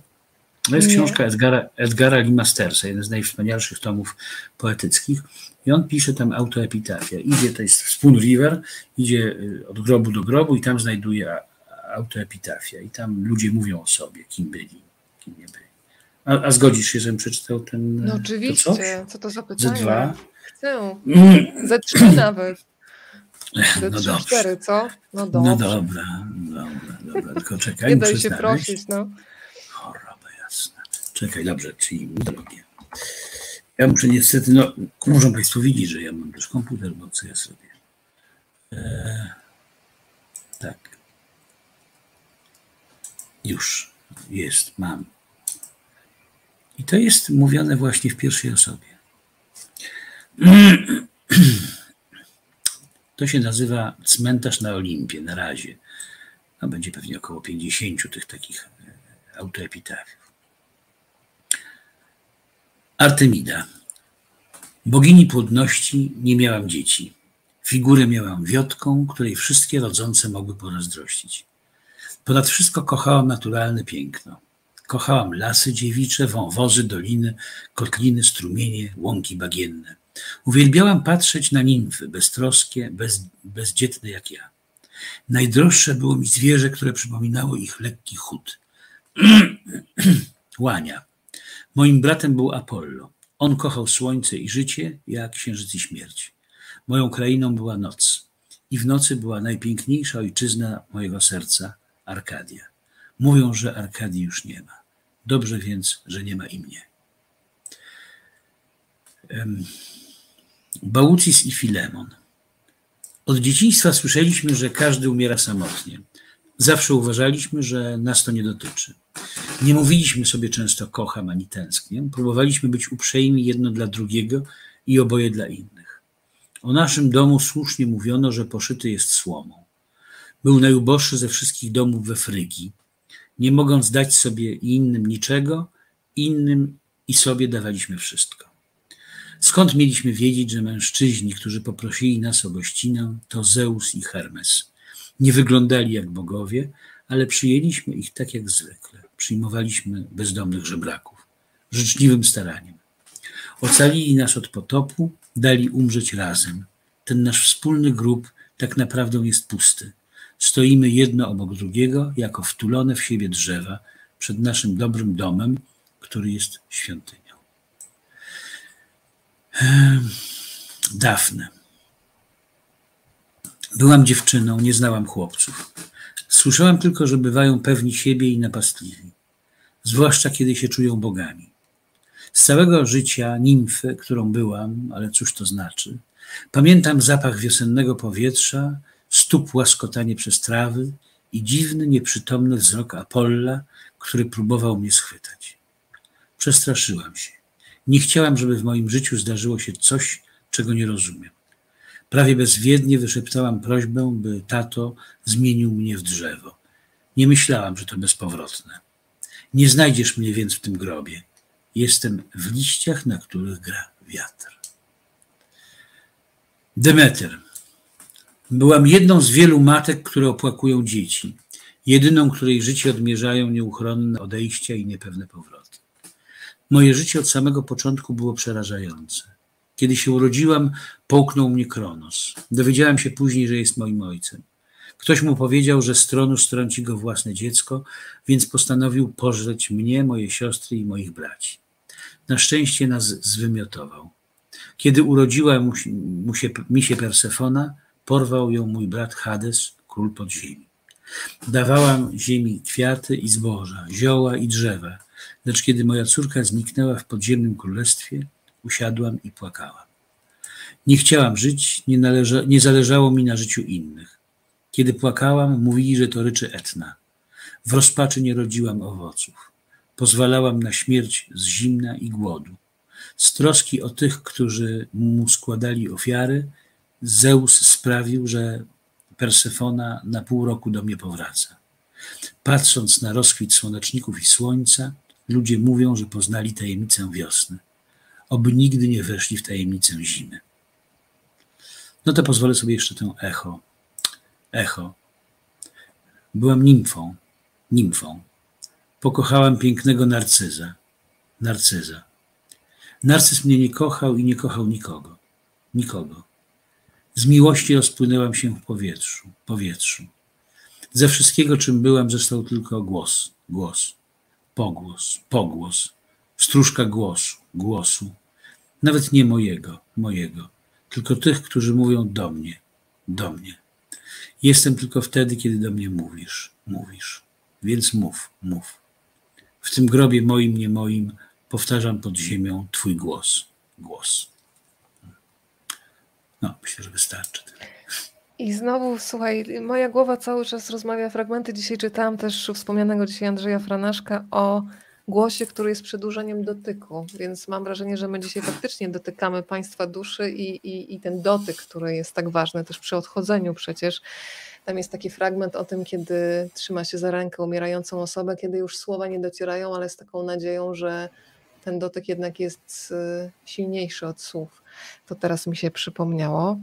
To jest Nie. książka Edgara, Edgara Lee Mastersa, jeden z najwspanialszych tomów poetyckich. I on pisze tam autoepitafia. Idzie, to jest Spoon River, idzie y, od grobu do grobu i tam znajduje autoepitafia. I tam ludzie mówią o sobie, kim byli, kim nie byli. A, a zgodzisz się, żebym przeczytał ten. No oczywiście, to co to za pytanie? Ze dwa? Chcę. Mm. Ze trzy nawet. Ze no trzy, dobrze. cztery, co? No, no dobrze. No dobra, dobra, dobra. Tylko czekaj. Nie daj się prosić, no. Choroba jasna. Czekaj, dobrze, czyli mitologię. Ja muszę niestety, no, muszą Państwo widzieć, że ja mam też komputer, bo co ja sobie. E, tak. Już jest, mam. I to jest mówione właśnie w pierwszej osobie. To się nazywa cmentarz na Olimpie na razie. No, będzie pewnie około 50 tych takich e, autoepitafiów. Artemida. Bogini płodności nie miałam dzieci. Figurę miałam wiotką, której wszystkie rodzące mogły pozazdrościć. Ponad wszystko kochałam naturalne piękno. Kochałam lasy dziewicze, wąwozy, doliny, kotliny, strumienie, łąki bagienne. Uwielbiałam patrzeć na nimfy, beztroskie, bez, bezdzietne jak ja. Najdroższe było mi zwierzę, które przypominało ich lekki chód. Łania. Moim bratem był Apollo. On kochał słońce i życie, jak księżyc i śmierć. Moją krainą była noc. I w nocy była najpiękniejsza ojczyzna mojego serca, Arkadia. Mówią, że Arkadii już nie ma. Dobrze więc, że nie ma i mnie. Baucis i Filemon. Od dzieciństwa słyszeliśmy, że każdy umiera samotnie. Zawsze uważaliśmy, że nas to nie dotyczy. Nie mówiliśmy sobie często kocham ani tęsknię. Próbowaliśmy być uprzejmi jedno dla drugiego i oboje dla innych. O naszym domu słusznie mówiono, że poszyty jest słomą. Był najuboższy ze wszystkich domów we Frygii. Nie mogąc dać sobie i innym niczego, innym i sobie dawaliśmy wszystko. Skąd mieliśmy wiedzieć, że mężczyźni, którzy poprosili nas o gościnę, to Zeus i Hermes? Nie wyglądali jak bogowie, ale przyjęliśmy ich tak jak zwykle. Przyjmowaliśmy bezdomnych żebraków, życzliwym staraniem. Ocalili nas od potopu, dali umrzeć razem. Ten nasz wspólny grób tak naprawdę jest pusty. Stoimy jedno obok drugiego, jako wtulone w siebie drzewa, przed naszym dobrym domem, który jest świątynią. Dafne. Byłam dziewczyną, nie znałam chłopców. Słyszałam tylko, że bywają pewni siebie i napastliwi, zwłaszcza kiedy się czują bogami. Z całego życia nimfy, którą byłam, ale cóż to znaczy, pamiętam zapach wiosennego powietrza, stóp łaskotanie przez trawy i dziwny, nieprzytomny wzrok Apolla, który próbował mnie schwytać. Przestraszyłam się. Nie chciałam, żeby w moim życiu zdarzyło się coś, czego nie rozumiem. Prawie bezwiednie wyszeptałam prośbę, by tato zmienił mnie w drzewo. Nie myślałam, że to bezpowrotne. Nie znajdziesz mnie więc w tym grobie. Jestem w liściach, na których gra wiatr. Demeter. Byłam jedną z wielu matek, które opłakują dzieci, jedyną, której życie odmierzają nieuchronne odejścia i niepewne powroty. Moje życie od samego początku było przerażające. Kiedy się urodziłam, połknął mnie Kronos. Dowiedziałam się później, że jest moim ojcem. Ktoś mu powiedział, że z tronu strąci go własne dziecko, więc postanowił pożreć mnie, moje siostry i moich braci. Na szczęście nas zwymiotował. Kiedy urodziła mu mu się, mi się Persefona, porwał ją mój brat Hades, król podziemi. Dawałam ziemi kwiaty i zboża, zioła i drzewa, lecz kiedy moja córka zniknęła w podziemnym królestwie, usiadłam i płakałam. Nie chciałam żyć, nie, należa, nie zależało mi na życiu innych. Kiedy płakałam, mówili, że to ryczy Etna. W rozpaczy nie rodziłam owoców. Pozwalałam na śmierć z zimna i głodu. Z troski o tych, którzy mu składali ofiary, Zeus sprawił, że Persefona na pół roku do mnie powraca. Patrząc na rozkwit słoneczników i słońca, Ludzie mówią, że poznali tajemnicę wiosny. Oby nigdy nie weszli w tajemnicę zimy. No to pozwolę sobie jeszcze tę echo. Echo. Byłam nimfą, nimfą. Pokochałam pięknego narcyza. Narcyza. Narcyz mnie nie kochał i nie kochał nikogo. Nikogo. Z miłości rozpłynęłam się w powietrzu, powietrzu. Ze wszystkiego, czym byłam, został tylko głos, głos, pogłos, pogłos, stróżka głosu, głosu. Nawet nie mojego, mojego, tylko tych, którzy mówią do mnie, do mnie. Jestem tylko wtedy, kiedy do mnie mówisz, mówisz. Więc mów, mów. W tym grobie moim, nie moim, powtarzam pod ziemią Twój głos, głos. No, myślę, że wystarczy. I znowu, słuchaj, moja głowa cały czas rozmawia fragmenty. Dzisiaj czytałam też wspomnianego dzisiaj Andrzeja Franaszka o głosie, który jest przedłużeniem dotyku, więc mam wrażenie, że my dzisiaj faktycznie dotykamy Państwa duszy i, i, i ten dotyk, który jest tak ważny też przy odchodzeniu przecież. Tam jest taki fragment o tym, kiedy trzyma się za rękę umierającą osobę, kiedy już słowa nie docierają, ale z taką nadzieją, że ten dotyk jednak jest y, silniejszy od słów. To teraz mi się przypomniało.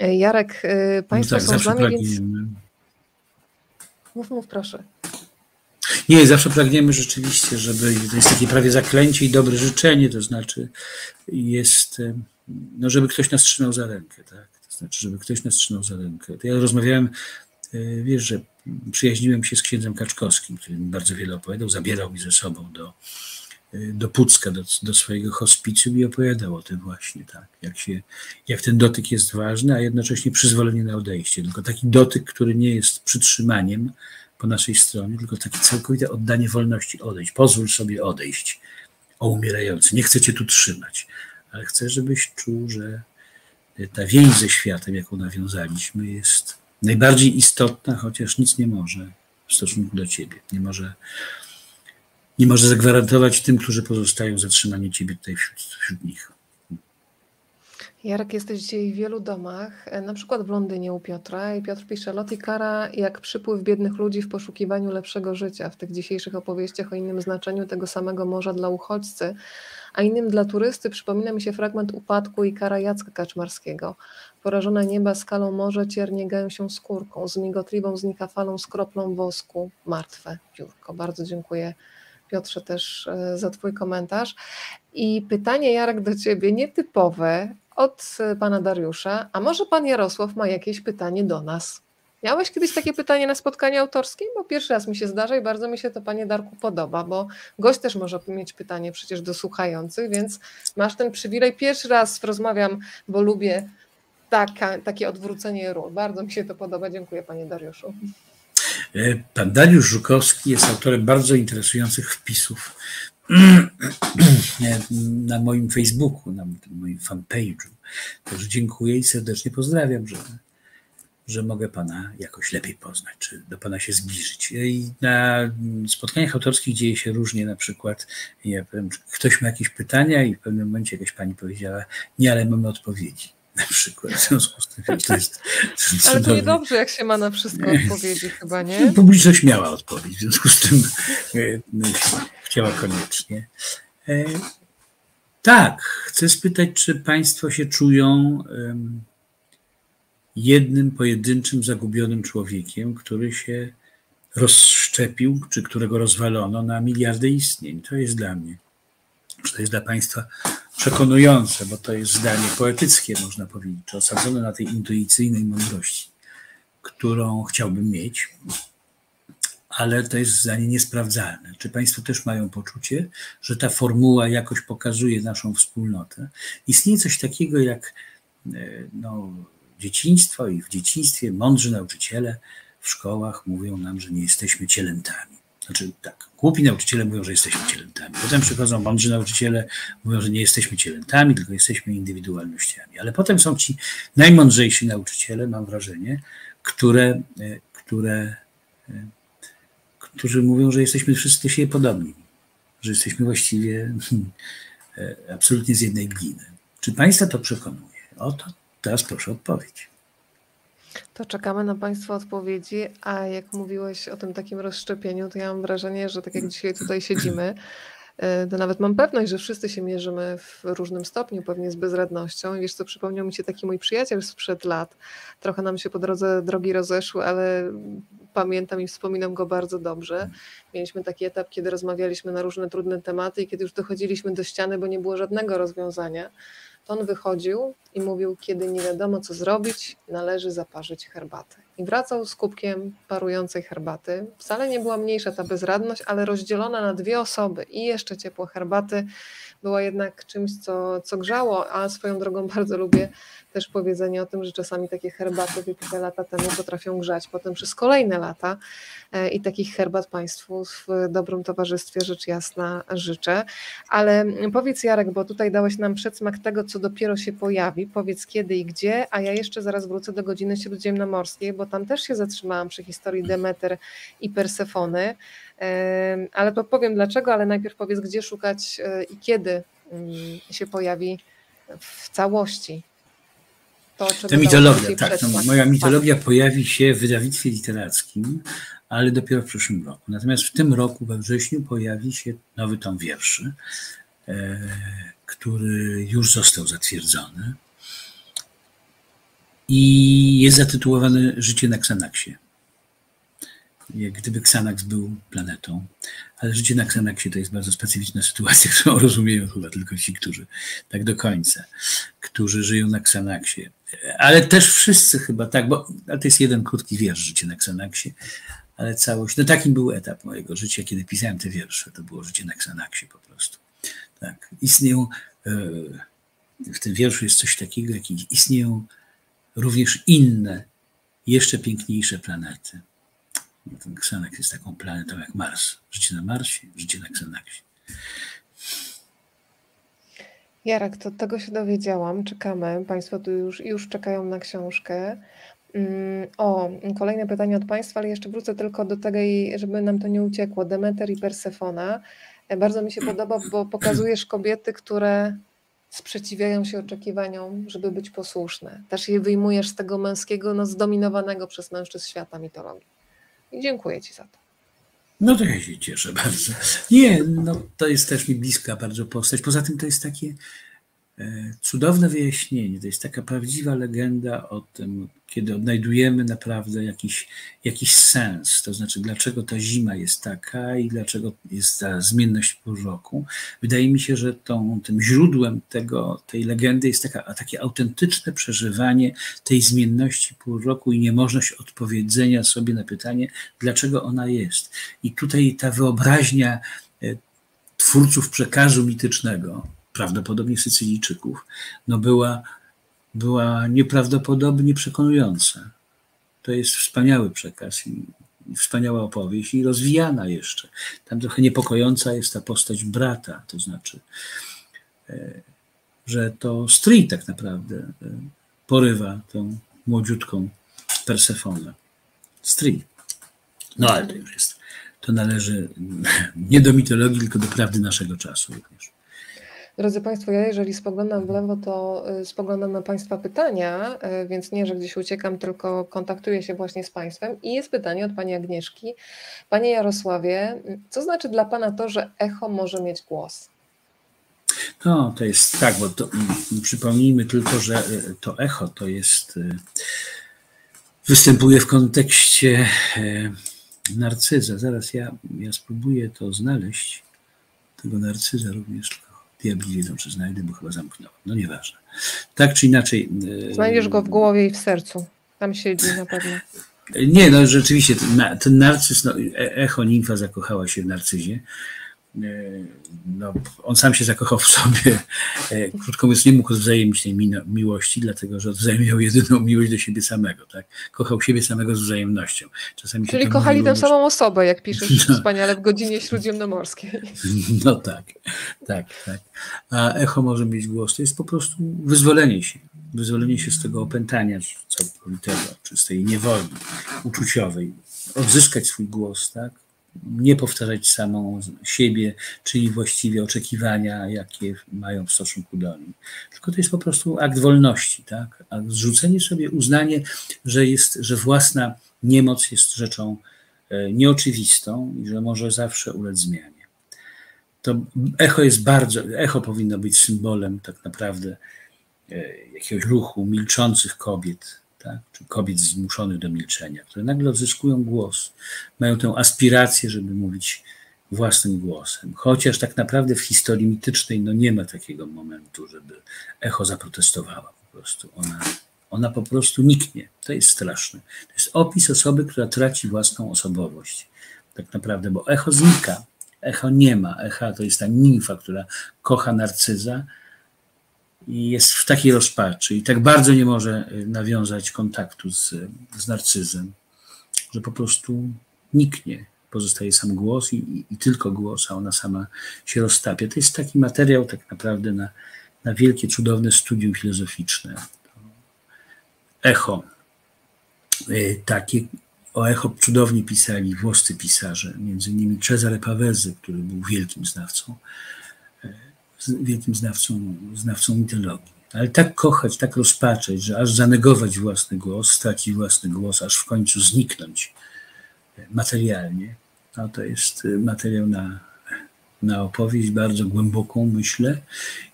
E, Jarek, y, Państwo no tak, są z nami, więc... Mów, mów proszę. Nie, zawsze pragniemy rzeczywiście, żeby to jest takie prawie zaklęcie i dobre życzenie, to znaczy jest, no żeby ktoś nas trzymał za rękę, tak? To znaczy, żeby ktoś nas trzymał za rękę. To ja rozmawiałem, e, wiesz, że przyjaźniłem się z księdzem Kaczkowskim, który mi bardzo wiele opowiadał, zabierał mi ze sobą do, do Pucka, do, do swojego hospicjum i opowiadał o tym właśnie, tak, jak, się, jak ten dotyk jest ważny, a jednocześnie przyzwolenie na odejście. Tylko taki dotyk, który nie jest przytrzymaniem po naszej stronie, tylko takie całkowite oddanie wolności, odejść, pozwól sobie odejść, o umierający, nie chcę cię tu trzymać, ale chcę, żebyś czuł, że ta więź ze światem, jaką nawiązaliśmy, jest najbardziej istotna, chociaż nic nie może w stosunku do ciebie. Nie może nie może zagwarantować tym, którzy pozostają, zatrzymanie ciebie tutaj wśród, wśród nich. Jarek, jesteś dzisiaj w wielu domach, na przykład w Londynie u Piotra i Piotr pisze, lot i kara jak przypływ biednych ludzi w poszukiwaniu lepszego życia. W tych dzisiejszych opowieściach o innym znaczeniu tego samego morza dla uchodźcy, a innym dla turysty przypomina mi się fragment upadku i kara Jacka Kaczmarskiego. Porażone nieba skalą morze cierniegają się skórką, z migotliwą znika falą z kroplą wosku, martwe piórko. Bardzo dziękuję Piotrze, też e, za Twój komentarz. I pytanie, Jarek, do Ciebie, nietypowe od e, Pana Dariusza. A może Pan Jarosław ma jakieś pytanie do nas? Miałeś kiedyś takie pytanie na spotkaniu autorskim? Bo pierwszy raz mi się zdarza i bardzo mi się to, Panie Darku, podoba, bo gość też może mieć pytanie przecież do słuchających, więc masz ten przywilej. Pierwszy raz rozmawiam, bo lubię taka, takie odwrócenie ról. Bardzo mi się to podoba. Dziękuję, Panie Dariuszu. E, pan Dariusz Żukowski jest autorem bardzo interesujących wpisów na moim Facebooku, na moim fanpage'u. Także dziękuję i serdecznie pozdrawiam, że, że mogę Pana jakoś lepiej poznać, czy do Pana się zbliżyć. I na spotkaniach autorskich dzieje się różnie, na przykład ja powiem, ktoś ma jakieś pytania i w pewnym momencie jakaś Pani powiedziała, nie, ale mamy odpowiedzi na przykład. W związku z tym to jest. Ale to niedobrze, jak się ma na wszystko odpowiedzi, chyba, nie? Publiczność miała odpowiedź, w związku z tym e, no, chciała koniecznie. E, tak, chcę spytać, czy Państwo się czują jednym pojedynczym, zagubionym człowiekiem, który się rozszczepił, czy którego rozwalono na miliardy istnień. To jest dla mnie. Czy to jest dla Państwa przekonujące, bo to jest zdanie poetyckie, można powiedzieć, osadzone na tej intuicyjnej mądrości, którą chciałbym mieć, ale to jest zdanie niesprawdzalne. Czy Państwo też mają poczucie, że ta formuła jakoś pokazuje naszą wspólnotę? Istnieje coś takiego jak e, no, dzieciństwo i w dzieciństwie mądrzy nauczyciele w szkołach mówią nam, że nie jesteśmy cielętami. Znaczy tak, głupi nauczyciele mówią, że jesteśmy cielętami. Potem przychodzą mądrzy nauczyciele, mówią, że nie jesteśmy cielętami, tylko jesteśmy indywidualnościami. Ale potem są ci najmądrzejsi nauczyciele, mam wrażenie, które, e, które, e, którzy mówią, że jesteśmy wszyscy siebie podobni, że jesteśmy właściwie hmm, e, absolutnie z jednej gliny. Czy Państwa to przekonuje? Oto teraz proszę odpowiedź. To czekamy na Państwa odpowiedzi, a jak mówiłeś o tym takim rozszczepieniu, to ja mam wrażenie, że tak jak dzisiaj tutaj siedzimy, e, to nawet mam pewność, że wszyscy się mierzymy w różnym stopniu, pewnie z bezradnością. Wiesz co, przypomniał mi się taki mój przyjaciel sprzed lat. Trochę nam się po drodze drogi rozeszły, ale pamiętam i wspominam go bardzo dobrze. Mieliśmy taki etap, kiedy rozmawialiśmy na różne trudne tematy i kiedy już dochodziliśmy do ściany, bo nie było żadnego rozwiązania on wychodził i mówił, kiedy nie wiadomo co zrobić, należy zaparzyć herbatę. I wracał z kubkiem parującej herbaty. Wcale nie była mniejsza ta bezradność, ale rozdzielona na dwie osoby i jeszcze ciepło herbaty była jednak czymś, co, co grzało, a swoją drogą bardzo lubię też powiedzenie o tym, że czasami takie herbaty wypite lata temu potrafią grzać potem przez kolejne lata. E, i takich herbat Państwu w dobrym towarzystwie rzecz jasna życzę. Ale powiedz Jarek, bo tutaj dałeś nam przedsmak tego, co dopiero się pojawi, powiedz kiedy i gdzie, a ja jeszcze zaraz wrócę do godziny śródziemnomorskiej, bo tam też się zatrzymałam przy historii Demeter i Persefony, ale to powiem dlaczego, ale najpierw powiedz, gdzie szukać e, i kiedy się pojawi w całości to, to mitologia, tak. No, moja mitologia pojawi się w wydawnictwie literackim, ale dopiero w przyszłym roku. Natomiast w tym roku, we wrześniu, pojawi się nowy tom wierszy, e, który już został zatwierdzony i jest zatytułowany Życie na Xanaxie jak gdyby Xanax był planetą. Ale życie na Xanaxie to jest bardzo specyficzna sytuacja, którą rozumieją chyba tylko ci, którzy tak do końca, którzy żyją na Xanaxie. Ale też wszyscy chyba tak, bo to jest jeden krótki wiersz, życie na Xanaxie, ale całość, no takim był etap mojego życia, kiedy pisałem te wiersze, to było życie na Xanaxie po prostu. Tak, istnieją, e, w tym wierszu jest coś takiego, jak istnieją również inne, jeszcze piękniejsze planety ten Xanax jest taką planetą jak Mars. Życie na Marsie, życie na Xanaxie. Jarek, to tego się dowiedziałam. Czekamy. Państwo tu już, już czekają na książkę. Mm, o, kolejne pytanie od Państwa, ale jeszcze wrócę tylko do tego, żeby nam to nie uciekło. Demeter i Persefona. E, bardzo mi się podoba, bo pokazujesz kobiety, które sprzeciwiają się oczekiwaniom, żeby być posłuszne. Też je wyjmujesz z tego męskiego, no, zdominowanego przez mężczyzn świata mitologii. I dziękuję Ci za to. No to ja się cieszę bardzo. Nie, no to jest też mi bliska bardzo postać. Poza tym to jest takie cudowne wyjaśnienie. To jest taka prawdziwa legenda o tym, kiedy odnajdujemy naprawdę jakiś, jakiś sens, to znaczy dlaczego ta zima jest taka i dlaczego jest ta zmienność pół roku. Wydaje mi się, że tą, tym źródłem tego, tej legendy jest taka, takie autentyczne przeżywanie tej zmienności pół roku i niemożność odpowiedzenia sobie na pytanie, dlaczego ona jest. I tutaj ta wyobraźnia e, twórców przekazu mitycznego, prawdopodobnie Sycylijczyków, no była, była nieprawdopodobnie przekonująca. To jest wspaniały przekaz i, wspaniała opowieść i rozwijana jeszcze. Tam trochę niepokojąca jest ta postać brata, to znaczy, e, że to stryj tak naprawdę e, porywa tą młodziutką Persefonę. Stryj. No ale to już jest, to należy nie do mitologii, tylko do prawdy naszego czasu również. Drodzy Państwo, ja jeżeli spoglądam w lewo, to y, spoglądam na Państwa pytania, y, więc nie, że gdzieś uciekam, tylko kontaktuję się właśnie z Państwem. I jest pytanie od Pani Agnieszki. Panie Jarosławie, co znaczy dla Pana to, że echo może mieć głos? No, to jest tak, bo to, mm, przypomnijmy tylko, że y, to echo to jest, występuje w kontekście narcyza. Zaraz ja, ja spróbuję to znaleźć, tego narcyza również diabli wiedzą, czy znajdę, bo chyba zamknąłem. No nieważne. Tak czy inaczej. E, Znajdziesz go w głowie i w sercu. Tam siedzi na pewno. Nie, no rzeczywiście, ten, ten narcyz, no, e, echo nimfa zakochała się w narcyzie. E, no, on sam się zakochał w sobie. Krótko mówiąc, nie mógł odwzajemnić tej miłości, dlatego że odwzajemniał jedyną miłość do siebie samego. Tak? Kochał siebie samego z wzajemnością. Czasami Czyli kochali tę samą osobę, jak piszesz no. wspaniale w godzinie śródziemnomorskiej. No tak, tak, tak. A echo może mieć głos. To jest po prostu wyzwolenie się. Wyzwolenie się z tego opętania całkowitego, czy z tej niewoli uczuciowej. Odzyskać swój głos, tak? Nie powtarzać samą siebie, czyli właściwie oczekiwania, jakie mają w stosunku do nich. Tylko to jest po prostu akt wolności, tak? A zrzucenie sobie, uznanie, że, jest, że własna niemoc jest rzeczą e, nieoczywistą i że może zawsze ulec zmianie. to echo jest bardzo, echo powinno być symbolem tak naprawdę e, jakiegoś ruchu milczących kobiet, tak? czy kobiet zmuszonych do milczenia, które nagle odzyskują głos, mają tę aspirację, żeby mówić własnym głosem. Chociaż tak naprawdę w historii mitycznej no nie ma takiego momentu, żeby echo zaprotestowała po prostu. Ona, ona po prostu niknie. To jest straszne. To jest opis osoby, która traci własną osobowość. Tak naprawdę, bo echo znika. Echo nie ma. Echa to jest ta nimfa, która kocha narcyza jest w takiej rozpaczy i tak bardzo nie może y, nawiązać kontaktu z, z narcyzem, że po prostu niknie. Pozostaje sam głos i, i, i tylko głos, a ona sama się roztapia. To jest taki materiał tak naprawdę na, na wielkie, cudowne studium filozoficzne. Echo. Y, takie o echo cudownie pisali włoscy pisarze, między innymi Cesare Pavese, który był wielkim znawcą, wielkim znawcą, znawcą mitologii. Ale tak kochać, tak rozpaczać, że aż zanegować własny głos, stracić własny głos, aż w końcu zniknąć materialnie, no to jest materiał na, na opowieść bardzo głęboką, myślę,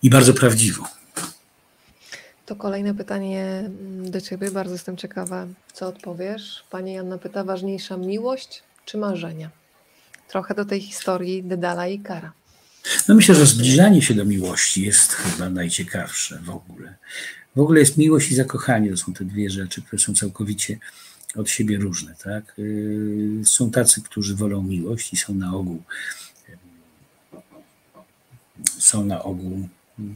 i bardzo prawdziwą. To kolejne pytanie do Ciebie. Bardzo jestem ciekawa, co odpowiesz. Pani Janna pyta, ważniejsza miłość czy marzenia? Trochę do tej historii Dedala i Kara. No myślę, że zbliżanie się do miłości jest chyba najciekawsze w ogóle. W ogóle jest miłość i zakochanie. To są te dwie rzeczy, które są całkowicie od siebie różne. Tak? Y, są tacy, którzy wolą miłość i są na ogół są na ogół mm,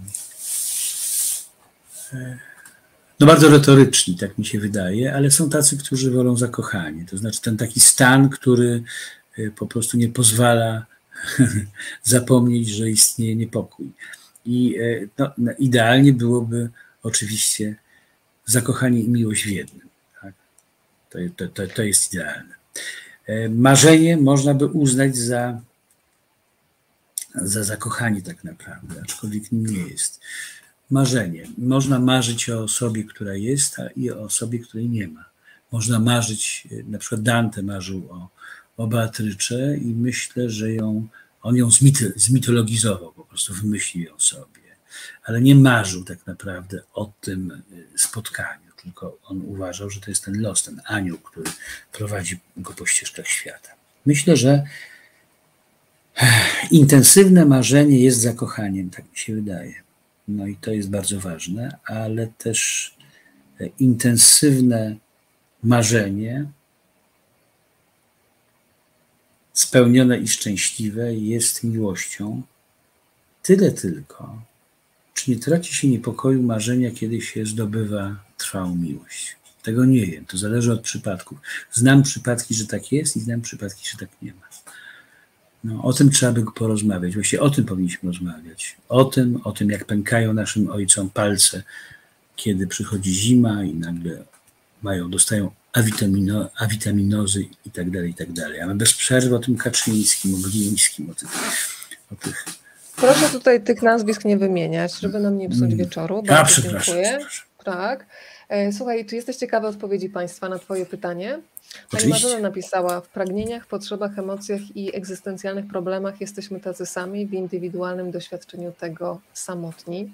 no bardzo retoryczni, tak mi się wydaje, ale są tacy, którzy wolą zakochanie. To znaczy ten taki stan, który po prostu nie pozwala zapomnieć, że istnieje niepokój. I y, no, no, idealnie byłoby oczywiście zakochanie i miłość w jednym. Tak? To, to, to jest idealne. E, marzenie można by uznać za, za zakochanie tak naprawdę, aczkolwiek nie jest marzenie. Można marzyć o osobie, która jest, a i o osobie, której nie ma. Można marzyć, na przykład Dante marzył o, o Beatrycze i myślę, że ją, on ją zmity, zmitologizował, po prostu wymyślił ją sobie. Ale nie marzył tak naprawdę o tym y, spotkaniu, tylko on uważał, że to jest ten los, ten anioł, który prowadzi go po ścieżkach świata. Myślę, że intensywne marzenie jest zakochaniem, tak mi się wydaje. No i to jest bardzo ważne, ale też intensywne marzenie, spełnione i szczęśliwe jest miłością. Tyle tylko, czy nie traci się niepokoju marzenia, kiedy się zdobywa trwałą miłość. Tego nie wiem, to zależy od przypadków. Znam przypadki, że tak jest i znam przypadki, że tak nie ma. No, o tym trzeba by porozmawiać. Właściwie o tym powinniśmy rozmawiać. O tym, o tym, jak pękają naszym ojcom palce, kiedy przychodzi zima i nagle mają, dostają awitamino, awitaminozy i tak dalej, i tak dalej. A my bez przerwy o tym Kaczyńskim, o Glińskim, o tych, o tych Proszę tutaj tych nazwisk nie wymieniać, żeby nam nie psuć wieczoru. Bardzo A, przepraszam, dziękuję. Przepraszam. Tak. E, słuchaj, czy jesteś ciekawy odpowiedzi Państwa na Twoje pytanie? Pani Marzena napisała, w pragnieniach, potrzebach, emocjach i egzystencjalnych problemach jesteśmy tacy sami, w indywidualnym doświadczeniu tego samotni.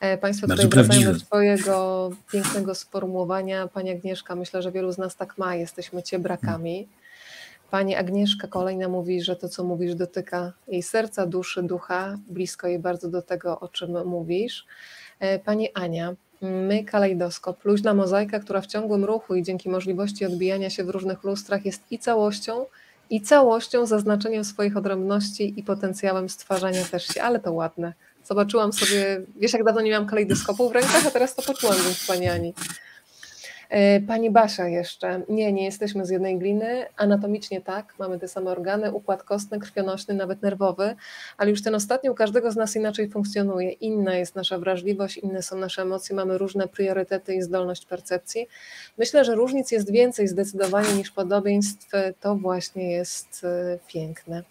E, państwo Bardzo tutaj wracają do swojego pięknego sformułowania. Pani Agnieszka, myślę, że wielu z nas tak ma, jesteśmy ciebrakami. Pani Agnieszka kolejna mówi, że to, co mówisz, dotyka jej serca, duszy, ducha, blisko jej bardzo do tego, o czym mówisz. E, pani Ania, My, kalejdoskop, luźna mozaika, która w ciągłym ruchu i dzięki możliwości odbijania się w różnych lustrach jest i całością, i całością zaznaczeniem swoich odrębności i potencjałem stwarzania też się, ale to ładne. Zobaczyłam sobie, wiesz jak dawno nie miałam kalejdoskopu w rękach, a teraz to poczułam, więc Pani Ani. E, pani Basia jeszcze. Nie, nie jesteśmy z jednej gliny. Anatomicznie tak, mamy te same organy, układ kostny, krwionośny, nawet nerwowy, ale już ten ostatni u każdego z nas inaczej funkcjonuje. Inna jest nasza wrażliwość, inne są nasze emocje, mamy różne priorytety i zdolność percepcji. Myślę, że różnic jest więcej zdecydowanie niż podobieństw. To właśnie jest e, piękne.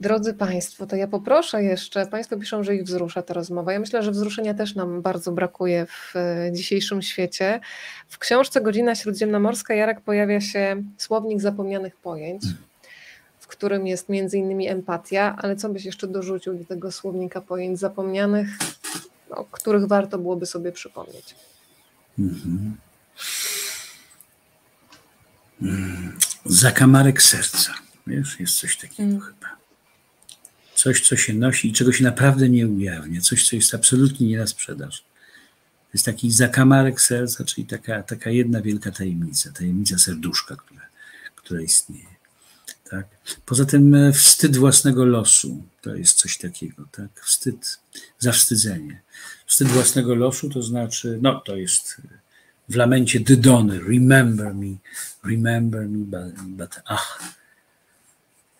Drodzy Państwo, to ja poproszę jeszcze, Państwo piszą, że ich wzrusza ta rozmowa. Ja myślę, że wzruszenia też nam bardzo brakuje w e, dzisiejszym świecie. W książce Godzina Śródziemnomorska Jarek pojawia się słownik zapomnianych pojęć, w którym jest między innymi empatia, ale co byś jeszcze dorzucił do tego słownika pojęć zapomnianych, o których warto byłoby sobie przypomnieć? Mhm. Zakamarek serca. Wiesz, jest coś takiego mm. chyba. Coś, co się nosi i czego się naprawdę nie ujawnia. Coś, co jest absolutnie nie na sprzedaż. To jest taki zakamarek serca, czyli taka, taka jedna wielka tajemnica, tajemnica serduszka, która, która istnieje. Tak? Poza tym e, wstyd własnego losu to jest coś takiego, tak? Wstyd, zawstydzenie. Wstyd własnego losu to znaczy, no to jest w lamencie Dydony, remember me, remember me, but, but ach,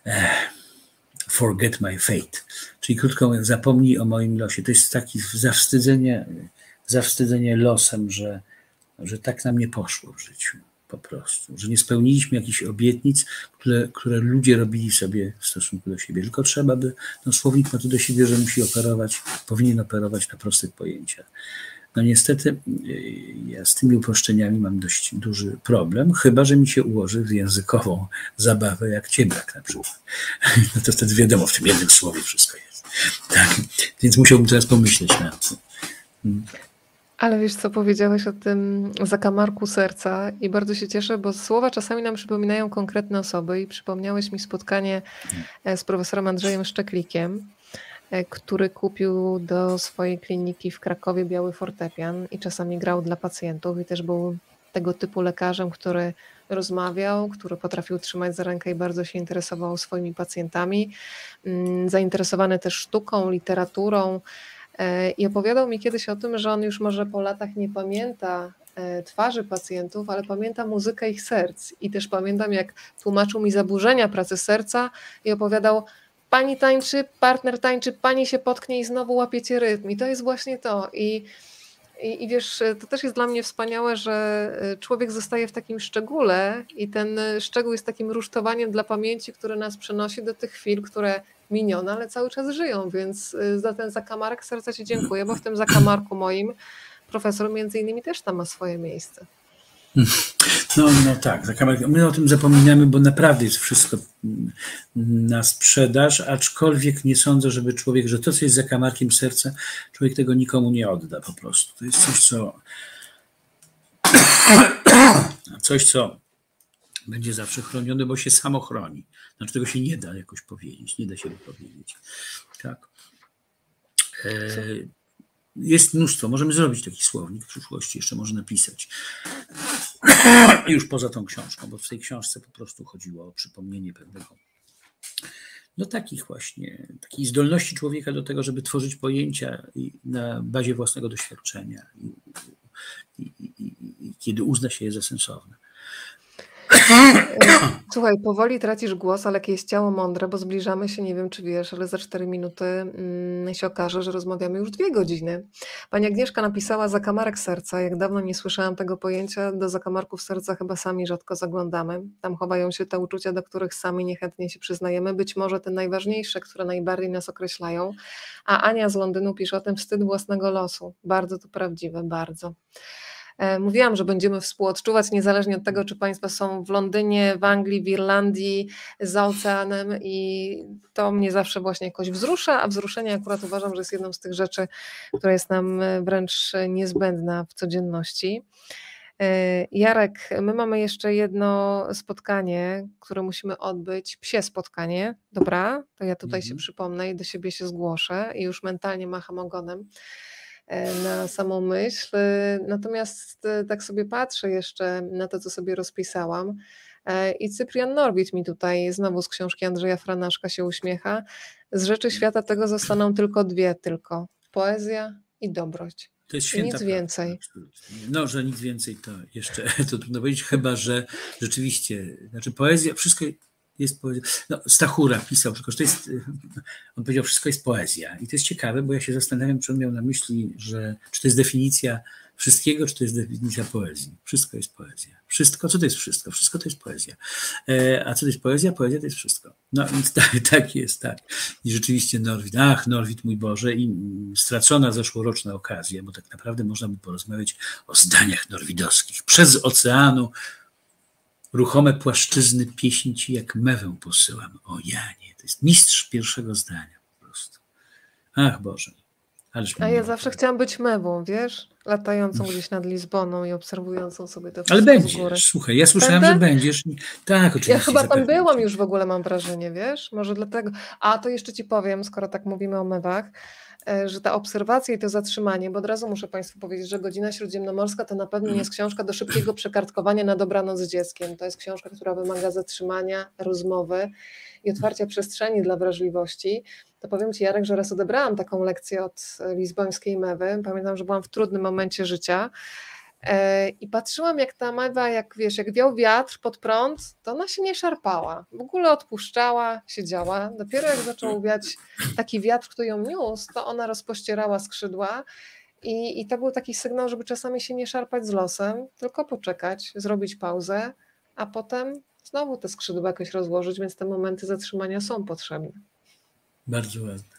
eh, forget my fate. Czyli krótko mówiąc, zapomnij o moim losie. To jest takie zawstydzenie, zawstydzenie losem, że, że tak nam nie poszło w życiu po prostu, że nie spełniliśmy jakichś obietnic, które, które ludzie robili sobie w stosunku do siebie. Tylko trzeba by, no słownik ma tu do siebie, że musi operować, powinien operować na prostych pojęciach. No niestety y, ja z tymi uproszczeniami mam dość duży problem, chyba że mi się ułoży w językową zabawę jak ciemrak na przykład. No to wtedy wiadomo, w tym jednym słowie wszystko jest. Tak. Więc musiałbym teraz pomyśleć na tym. Ale wiesz, co powiedziałeś o tym zakamarku serca i bardzo się cieszę, bo słowa czasami nam przypominają konkretne osoby i przypomniałeś mi spotkanie e, z profesorem Andrzejem Szczeklikiem, który kupił do swojej kliniki w Krakowie biały fortepian i czasami grał dla pacjentów i też był tego typu lekarzem, który rozmawiał, który potrafił trzymać za rękę i bardzo się interesował swoimi pacjentami, mm, zainteresowany też sztuką, literaturą, E, I opowiadał mi kiedyś o tym, że on już może po latach nie pamięta e, twarzy pacjentów, ale pamięta muzykę ich serc. I też pamiętam, jak tłumaczył mi zaburzenia pracy serca i opowiadał, pani tańczy, partner tańczy, pani się potknie i znowu łapiecie rytm. I to jest właśnie to. I, i, I, wiesz, to też jest dla mnie wspaniałe, że e, człowiek zostaje w takim szczególe i ten szczegół jest takim rusztowaniem dla pamięci, które nas przenosi do tych chwil, które minione, ale cały czas żyją, więc y, za ten zakamarek serca Ci dziękuję, bo w tym zakamarku moim profesor między innymi też tam ma swoje miejsce. No, no tak, zakamarek. My o tym zapominamy, bo naprawdę jest wszystko na sprzedaż, aczkolwiek nie sądzę, żeby człowiek, że to, co jest zakamarkiem serca, człowiek tego nikomu nie odda po prostu. To jest coś, co coś, co będzie zawsze chronione, bo się samo chroni. Znaczy tego się nie da jakoś powiedzieć, nie da się powiedzieć. Tak. E, jest mnóstwo, możemy zrobić taki słownik w przyszłości, jeszcze może napisać. Już poza tą książką, bo w tej książce po prostu chodziło o przypomnienie pewnego no takich właśnie, takiej zdolności człowieka do tego, żeby tworzyć pojęcia na bazie własnego doświadczenia i, i, i, kiedy uzna się je za sensowne. Słuchaj, powoli tracisz głos, ale jakieś ciało mądre, bo zbliżamy się, nie wiem czy wiesz, ale za cztery minuty mm, się okaże, że rozmawiamy już dwie godziny. Pani Agnieszka napisała zakamarek serca. Jak dawno nie słyszałam tego pojęcia, do zakamarków serca chyba sami rzadko zaglądamy. Tam chowają się te uczucia, do których sami niechętnie się przyznajemy, być może te najważniejsze, które najbardziej nas określają. A Ania z Londynu pisze o tym wstyd własnego losu. Bardzo to prawdziwe, bardzo. E, mówiłam, że będziemy współodczuwać niezależnie od tego, czy Państwo są w Londynie, w Anglii, w Irlandii, za oceanem i to mnie zawsze właśnie jakoś wzrusza, a wzruszenie akurat uważam, że jest jedną z tych rzeczy, która jest nam e, wręcz niezbędna w codzienności. E, Jarek, my mamy jeszcze jedno spotkanie, które musimy odbyć, psie spotkanie, dobra? To ja tutaj mhm. się przypomnę i do siebie się zgłoszę i już mentalnie macham ogonem. E, na samą myśl. E, natomiast e, tak sobie patrzę jeszcze na to, co sobie rozpisałam. I Cyprian Norwid mi tutaj znowu z książki Andrzeja Franaszka się uśmiecha. Z rzeczy świata tego zostaną tylko dwie, tylko poezja i dobroć. To jest święta nic więcej. No, że nic więcej to jeszcze to trudno powiedzieć, chyba że rzeczywiście, znaczy poezja, wszystko jest. No, Stachura pisał, że to jest, on powiedział, wszystko jest poezja. I to jest ciekawe, bo ja się zastanawiam, czy on miał na myśli, że czy to jest definicja wszystkiego, czy to jest definicja poezji. Wszystko jest poezja. Wszystko, co to jest wszystko? Wszystko to jest poezja. E, a co to jest poezja? Poezja to jest wszystko. No więc tak, tak jest, tak. I rzeczywiście Norwid, ach Norwid mój Boże, i stracona zeszłoroczna okazja, bo tak naprawdę można by porozmawiać o zdaniach norwidowskich. Przez oceanu ruchome płaszczyzny pieśni ci jak mewę posyłam. O Janie, to jest mistrz pierwszego zdania po prostu. Ach Boże. A ja zawsze chciałam być mewą, wiesz? Latającą gdzieś nad Lizboną i obserwującą sobie to Ale będziesz, słuchaj, ja słyszałem, Będę? że będziesz. Tak, oczywiście. Ja chyba tam byłam już w ogóle, mam wrażenie, wiesz? Może dlatego. A to jeszcze ci powiem, skoro tak mówimy o mewach, że ta obserwacja i to zatrzymanie, bo od razu muszę Państwu powiedzieć, że Godzina Śródziemnomorska to na pewno nie jest książka do szybkiego przekartkowania na dobranoc z dzieckiem. To jest książka, która wymaga zatrzymania, rozmowy i otwarcia przestrzeni dla wrażliwości to powiem Ci, Jarek, że raz odebrałam taką lekcję od lizbońskiej mewy. Pamiętam, że byłam w trudnym momencie życia. E, I patrzyłam, jak ta mewa, jak wiesz, jak wiał wiatr pod prąd, to ona się nie szarpała. W ogóle odpuszczała, siedziała. Dopiero jak zaczął wiać taki wiatr, który ją niósł, to ona rozpościerała skrzydła. I, I to był taki sygnał, żeby czasami się nie szarpać z losem, tylko poczekać, zrobić pauzę, a potem znowu te skrzydła jakoś rozłożyć, więc te momenty zatrzymania są potrzebne. Bardzo ładne.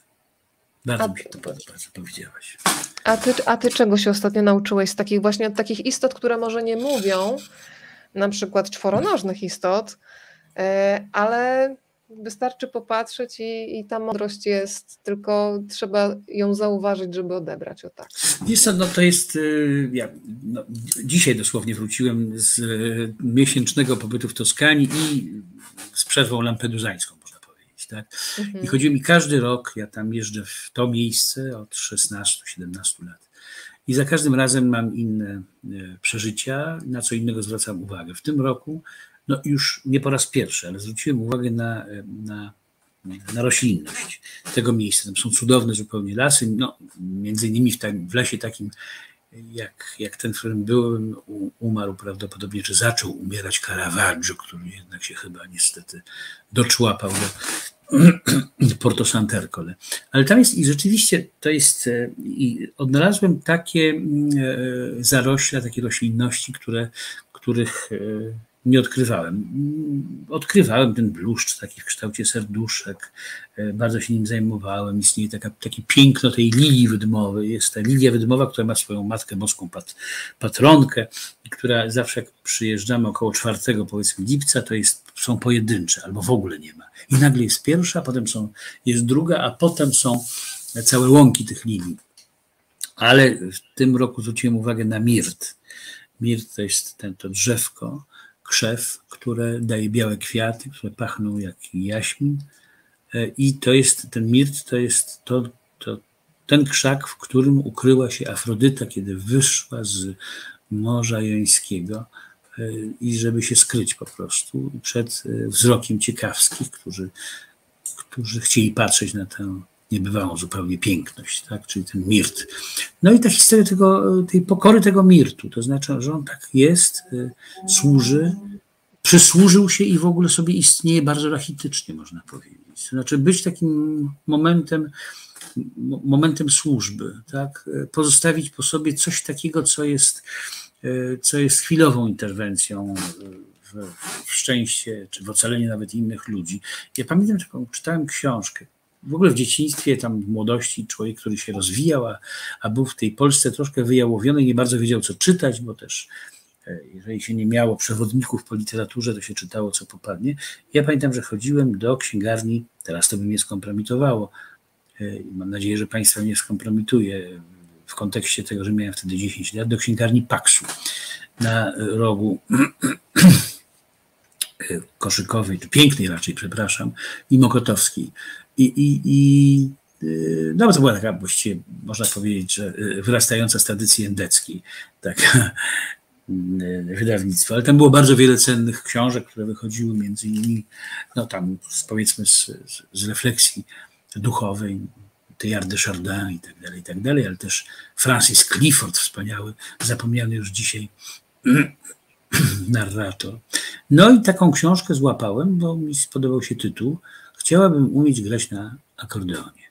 Bardzo a, mi się to podoba, co powiedziałaś. A ty, a ty czego się ostatnio nauczyłeś z takich właśnie od takich istot, które może nie mówią, na przykład czworonożnych istot, e, ale wystarczy popatrzeć i, i ta mądrość jest, tylko trzeba ją zauważyć, żeby odebrać o tak. Wiesz co, no to jest, y, ja no, dzisiaj dosłownie wróciłem z y, miesięcznego pobytu w Toskanii i z przerwą lampeduzańską tak? Mhm. I chodzi mi każdy rok, ja tam jeżdżę w to miejsce od 16-17 lat. I za każdym razem mam inne e, przeżycia, na co innego zwracam uwagę. W tym roku, no już nie po raz pierwszy, ale zwróciłem uwagę na, e, na, na roślinność tego miejsca. Tam są cudowne zupełnie lasy, no, między innymi w, tak, w lesie takim jak, jak ten, w którym byłem, umarł prawdopodobnie, czy zaczął umierać Caravaggio, który jednak się chyba niestety doczłapał do, Porto Santercole. Ale tam jest i rzeczywiście to jest, e, i odnalazłem takie mm, e, zarośla, takie roślinności, które, których e, nie odkrywałem. Odkrywałem ten bluszcz taki w kształcie serduszek, bardzo się nim zajmowałem. Istnieje taka, takie piękno tej lilii wydmowej. Jest ta lilia wydmowa, która ma swoją matkę boską pat, patronkę, która zawsze jak przyjeżdżamy około czwartego powiedzmy lipca, to jest, są pojedyncze albo w ogóle nie ma. I nagle jest pierwsza, potem są, jest druga, a potem są całe łąki tych linii. Ale w tym roku zwróciłem uwagę na mirt. Mirt to jest ten, to drzewko, krzew, które daje białe kwiaty, które pachną jak jaśmin. I to jest, ten mirt to jest to, to, ten krzak, w którym ukryła się Afrodyta, kiedy wyszła z Morza Jońskiego i żeby się skryć po prostu przed wzrokiem ciekawskich, którzy, którzy chcieli patrzeć na tę niebywałą zupełnie piękność, tak? czyli ten mirt. No i ta historia tego, tej pokory tego mirtu, to znaczy, że on tak jest, y, służy, przysłużył się i w ogóle sobie istnieje bardzo rachitycznie, można powiedzieć. To znaczy być takim momentem, momentem służby, tak? pozostawić po sobie coś takiego, co jest, co jest chwilową interwencją w, w szczęście, czy w ocalenie nawet innych ludzi. Ja pamiętam taką, czytałem książkę, w ogóle w dzieciństwie, tam w młodości, człowiek, który się rozwijał, a, a był w tej Polsce troszkę wyjałowiony, nie bardzo wiedział, co czytać, bo też e, jeżeli się nie miało przewodników po literaturze, to się czytało, co popadnie. Ja pamiętam, że chodziłem do księgarni, teraz to by mnie skompromitowało. E, mam nadzieję, że Państwa nie skompromituje w kontekście tego, że miałem wtedy 10 lat, do księgarni Paksu na rogu koszykowej, czy pięknej raczej, przepraszam, i Mokotowskiej. I, i, i y, no, to była taka właściwie, można powiedzieć, że y, wyrastająca z tradycji endeckiej, taka y, wydawnictwo, ale tam było bardzo wiele cennych książek, które wychodziły między innymi, no tam powiedzmy z, z refleksji duchowej, Teilhard de Chardin i tak dalej, i tak dalej, ale też Francis Clifford, wspaniały, zapomniany już dzisiaj narrator. No i taką książkę złapałem, bo mi spodobał się tytuł Chciałabym umieć grać na akordeonie.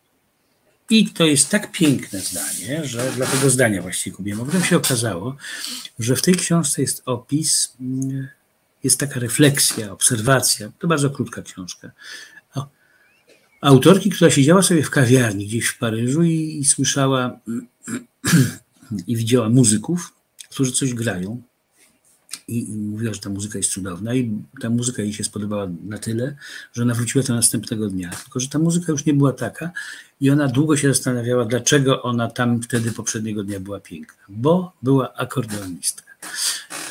I to jest tak piękne zdanie, że dla tego zdania właściwie kupiłem. Potem się okazało, że w tej książce jest opis, mm, jest taka refleksja, obserwacja. To bardzo krótka książka. Autorki, która siedziała sobie w kawiarni gdzieś w Paryżu i, i słyszała i widziała muzyków, którzy coś grają. i, i mówiła, że ta muzyka jest cudowna i ta muzyka jej się spodobała na tyle, że ona wróciła to następnego dnia. Tylko, że ta muzyka już nie była taka i ona długo się zastanawiała, dlaczego ona tam wtedy poprzedniego dnia była piękna. Bo była akordeonistka,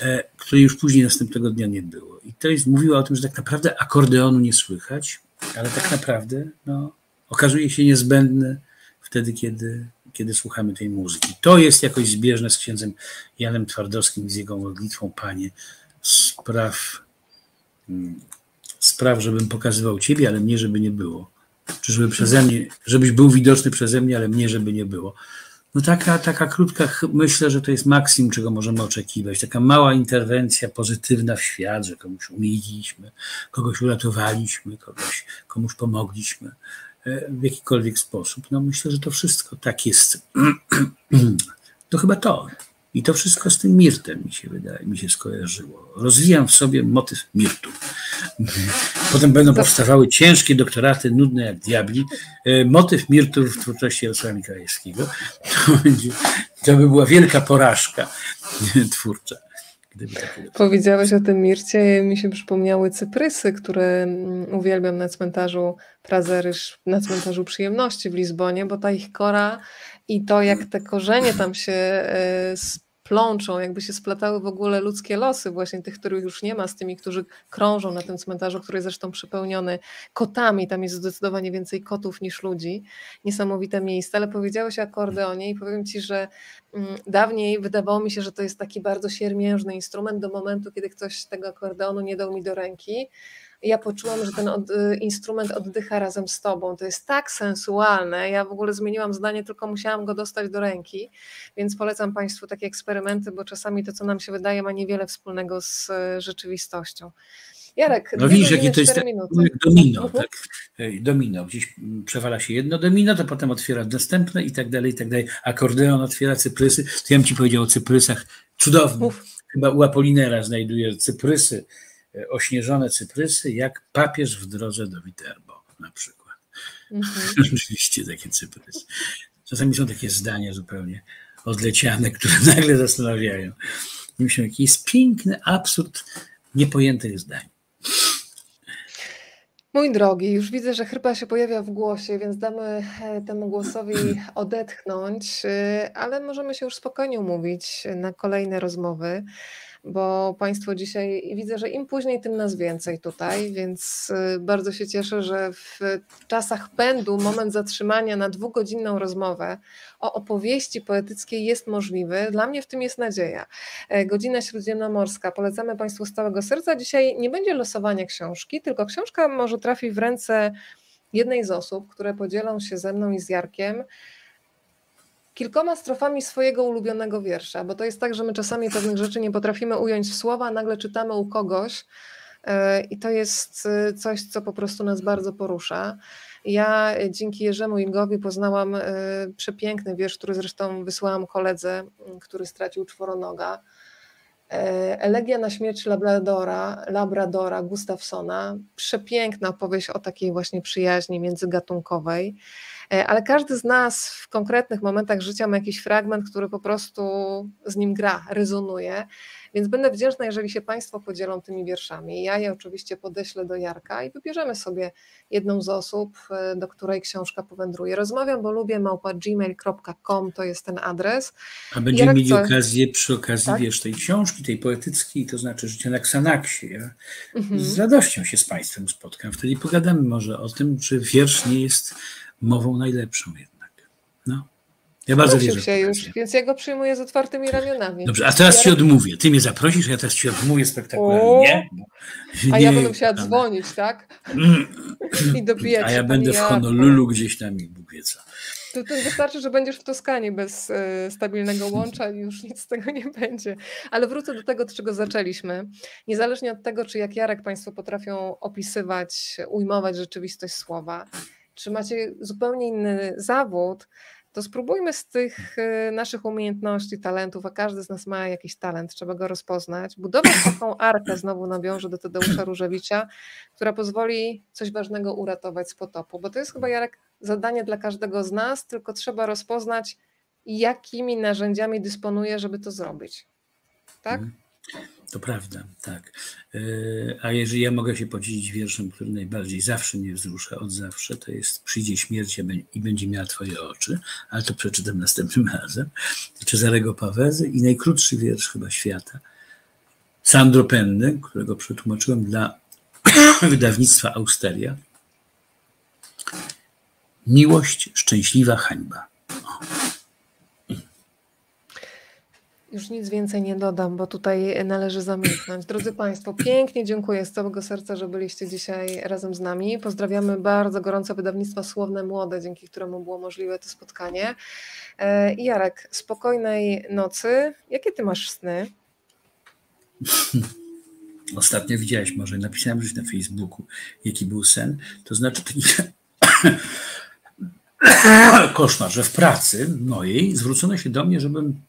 e, której już później następnego dnia nie było. I to jest, mówiła o tym, że tak naprawdę akordeonu nie słychać, ale tak naprawdę no, okazuje się niezbędne wtedy, kiedy, kiedy słuchamy tej muzyki. To jest jakoś zbieżne z księdzem Janem Twardowskim i z jego modlitwą Panie spraw, mm, spraw, żebym pokazywał Ciebie, ale mnie, żeby nie było. Czy żeby przeze mnie, żebyś był widoczny przeze mnie, ale mnie, żeby nie było. No taka, taka krótka, myślę, że to jest maksimum, czego możemy oczekiwać. Taka mała interwencja pozytywna w świat, że komuś umililiśmy, kogoś uratowaliśmy, kogoś, komuś pomogliśmy. E, w jakikolwiek sposób. No myślę, że to wszystko tak jest. To chyba to. I to wszystko z tym mirtem mi się wydaje, mi się skojarzyło. Rozwijam w sobie motyw mirtu. Potem będą powstawały ciężkie doktoraty, nudne jak diabli. E, motyw mirtu w twórczości Jarosława Mikołajewskiego. To, będzie, to by była wielka porażka twórcza. Powiedziałeś o tym Mircie, mi się przypomniały cyprysy, które mm, uwielbiam na cmentarzu Prazerysz, na cmentarzu Przyjemności w Lizbonie, bo ta ich kora i to, jak te korzenie tam się e, plączą, jakby się splatały w ogóle ludzkie losy, właśnie tych, których już nie ma, z tymi, którzy krążą na tym cmentarzu, który jest zresztą przepełniony kotami, tam jest zdecydowanie więcej kotów niż ludzi. Niesamowite miejsce, ale powiedziałeś o akordeonie i powiem Ci, że mm, dawniej wydawało mi się, że to jest taki bardzo siermiężny instrument do momentu, kiedy ktoś tego akordeonu nie dał mi do ręki, ja poczułam, że ten od, y, instrument oddycha razem z tobą. To jest tak sensualne. Ja w ogóle zmieniłam zdanie, tylko musiałam go dostać do ręki, więc polecam Państwu takie eksperymenty, bo czasami to, co nam się wydaje, ma niewiele wspólnego z y, rzeczywistością. Jarek, no widzisz, jakie to jest domino, uh -huh. tak? Domino. Gdzieś przewala się jedno domino, to potem otwiera następne i tak dalej, i tak dalej. Akordeon otwiera cyprysy. To ja bym ci powiedział o cyprysach. Cudownie. Chyba u Apolinera znajduje cyprysy ośnieżone cyprysy, jak papież w drodze do Viterbo na przykład. Mhm. Rzeczywiście takie cyprysy. Czasami są takie zdania zupełnie odleciane, które nagle zastanawiają. Myślę, jaki jest piękny absurd niepojętych zdań. Mój drogi, już widzę, że chrypa się pojawia w głosie, więc damy e, temu głosowi odetchnąć, e, ale możemy się już spokojnie umówić na kolejne rozmowy bo Państwo dzisiaj widzę, że im później, tym nas więcej tutaj, więc y, bardzo się cieszę, że w czasach pędu moment zatrzymania na dwugodzinną rozmowę o opowieści poetyckiej jest możliwy. Dla mnie w tym jest nadzieja. E, godzina Śródziemnomorska. Polecamy Państwu z całego serca. Dzisiaj nie będzie losowania książki, tylko książka może trafi w ręce jednej z osób, które podzielą się ze mną i z Jarkiem kilkoma strofami swojego ulubionego wiersza, bo to jest tak, że my czasami pewnych rzeczy nie potrafimy ująć w słowa, nagle czytamy u kogoś e, i to jest e, coś, co po prostu nas bardzo porusza. Ja dzięki Jerzemu Ingowi poznałam e, przepiękny wiersz, który zresztą wysłałam koledze, który stracił czworonoga. Elegia na śmierć Labradora, Labradora Gustafsona. Przepiękna opowieść o takiej właśnie przyjaźni międzygatunkowej. E, ale każdy z nas w konkretnych momentach życia ma jakiś fragment, który po prostu z nim gra, rezonuje. Więc będę wdzięczna, jeżeli się Państwo podzielą tymi wierszami. Ja je oczywiście podeślę do Jarka i wybierzemy sobie jedną z osób, e, do której książka powędruje. Rozmawiam, bo lubię małpa gmail.com, to jest ten adres. A będziemy Jarek, mieli co... okazję przy okazji, tak? wiesz, tej książki, tej poetyckiej, to znaczy Życie na Ksanaksie. Ja mhm. z radością się z Państwem spotkam. Wtedy pogadamy może o tym, czy wiersz nie jest mową najlepszą jednak. No. Ja bardzo wierzę. się już, więc ja go przyjmuję z otwartymi ramionami. Dobrze, a teraz ja ci odmówię. Ty mnie zaprosisz, a ja teraz ci odmówię spektakularnie. Nie? A ja będę musiała dzwonić, tak? I dobijać A ja będę w Honolulu gdzieś tam i Bóg wie co. To, to wystarczy, że będziesz w Toskanii bez y, stabilnego łącza i już nic z tego nie będzie. Ale wrócę do tego, od czego zaczęliśmy. Niezależnie od tego, czy jak Jarek Państwo potrafią opisywać, ujmować rzeczywistość słowa, czy macie zupełnie inny zawód, to spróbujmy z tych y, naszych umiejętności, talentów, a każdy z nas ma jakiś talent, trzeba go rozpoznać, budować taką arkę, znowu nawiążę do Tadeusza Różewicza, która pozwoli coś ważnego uratować z potopu, bo to jest chyba, Jarek, zadanie dla każdego z nas, tylko trzeba rozpoznać, jakimi narzędziami dysponuje, żeby to zrobić. Tak? To prawda, tak. E, a jeżeli ja mogę się podzielić wierszem, który najbardziej zawsze mnie wzrusza, od zawsze, to jest Przyjdzie śmierć i będzie miała Twoje oczy, ale to przeczytam następnym razem. Cezarego Pawezy i najkrótszy wiersz chyba świata. Sandro Penny, którego przetłumaczyłem dla wydawnictwa Austeria. Miłość, szczęśliwa hańba. Już nic więcej nie dodam, bo tutaj należy zamilknąć. Drodzy Państwo, pięknie dziękuję z całego serca, że byliście dzisiaj razem z nami. Pozdrawiamy bardzo gorąco wydawnictwo Słowne Młode, dzięki któremu było możliwe to spotkanie. E, Jarek, spokojnej nocy. Jakie ty masz sny? Ostatnio widziałeś, może napisałem gdzieś na Facebooku, jaki był sen. To znaczy taki koszmar, że w pracy mojej zwrócono się do mnie, żebym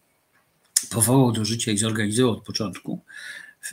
powołał do życia i zorganizował od początku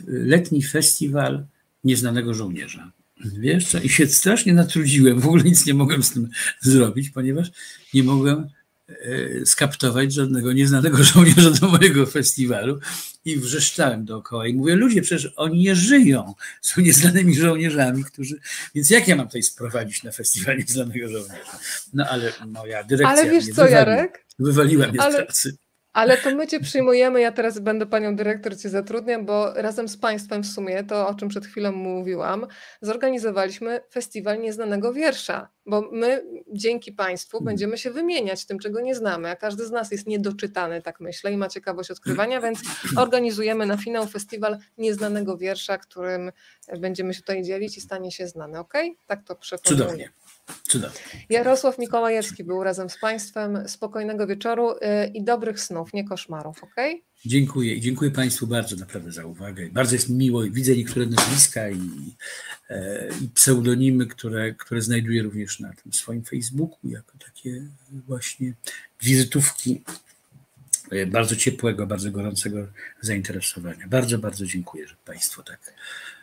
letni festiwal nieznanego żołnierza. Wiesz co? I się strasznie natrudziłem, w ogóle nic nie mogłem z tym zrobić, ponieważ nie mogłem e, skaptować żadnego nieznanego żołnierza do mojego festiwalu i wrzeszczałem dookoła i mówię, ludzie, przecież oni nie żyją, są nieznanymi żołnierzami, którzy, więc jak ja mam tutaj sprowadzić na festiwal nieznanego żołnierza? No ale moja dyrekcja Ale wiesz co, Jarek? Wywaliła mnie ale... z pracy. Ale to my Cię przyjmujemy, ja teraz będę Panią Dyrektor, Cię zatrudniam, bo razem z Państwem w sumie, to o czym przed chwilą mówiłam, zorganizowaliśmy Festiwal Nieznanego Wiersza, bo my dzięki Państwu będziemy się wymieniać tym, czego nie znamy, a każdy z nas jest niedoczytany, tak myślę, i ma ciekawość odkrywania, więc organizujemy na finał Festiwal Nieznanego Wiersza, którym będziemy się tutaj dzielić i stanie się znany, ok? Tak to przeponuję. Cudownie. Cudownie. Jarosław Mikołajewski był razem z Państwem. Spokojnego wieczoru y, i dobrych snów, nie koszmarów, ok? Dziękuję i dziękuję Państwu bardzo naprawdę za uwagę. Bardzo jest mi miło, widzę niektóre nazwiska i, e, i pseudonimy, które, które znajduję również na tym swoim Facebooku, jako takie właśnie wizytówki e, bardzo ciepłego, bardzo gorącego zainteresowania. Bardzo, bardzo dziękuję, że Państwo tak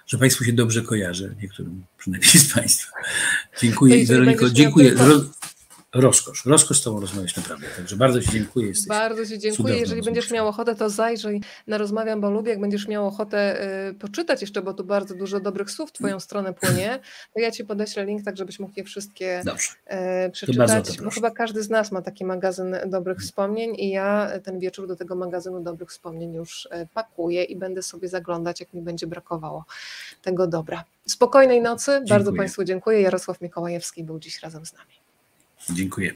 że Państwu się dobrze kojarzę, niektórym przynajmniej z Państwa. Dziękuję Weroniko, dziękuję. Rozkosz, rozkosz z Tobą rozmawiać naprawdę. Także bardzo Ci dziękuję. Jesteś bardzo Ci dziękuję. Jeżeli będziesz miał ochotę, to zajrzyj na Rozmawiam, bo lubię. Jak będziesz miał ochotę y, poczytać jeszcze, bo tu bardzo dużo dobrych słów w Twoją stronę płynie, to ja Ci podeślę link, tak żebyś mógł je wszystkie y, przeczytać. Bo chyba każdy z nas ma taki magazyn dobrych wspomnień i ja ten wieczór do tego magazynu dobrych wspomnień już y, pakuję i będę sobie zaglądać, jak mi będzie brakowało tego dobra. Spokojnej nocy. Dziękuję. Bardzo Państwu dziękuję. Jarosław Mikołajewski był dziś razem z nami. Dziękuję.